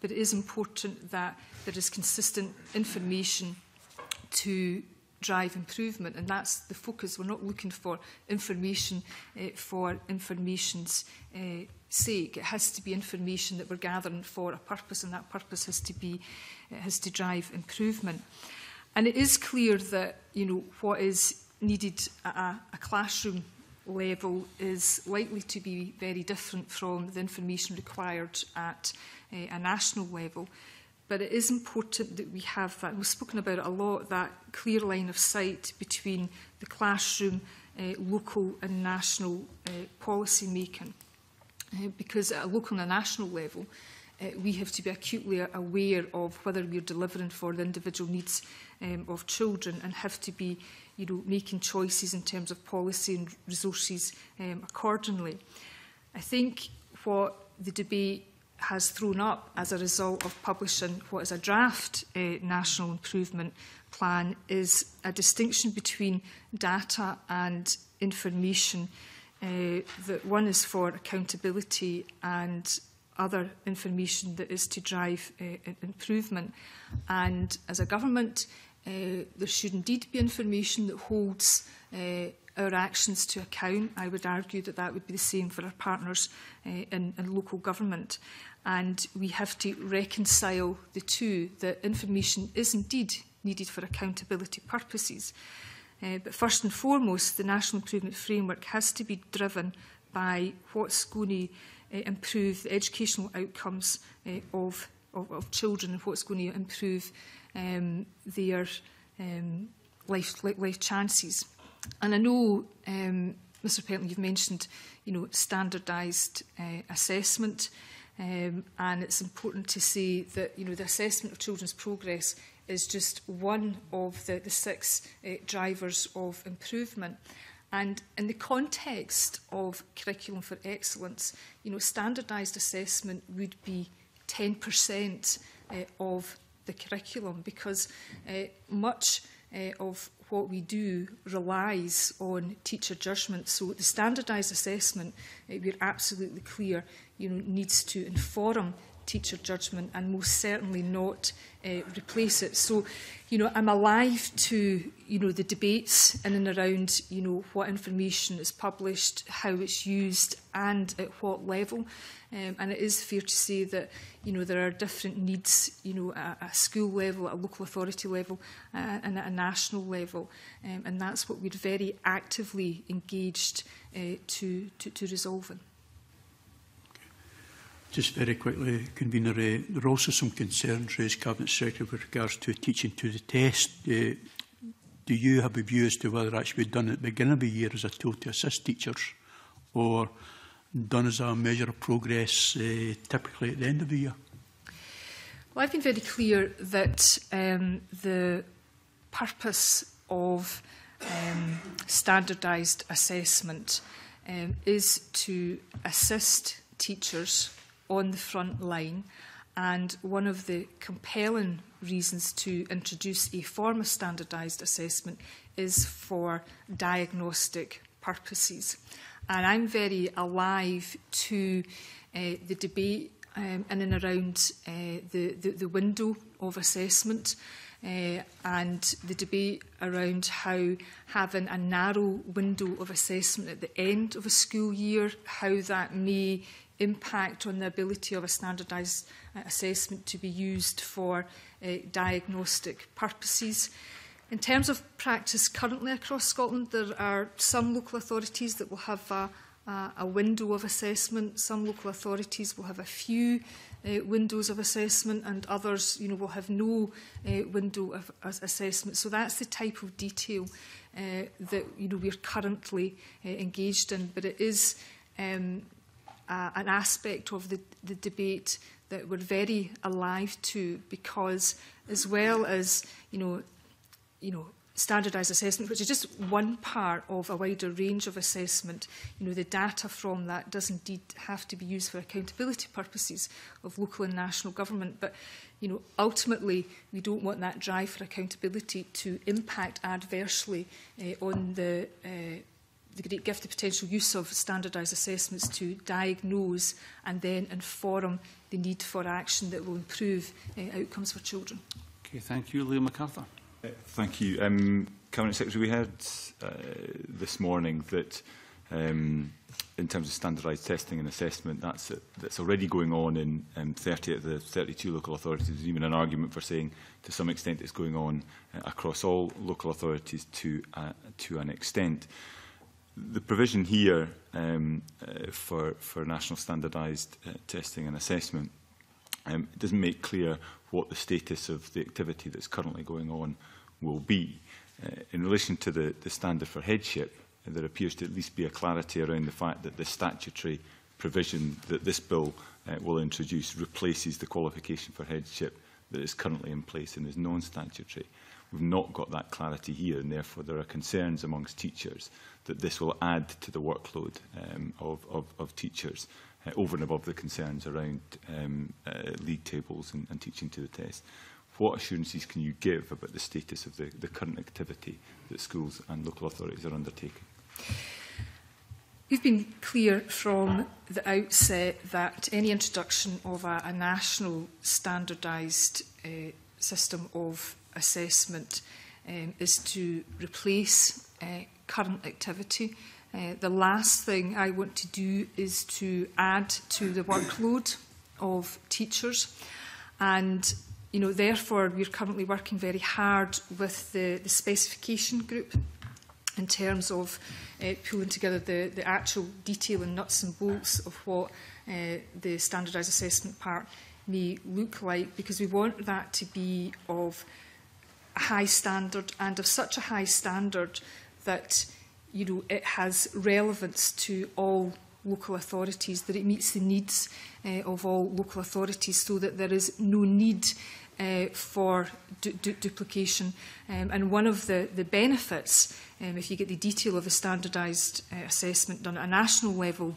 But it is important that there is consistent information to drive improvement. And that's the focus. We're not looking for information uh, for information's uh, sake. It has to be information that we're gathering for a purpose, and that purpose has to be it eh, has to drive improvement. And it is clear that you know what is needed at a, a classroom level is likely to be very different from the information required at uh, a national level. But it is important that we have that. We've spoken about it a lot, that clear line of sight between the classroom, uh, local and national uh, policy making. Uh, because at a local and a national level, uh, uh, we have to be acutely aware of whether we're delivering for the individual needs um, of children and have to be you know, making choices in terms of policy and resources um, accordingly. I think what the debate has thrown up as a result of publishing what is a draft uh, national improvement plan is a distinction between data and information. Uh, that one is for accountability and other information that is to drive uh, improvement. And as a government, uh, there should indeed be information that holds uh, our actions to account. I would argue that that would be the same for our partners uh, in, in local government. And we have to reconcile the two, that information is indeed needed for accountability purposes. Uh, but first and foremost, the National Improvement Framework has to be driven by what's going to uh, improve the educational outcomes uh, of, of, of children and what's going to improve um, their um, life, life chances. And I know, um, Mr Pentland, you've mentioned you know, standardised uh, assessment. Um, and it's important to say that you know, the assessment of children's progress is just one of the, the six uh, drivers of improvement. And in the context of curriculum for excellence, you know, standardised assessment would be 10% uh, eh, of the curriculum because uh, much uh, of what we do relies on teacher judgment. So the standardised assessment, uh, we're absolutely clear, you know, needs to inform teacher judgment and most certainly not uh, replace it. So, you know, I'm alive to, you know, the debates in and around, you know, what information is published, how it's used and at what level. Um, and it is fair to say that, you know, there are different needs, you know, at a school level, at a local authority level uh, and at a national level. Um, and that's what we're very actively engaged uh, to, to, to resolving. Just very quickly, Convener, uh, there are also some concerns raised, Cabinet Secretary, with regards to teaching to the test. Uh, do you have a view as to whether actually done at the beginning of the year as a tool to assist teachers or done as a measure of progress uh, typically at the end of the year? Well, I've been very clear that um, the purpose of um, standardised assessment um, is to assist teachers on the front line. And one of the compelling reasons to introduce a form of standardised assessment is for diagnostic purposes. And I'm very alive to uh, the debate um, in and around uh, the, the, the window of assessment uh, and the debate around how having a narrow window of assessment at the end of a school year, how that may impact on the ability of a standardized uh, assessment to be used for uh, diagnostic purposes. In terms of practice currently across Scotland, there are some local authorities that will have a, a, a window of assessment. Some local authorities will have a few uh, windows of assessment and others you know, will have no uh, window of assessment. So that's the type of detail uh, that you know, we're currently uh, engaged in. But it is um, uh, an aspect of the, the debate that we're very alive to because as well as, you know, you know, standardised assessment, which is just one part of a wider range of assessment, you know, the data from that does indeed have to be used for accountability purposes of local and national government. But, you know, ultimately, we don't want that drive for accountability to impact adversely uh, on the uh, the gift of potential use of standardised assessments to diagnose and then inform the need for action that will improve uh, outcomes for children. Okay, thank you. Liam MacArthur. Uh, thank you. Um, Cabinet Secretary, we heard uh, this morning that um, in terms of standardised testing and assessment, that's, uh, that's already going on in um, 30 of the 32 local authorities. There's even an argument for saying to some extent it's going on uh, across all local authorities to, uh, to an extent. Uh, the provision here um, uh, for, for national standardised uh, testing and assessment um, doesn't make clear what the status of the activity that's currently going on will be. Uh, in relation to the, the standard for headship, uh, there appears to at least be a clarity around the fact that the statutory provision that this bill uh, will introduce replaces the qualification for headship that is currently in place and is non-statutory. We've not got that clarity here, and therefore there are concerns amongst teachers that this will add to the workload um, of, of, of teachers uh, over and above the concerns around um, uh, league tables and, and teaching to the test. What assurances can you give about the status of the, the current activity that schools and local authorities are undertaking? We've been clear from the outset that any introduction of a, a national standardised uh, system of assessment um, is to replace uh, current activity. Uh, the last thing I want to do is to add to the workload of teachers. And, you know, therefore, we're currently working very hard with the, the specification group in terms of uh, pulling together the, the actual detail and nuts and bolts of what uh, the standardised assessment part may look like, because we want that to be of a high standard and of such a high standard that you know, it has relevance to all local authorities, that it meets the needs uh, of all local authorities so that there is no need uh, for du du duplication. Um, and one of the, the benefits, um, if you get the detail of a standardized uh, eh, assessment done at a national level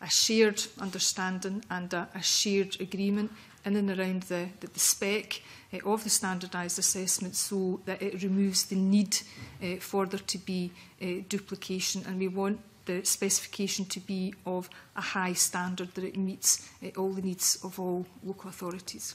a shared understanding and a, a shared agreement in and around the, the, the spec uh, of the standardised assessment so that it removes the need uh, for there to be uh, duplication. And we want the specification to be of a high standard that it meets uh, all the needs of all local authorities.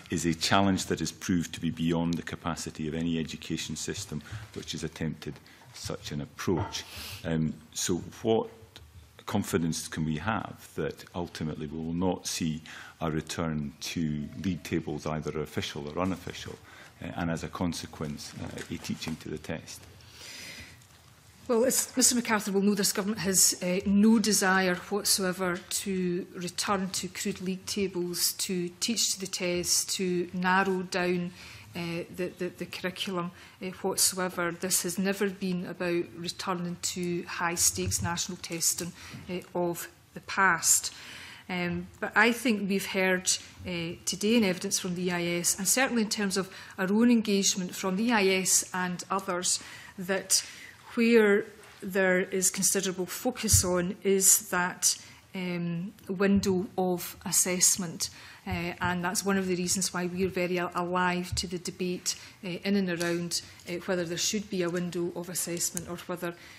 is a challenge that has proved to be beyond the capacity of any education system system which has attempted such an approach. Um, so what confidence can we have that ultimately we will not see a return to lead tables, either official or unofficial, uh, and as a consequence, uh, a teaching to the test? Well, as Mr MacArthur will know, this government has uh, no desire whatsoever to return to crude league tables, to teach to the test, to narrow down uh, uh, the, the, the curriculum uh, whatsoever. This has never been about returning to high stakes national testing uh, of the past. Um, but I think we've heard uh, today in evidence from the EIS, and certainly in terms of our own engagement from the EIS and others, that where there is considerable focus on is that um, window of assessment. Uh, and that's one of the reasons why we are very alive to the debate uh, in and around uh, whether there should be a window of assessment or whether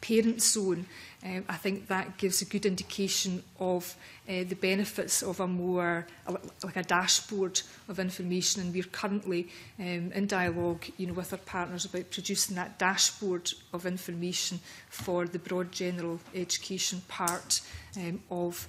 parent zone, um, I think that gives a good indication of uh, the benefits of a more like a dashboard of information and we're currently um, in dialogue you know with our partners about producing that dashboard of information for the broad general education part um, of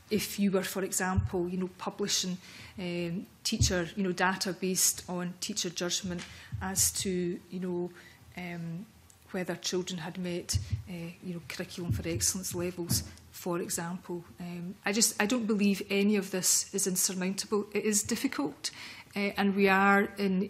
if you were, for example, you know, publishing um, teacher, you know, data based on teacher judgment as to, you know, um, whether children had met, uh, you know, curriculum for excellence levels, for example. Um, I just, I don't believe any of this is insurmountable. It is difficult, uh, and we are in,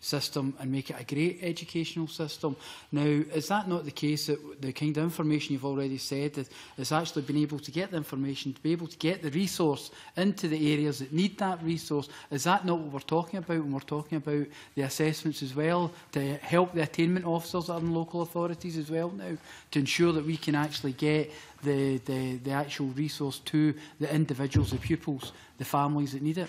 system and make it a great educational system. Now, is that not the case that the kind of information you've already said that is actually been able to get the information, to be able to get the resource into the areas that need that resource? Is that not what we're talking about when we're talking about the assessments as well, to help the attainment officers that are in local authorities as well now, to ensure that we can actually get the, the, the actual resource to the individuals, the pupils, the families that need it?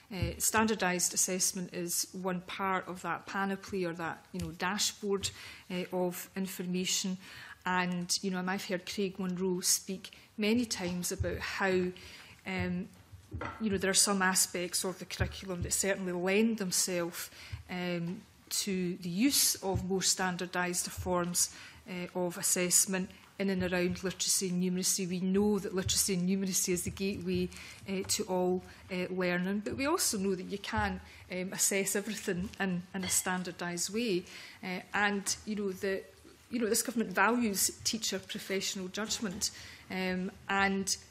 Uh, standardised assessment is one part of that panoply or that you know dashboard uh, of information. And, you know, and I've heard Craig Monroe speak many times about how, um, you know, there are some aspects of the curriculum that certainly lend themselves um, to the use of more standardised forms uh, of assessment in and around literacy and numeracy. We know that literacy and numeracy is the gateway uh, to all uh, learning, but we also know that you can um, assess everything in, in a standardised way. Uh, and, you know, the you know, this government values teacher professional judgment. Um, and,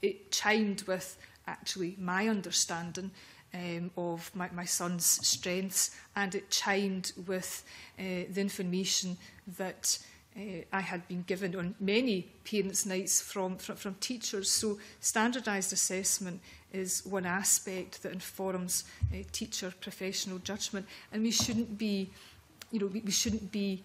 it chimed with actually my understanding um, of my, my son's strengths, and it chimed with uh, the information that. Uh, I had been given on many parents' nights from, from, from teachers. So standardised assessment is one aspect that informs uh, teacher professional judgment, and we shouldn't be, you know, we, we shouldn't be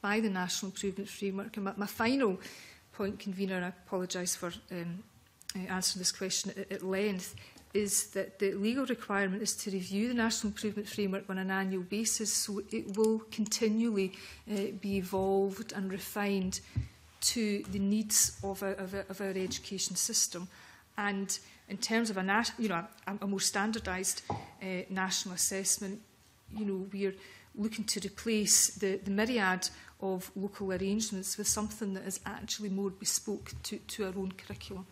by the National Improvement Framework. And my, my final point, convener, and I apologise for um, eh, answering this question at, at length, is that the legal requirement is to review the National Improvement Framework on an annual basis, so it will continually uh, be evolved and refined to the needs of our, of our, of our education system. And in terms of a, you know, a, a more standardised uh, eh, national assessment, you know, we're looking to replace the, the myriad of local arrangements with something that is actually more bespoke to, to our own curriculum.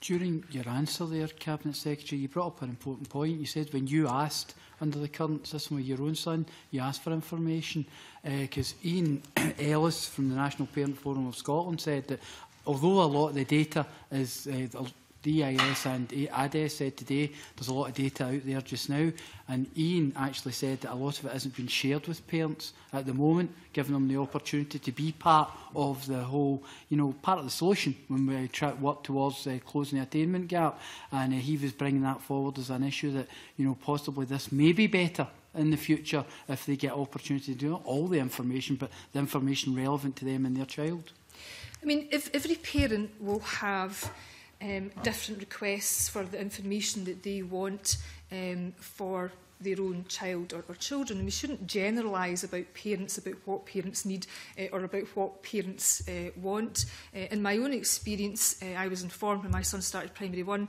During your answer there, Cabinet Secretary, you brought up an important point. You said when you asked under the current system with your own son, you ask for information. Because uh, Ian Ellis from the National Parent Forum of Scotland said that although a lot of the data is uh, DIS and ADES said today there's a lot of data out there just now. And Ian actually said that a lot of it hasn't been shared with parents at the moment, giving them the opportunity to be part of the whole, you know, part of the solution when we try to work towards uh, closing the attainment gap. And uh, he was bringing that forward as an issue that, you know, possibly this may be better in the future if they get opportunity to do all the information, but the information relevant to them and their child. I mean, if every parent will have um, different requests for the information that they want um, for their own child or, or children. And We shouldn't generalise about parents, about what parents need uh, or about what parents uh, want. Uh, in my own experience, uh, I was informed when my son started primary one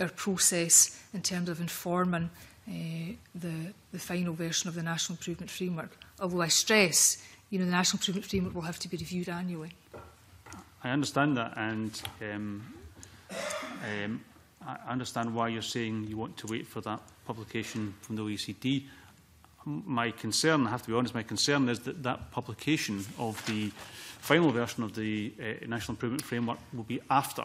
our process in terms of informing uh, the, the final version of the National Improvement Framework. Although I stress, you know, the National Improvement Framework will have to be reviewed annually. I understand that, and um, um, I understand why you're saying you want to wait for that publication from the OECD my concern, I have to be honest, my concern is that that publication of the final version of the uh, National Improvement Framework will be after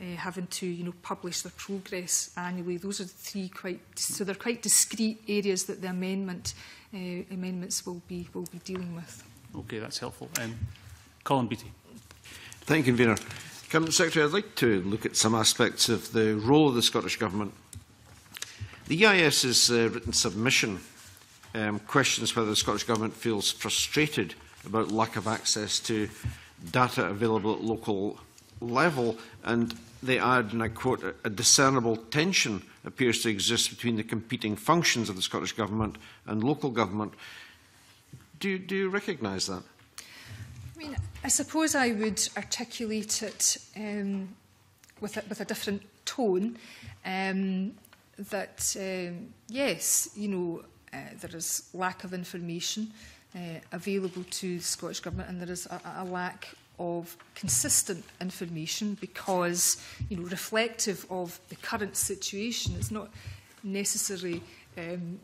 uh, having to you know publish their progress annually those are the three quite so they're quite discrete areas that the amendment uh, amendments will be will be dealing with okay that's helpful um, Colin Beatty thank you Convener Cabinet Secretary I'd like to look at some aspects of the role of the Scottish Government the EIS's uh, written submission um, questions whether the Scottish Government feels frustrated about lack of access to data available at local level. And they add, and I quote, a discernible tension appears to exist between the competing functions of the Scottish Government and local government. Do, do you recognise that? I mean, I suppose I would articulate it um, with, a, with a different tone um, that, um, yes, you know, uh, there is lack of information uh, available to the Scottish Government and there is a, a lack of consistent information because, you know, reflective of the current situation, it's not necessarily um,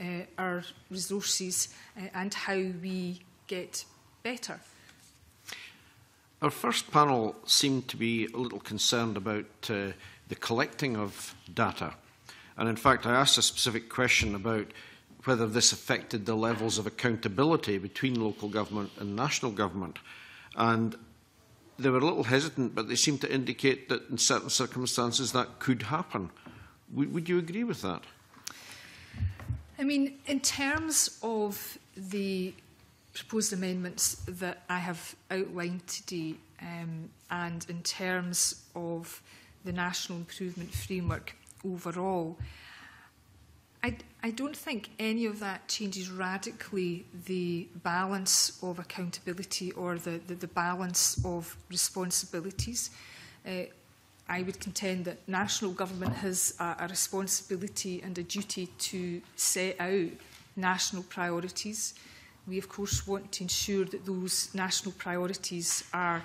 uh, our resources uh, and how we get better. Our first panel seemed to be a little concerned about uh, the collecting of data And in fact, I asked a specific question about whether this affected the levels of accountability between local government and national government. And they were a little hesitant, but they seemed to indicate that in certain circumstances that could happen. would you agree with that? I mean, in terms of the proposed amendments that I have outlined today, um, and in terms of the National Improvement Framework, overall. I, I don't think any of that changes radically the balance of accountability or the, the, the balance of responsibilities. Uh, I would contend that national government has a, a responsibility and a duty to set out national priorities. We, of course, want to ensure that those national priorities are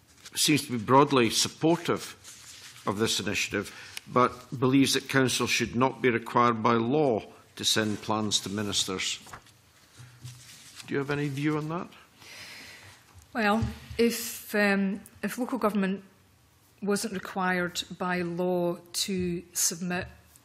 seems to be broadly supportive of this initiative but believes that Council should not be required by law to send plans to ministers. Do you have any view on that? Well, if, um, if local government wasn't required by law to submit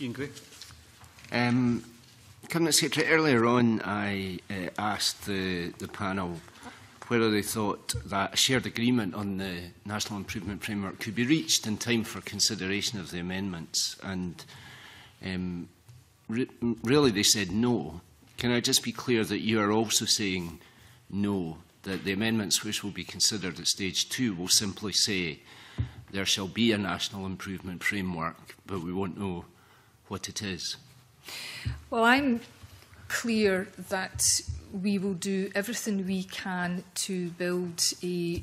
Ian Gray. Um, Cabinet Secretary, earlier on I uh, asked the, the panel whether they thought that a shared agreement on the National Improvement Framework could be reached in time for consideration of the amendments. And um, really they said no. Can I just be clear that you are also saying no, that the amendments which will be considered at stage two will simply say there shall be a national improvement framework, but we won't know what it is? Well, I'm clear that we will do everything we can to build a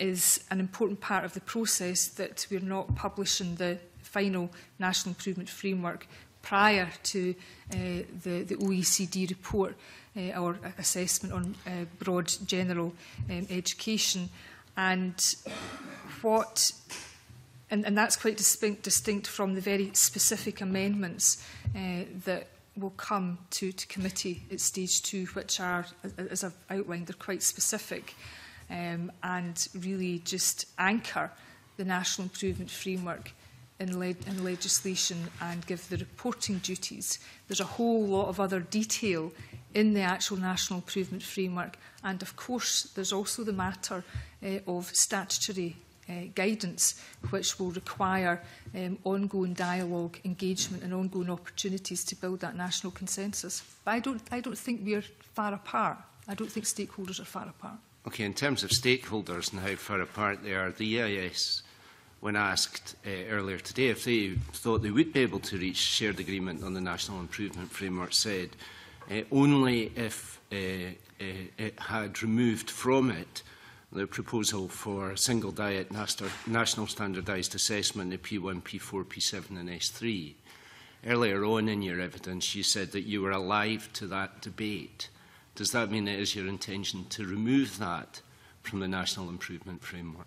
as an important part of the process that we're not publishing the final National Improvement Framework prior to uh, the, the OECD report uh, or assessment on uh, broad general um, education. And what and, and that's quite distinct, distinct from the very specific amendments uh, that will come to, to committee at stage two, which are, as I've outlined, are quite specific um, and really just anchor the national improvement framework in, le in legislation and give the reporting duties. There's a whole lot of other detail in the actual national improvement framework and of course there's also the matter uh, of statutory uh, guidance, which will require um, ongoing dialogue, engagement and ongoing opportunities to build that national consensus. But I don't, I don't think we're far apart. I don't think stakeholders are far apart. Okay, in terms of stakeholders and how far apart they are, the EIS, when asked uh, earlier today if they thought they would be able to reach shared agreement on the National Improvement Framework, said uh, only if uh, uh it had removed from it the proposal for single diet national standardised assessment in P1, P4, P7 and S3. Earlier on in your evidence, you said that you were alive to that debate. Does that mean it is your intention to remove that from the National Improvement Framework?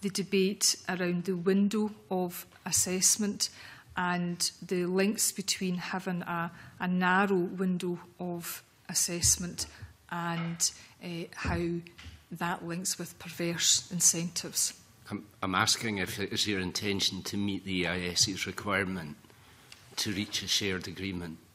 the debate around the window of assessment and the links between having a, a narrow window of assessment and uh, how that links with perverse incentives. I'm, I'm asking if it is your intention to meet the EIS's requirement to reach a shared agreement.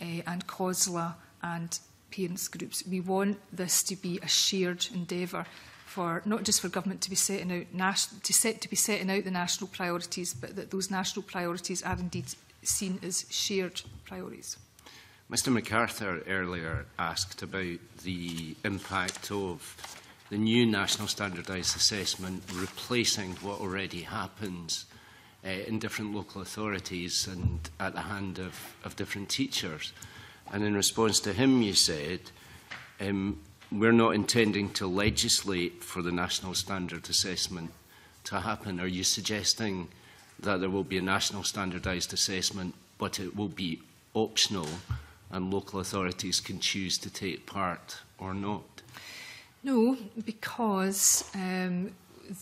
uh, and COSLA and parents groups. We want this to be a shared endeavour for not just for government to be setting out to set to be setting out the national priorities, but that those national priorities are indeed seen as shared priorities. Mr MacArthur earlier asked about the impact of the new national standardised assessment replacing what already happens uh, in different local authorities and at the hand of, of different teachers. And in response to him, you said um, we're not intending to legislate for the national standard assessment to happen. Are you suggesting that there will be a national standardised assessment, but it will be optional and local authorities can choose to take part or not? No, because um,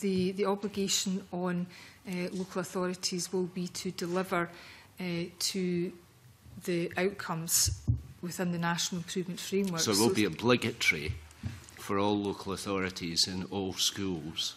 the, the obligation on uh, local authorities will be to deliver uh, to the outcomes within the National Improvement Framework. So it will so be obligatory for all local authorities in all schools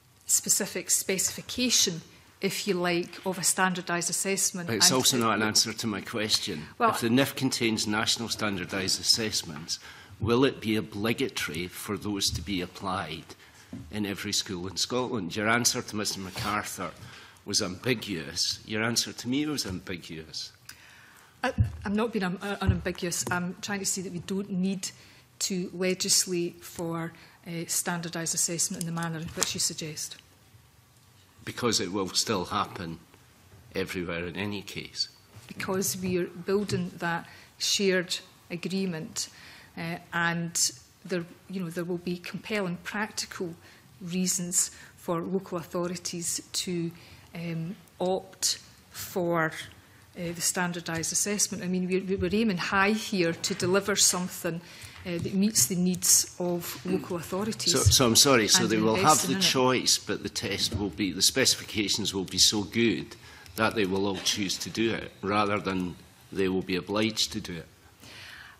specific specification if you like, of a standardised assessment. But it's and also not an answer to my question. Well, if the NIF contains national standardised assessments, will it be obligatory for those to be applied in every school in Scotland? Your answer to Mr MacArthur was ambiguous. Your answer to me was ambiguous. I, I'm not being un um, uh, unambiguous. I'm trying to say that we don't need to legislate for a standardised assessment in the manner in which you suggest. Because it will still happen everywhere in any case. Because we're building that shared agreement uh, and there, you know, there will be compelling practical reasons for local authorities to um, opt for uh, the standardised assessment. I mean, we're, we're aiming high here to deliver something uh, that meets the needs of local authorities. So, so I'm sorry, so they will have the choice, it. but the test will be, the specifications will be so good that they will all choose to do it, rather than they will be obliged to do it.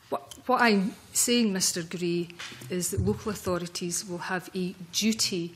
What, what I'm saying, Mr Gray, is that local authorities will have a duty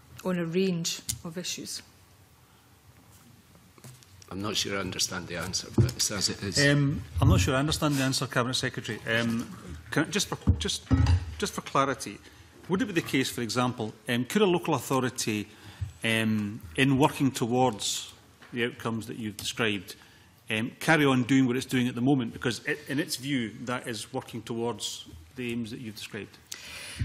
on a range of issues. I'm not sure I understand the answer, but it's as it is. Um, I'm not sure I understand the answer, Cabinet Secretary. Um, Can, I, just, for, just, just for clarity, would it be the case, for example, um, could a local authority, um, in working towards the outcomes that you've described, um, carry on doing what it's doing at the moment? Because it, in its view, that is working towards the aims that you've described.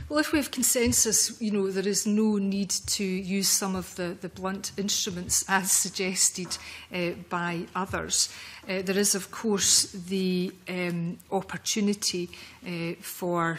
Well, if we have consensus, you know, there is no need to use some of the, the blunt instruments as suggested uh, by others. Uh, there is, of course, the um, opportunity uh, for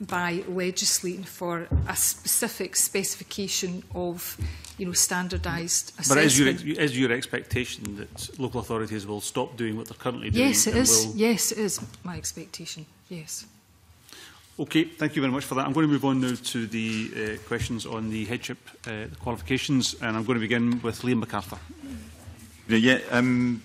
by legislating for a specific specification of you know, standardised assessment. But is your, is your expectation that local authorities will stop doing what they're currently doing? Yes, it is. Will... Yes, it is my expectation. Yes. Okay, thank you very much for that. I'm going to move on now to the uh, questions on the headship uh, qualifications, and I'm going to begin with Liam MacArthur. Yeah, um,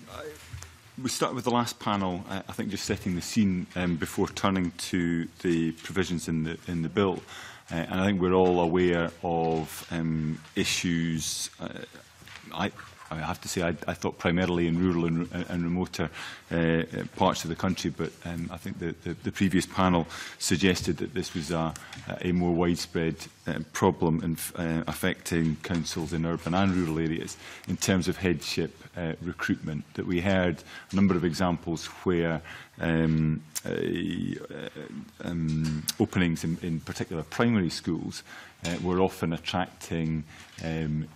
We start with the last panel, uh, I think just setting the scene um, before turning to the provisions in the, in the bill. Uh, and I think we're all aware of um, issues, uh, I, I, mean, I have to say, I, I thought primarily in rural and, and remoter uh, parts of the country, but um, I think the, the, the previous panel suggested that this was a, a more widespread um, problem in, uh, affecting councils in urban and rural areas in terms of headship uh, recruitment, that we heard a number of examples where um, a, uh, uh, um, openings in, in particular primary schools uh, were often attracting um,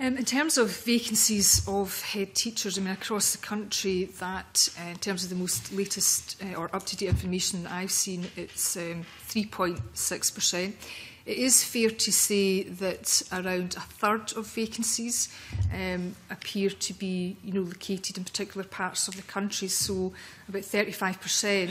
Um, in terms of vacancies of head teachers, I mean, across the country, that uh, in terms of the most latest uh, or up-to-date information I've seen, it's 3.6%. it is fair to say that around a third of vacancies um, appear to be you know, located in particular parts of the country. So about 35%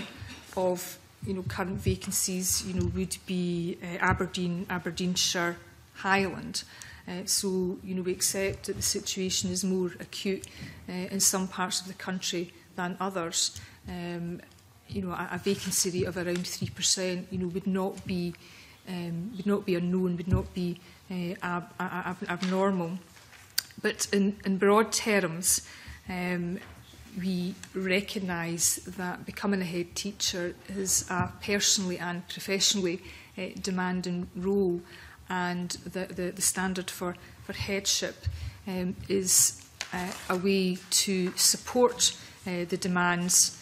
of you know, current vacancies you know, would be uh, Aberdeen, Aberdeenshire, Highland. Uh, so, you know, we accept that the situation is more acute uh, in some parts of the country than others. Um, you know, a, a vacancy rate of around 3%, you know, would not be um, would not be unknown, would not be uh, ab ab abnormal. But in, in broad terms, um, we recognise that becoming a head teacher is a personally and professionally uh, demanding role and the, the, the standard for, for headship um, is uh, a way to support uh, the demands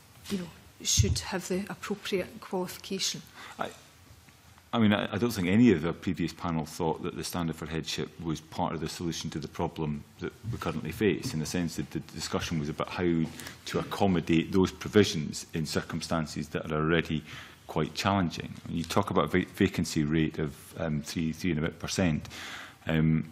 you know, should have the appropriate qualification. I, I mean, I, I don't think any of the previous panel thought that the standard for headship was part of the solution to the problem that we currently face, in the sense that the discussion was about how to accommodate those provisions in circumstances that are already quite challenging. When you talk about a vacancy rate of um, three, three and a bit percent. Um,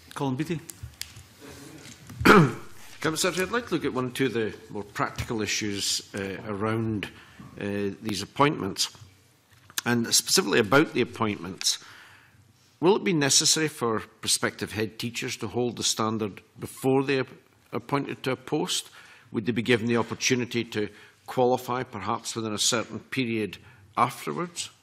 Colin Beattie. Councillor Secretary, I'd like to look at one or two of the more practical issues uh, around uh, these appointments, and specifically about the appointments. Will it be necessary for prospective head teachers to hold the standard before they appointed to a post? Would they be given the opportunity to qualify, perhaps within a certain period afterwards?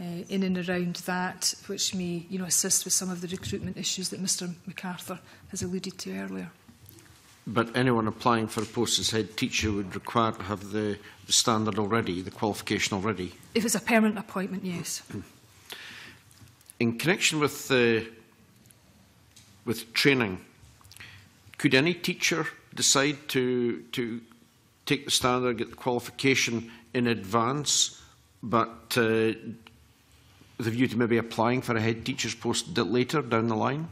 uh, in and around that, which may, you know, assist with some of the recruitment issues that Mr MacArthur has alluded to earlier. But anyone applying for a post as head teacher would require to have the, the standard already, the qualification already? If it's a permanent appointment, yes. Mm-hmm. In connection with, uh, with training, could any teacher decide to, to take the standard, get the qualification in advance, but uh, with a view to maybe applying for a head teacher's post later down the line?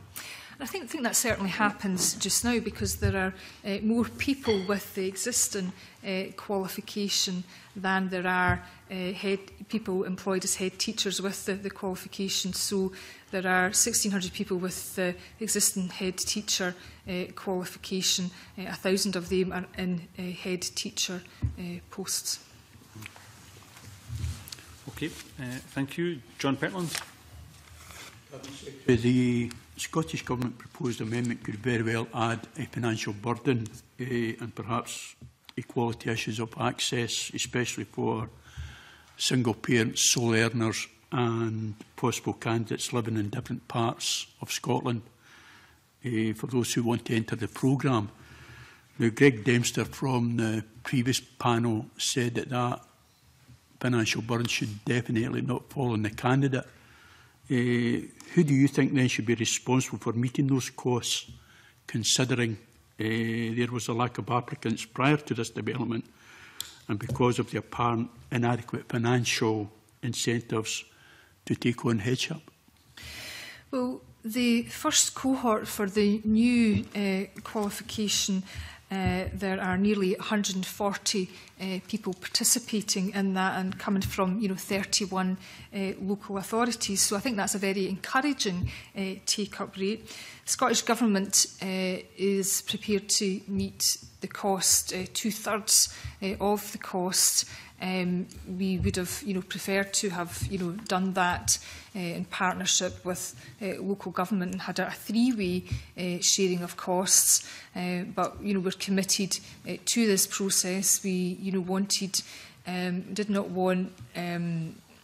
I think, think that certainly happens just now because there are uh, more people with the existing uh, qualification than there are uh, head, people employed as head teachers with the, the qualification. So There are 1,600 people with the existing head teacher uh, qualification. Uh, 1,000 of them are in uh, head teacher uh, posts. Okay, uh, thank you. John Pentland. The Scottish Government proposed amendment could very well add a financial burden uh, and perhaps equality issues of access, especially for single parents, sole earners and possible candidates living in different parts of Scotland uh, for those who want to enter the programme. Now, Greg Dempster from the previous panel said that that financial burden should definitely not fall on the candidate. Uh, who do you think then should be responsible for meeting those costs, considering uh, there was a lack of applicants prior to this development and because of the apparent inadequate financial incentives to take on headship? Well, the first cohort for the new uh, qualification, uh, there are nearly 140 uh, people participating in that and coming from you know 31 uh, local authorities. So I think that's a very encouraging uh, take-up rate. The Scottish Government uh, is prepared to meet the cost, uh, two-thirds uh, of the cost, Um, we would have you know, preferred to have you know, done that uh, in partnership with uh, local government and had a, three-way uh, sharing of costs. Uh, but you know, we're committed uh, to this process. We you know, wanted, um, did not want um,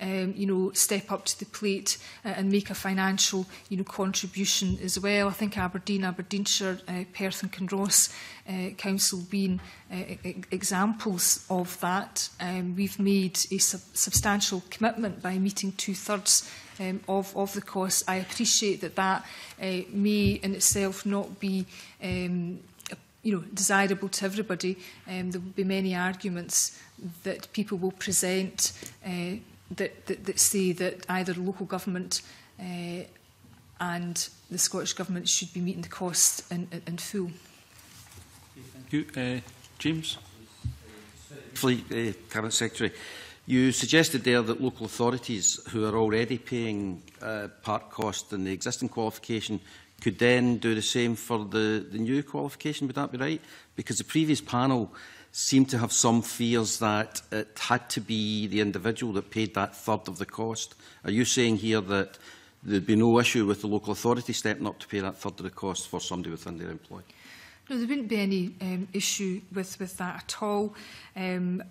um, you know, step up to the plate uh, and make a financial you know, contribution as well. I think Aberdeen, Aberdeenshire, uh, Perth and Kinross uh, Council being uh, e-, e-, examples of that. Um, we've made a sub substantial commitment by meeting two-thirds um, of, of the cost. I appreciate that that uh, may in itself not be um, you know, desirable to everybody, um, there will be many arguments that people will present uh, that, that, that say that either local government uh, and the Scottish Government should be meeting the cost in, in, in full. Thank you. Uh, James? Briefly, uh, Cabinet Secretary, you suggested there that local authorities who are already paying uh, part cost in the existing qualification could then do the same for the, the new qualification. Would that be right? Because the previous panel seemed to have some fears that it had to be the individual that paid that third of the cost. Are you saying here that there'd be no issue with the local authority stepping up to pay that third of the cost for somebody within their employ? No, there wouldn't be any um, issue with, with that at all. Um,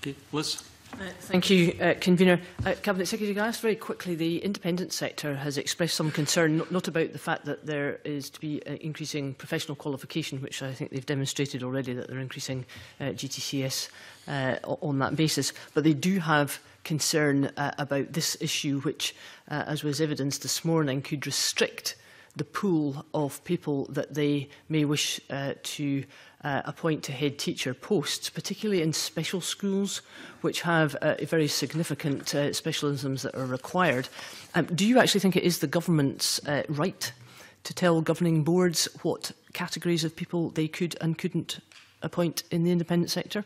Okay. okay, Liz? Uh, thank you, uh, Convener. Uh, Cabinet Secretary, I ask very quickly, the independent sector has expressed some concern, not, not about the fact that there is to be uh, increasing professional qualification, which I think they've demonstrated already that they're increasing uh, GTCS uh, on that basis, but they do have concern uh, about this issue, which, uh, as was evidenced this morning, could restrict the pool of people that they may wish uh, to uh, appoint to head teacher posts, particularly in special schools, which have uh, very significant uh, specialisms that are required. Um, do you actually think it is the government's uh, right to tell governing boards what categories of people they could and couldn't appoint in the independent sector?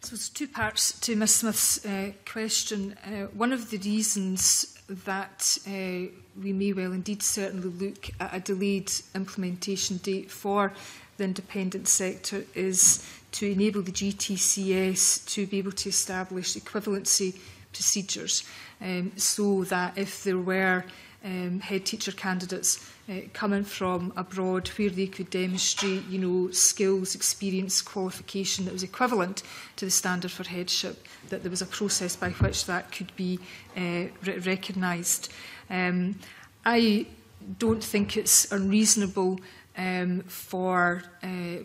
So it's two parts to Ms Smith's uh, question. Uh, one of the reasons that uh, we may well indeed certainly look at a delayed implementation date for the independent sector is to enable the GTCS to be able to establish equivalency procedures um, so that if there were um, head teacher candidates uh, coming from abroad where they could demonstrate you know skills experience qualification that was equivalent to the standard for headship that there was a process by which that could be uh, re recognised um, I don't think it's unreasonable um, for uh,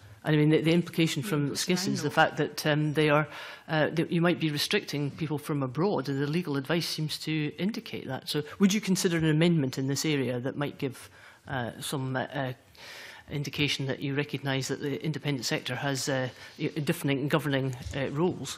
I mean, the, the implication from SCIS is the fact that um, they are, uh, that you might be restricting people from abroad, and the legal advice seems to indicate that. So would you consider an amendment in this area that might give uh, some uh, uh indication that you recognise that the independent sector has uh, different governing uh, rules?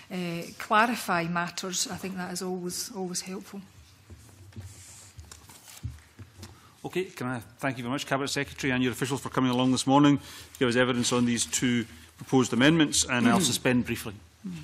uh, clarify matters, I think that is always, always helpful. Okay, can I thank you very much, Cabinet Secretary and your officials for coming along this morning to give us evidence on these two proposed amendments, and mm -hmm. I'll suspend briefly. Mm -hmm.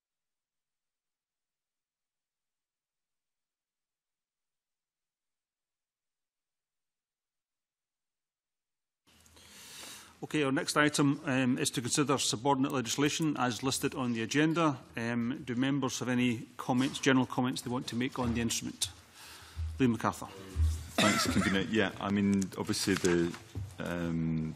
Okay, our next item um, is to consider subordinate legislation as listed on the agenda. Um, do members have any comments, general comments they want to make on the instrument? Lee MacArthur. Thanks, Convener. Yeah, I mean, obviously the um,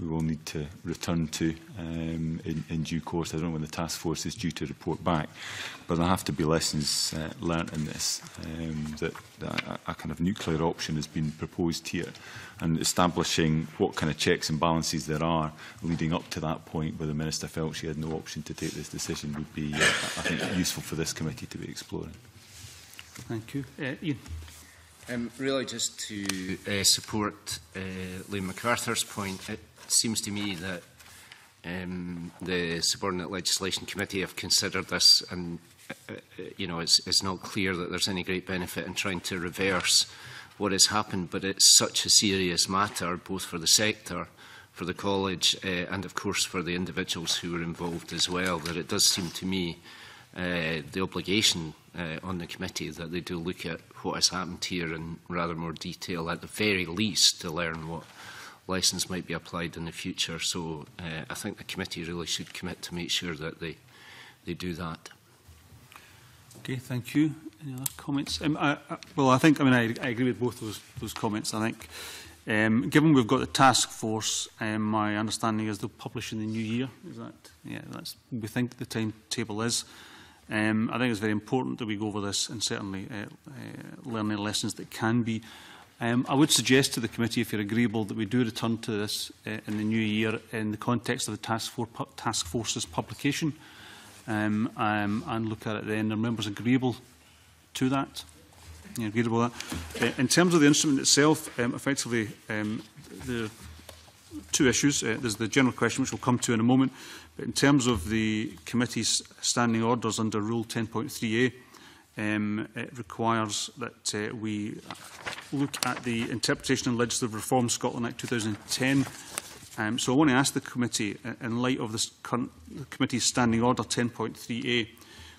we will need to return to um, in, in due course. I don't know when the task force is due to report back, but there have to be lessons uh, learnt in this, um, that, that a, kind of nuclear option has been proposed here and establishing what kind of checks and balances there are leading up to that point where the Minister felt she had no option to take this decision would be, uh, I think, useful for this committee to be exploring. Thank you. Uh, Ian. Um, really just to uh, support uh, Liam MacArthur's point, it, seems to me that um, the subordinate legislation committee have considered this and uh, uh, you know it's, it's not clear that there's any great benefit in trying to reverse what has happened but it's such a serious matter both for the sector for the college uh, and of course for the individuals who were involved as well that it does seem to me uh, the obligation uh, on the committee that they do look at what has happened here in rather more detail at the very least to learn what lessons might be applied in the future. So uh, I think the committee really should commit to make sure that they, they do that. Okay, thank you. Any other comments? Um, I, I, well, I think, I mean, I, I agree with both those, those comments. I think, um, given we've got the task force, um, my understanding is they'll publish in the new year. Is that, yeah, that's, we think the timetable is. Um, I think it's very important that we go over this and certainly uh, uh, learn the lessons that can be Um, I would suggest to the committee, if you're agreeable, that we do return to this uh, in the new year in the context of the task, for task force's publication um, um, and look at it then. Are members agreeable to that? Yeah, agreeable that. Uh, in terms of the instrument itself, um, effectively, um, there are two issues. Uh, there's the general question, which we'll come to in a moment. But in terms of the committee's standing orders under Rule 10.3a, um, it requires that uh, we look at the Interpretation and Legislative Reform Scotland Act 2010. Um, so I want to ask the committee, in light of this the committee's standing order 10.3a,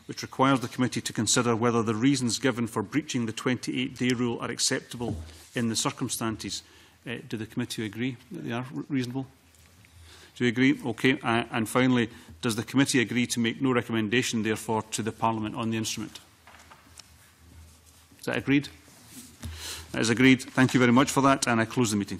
which requires the committee to consider whether the reasons given for breaching the 28-day rule are acceptable in the circumstances. Uh, do the committee agree that they are reasonable? Do you agree? Okay. Uh, and finally, does the committee agree to make no recommendation, therefore, to the Parliament on the instrument? Is that agreed? That is agreed. Thank you very much for that, and I close the meeting.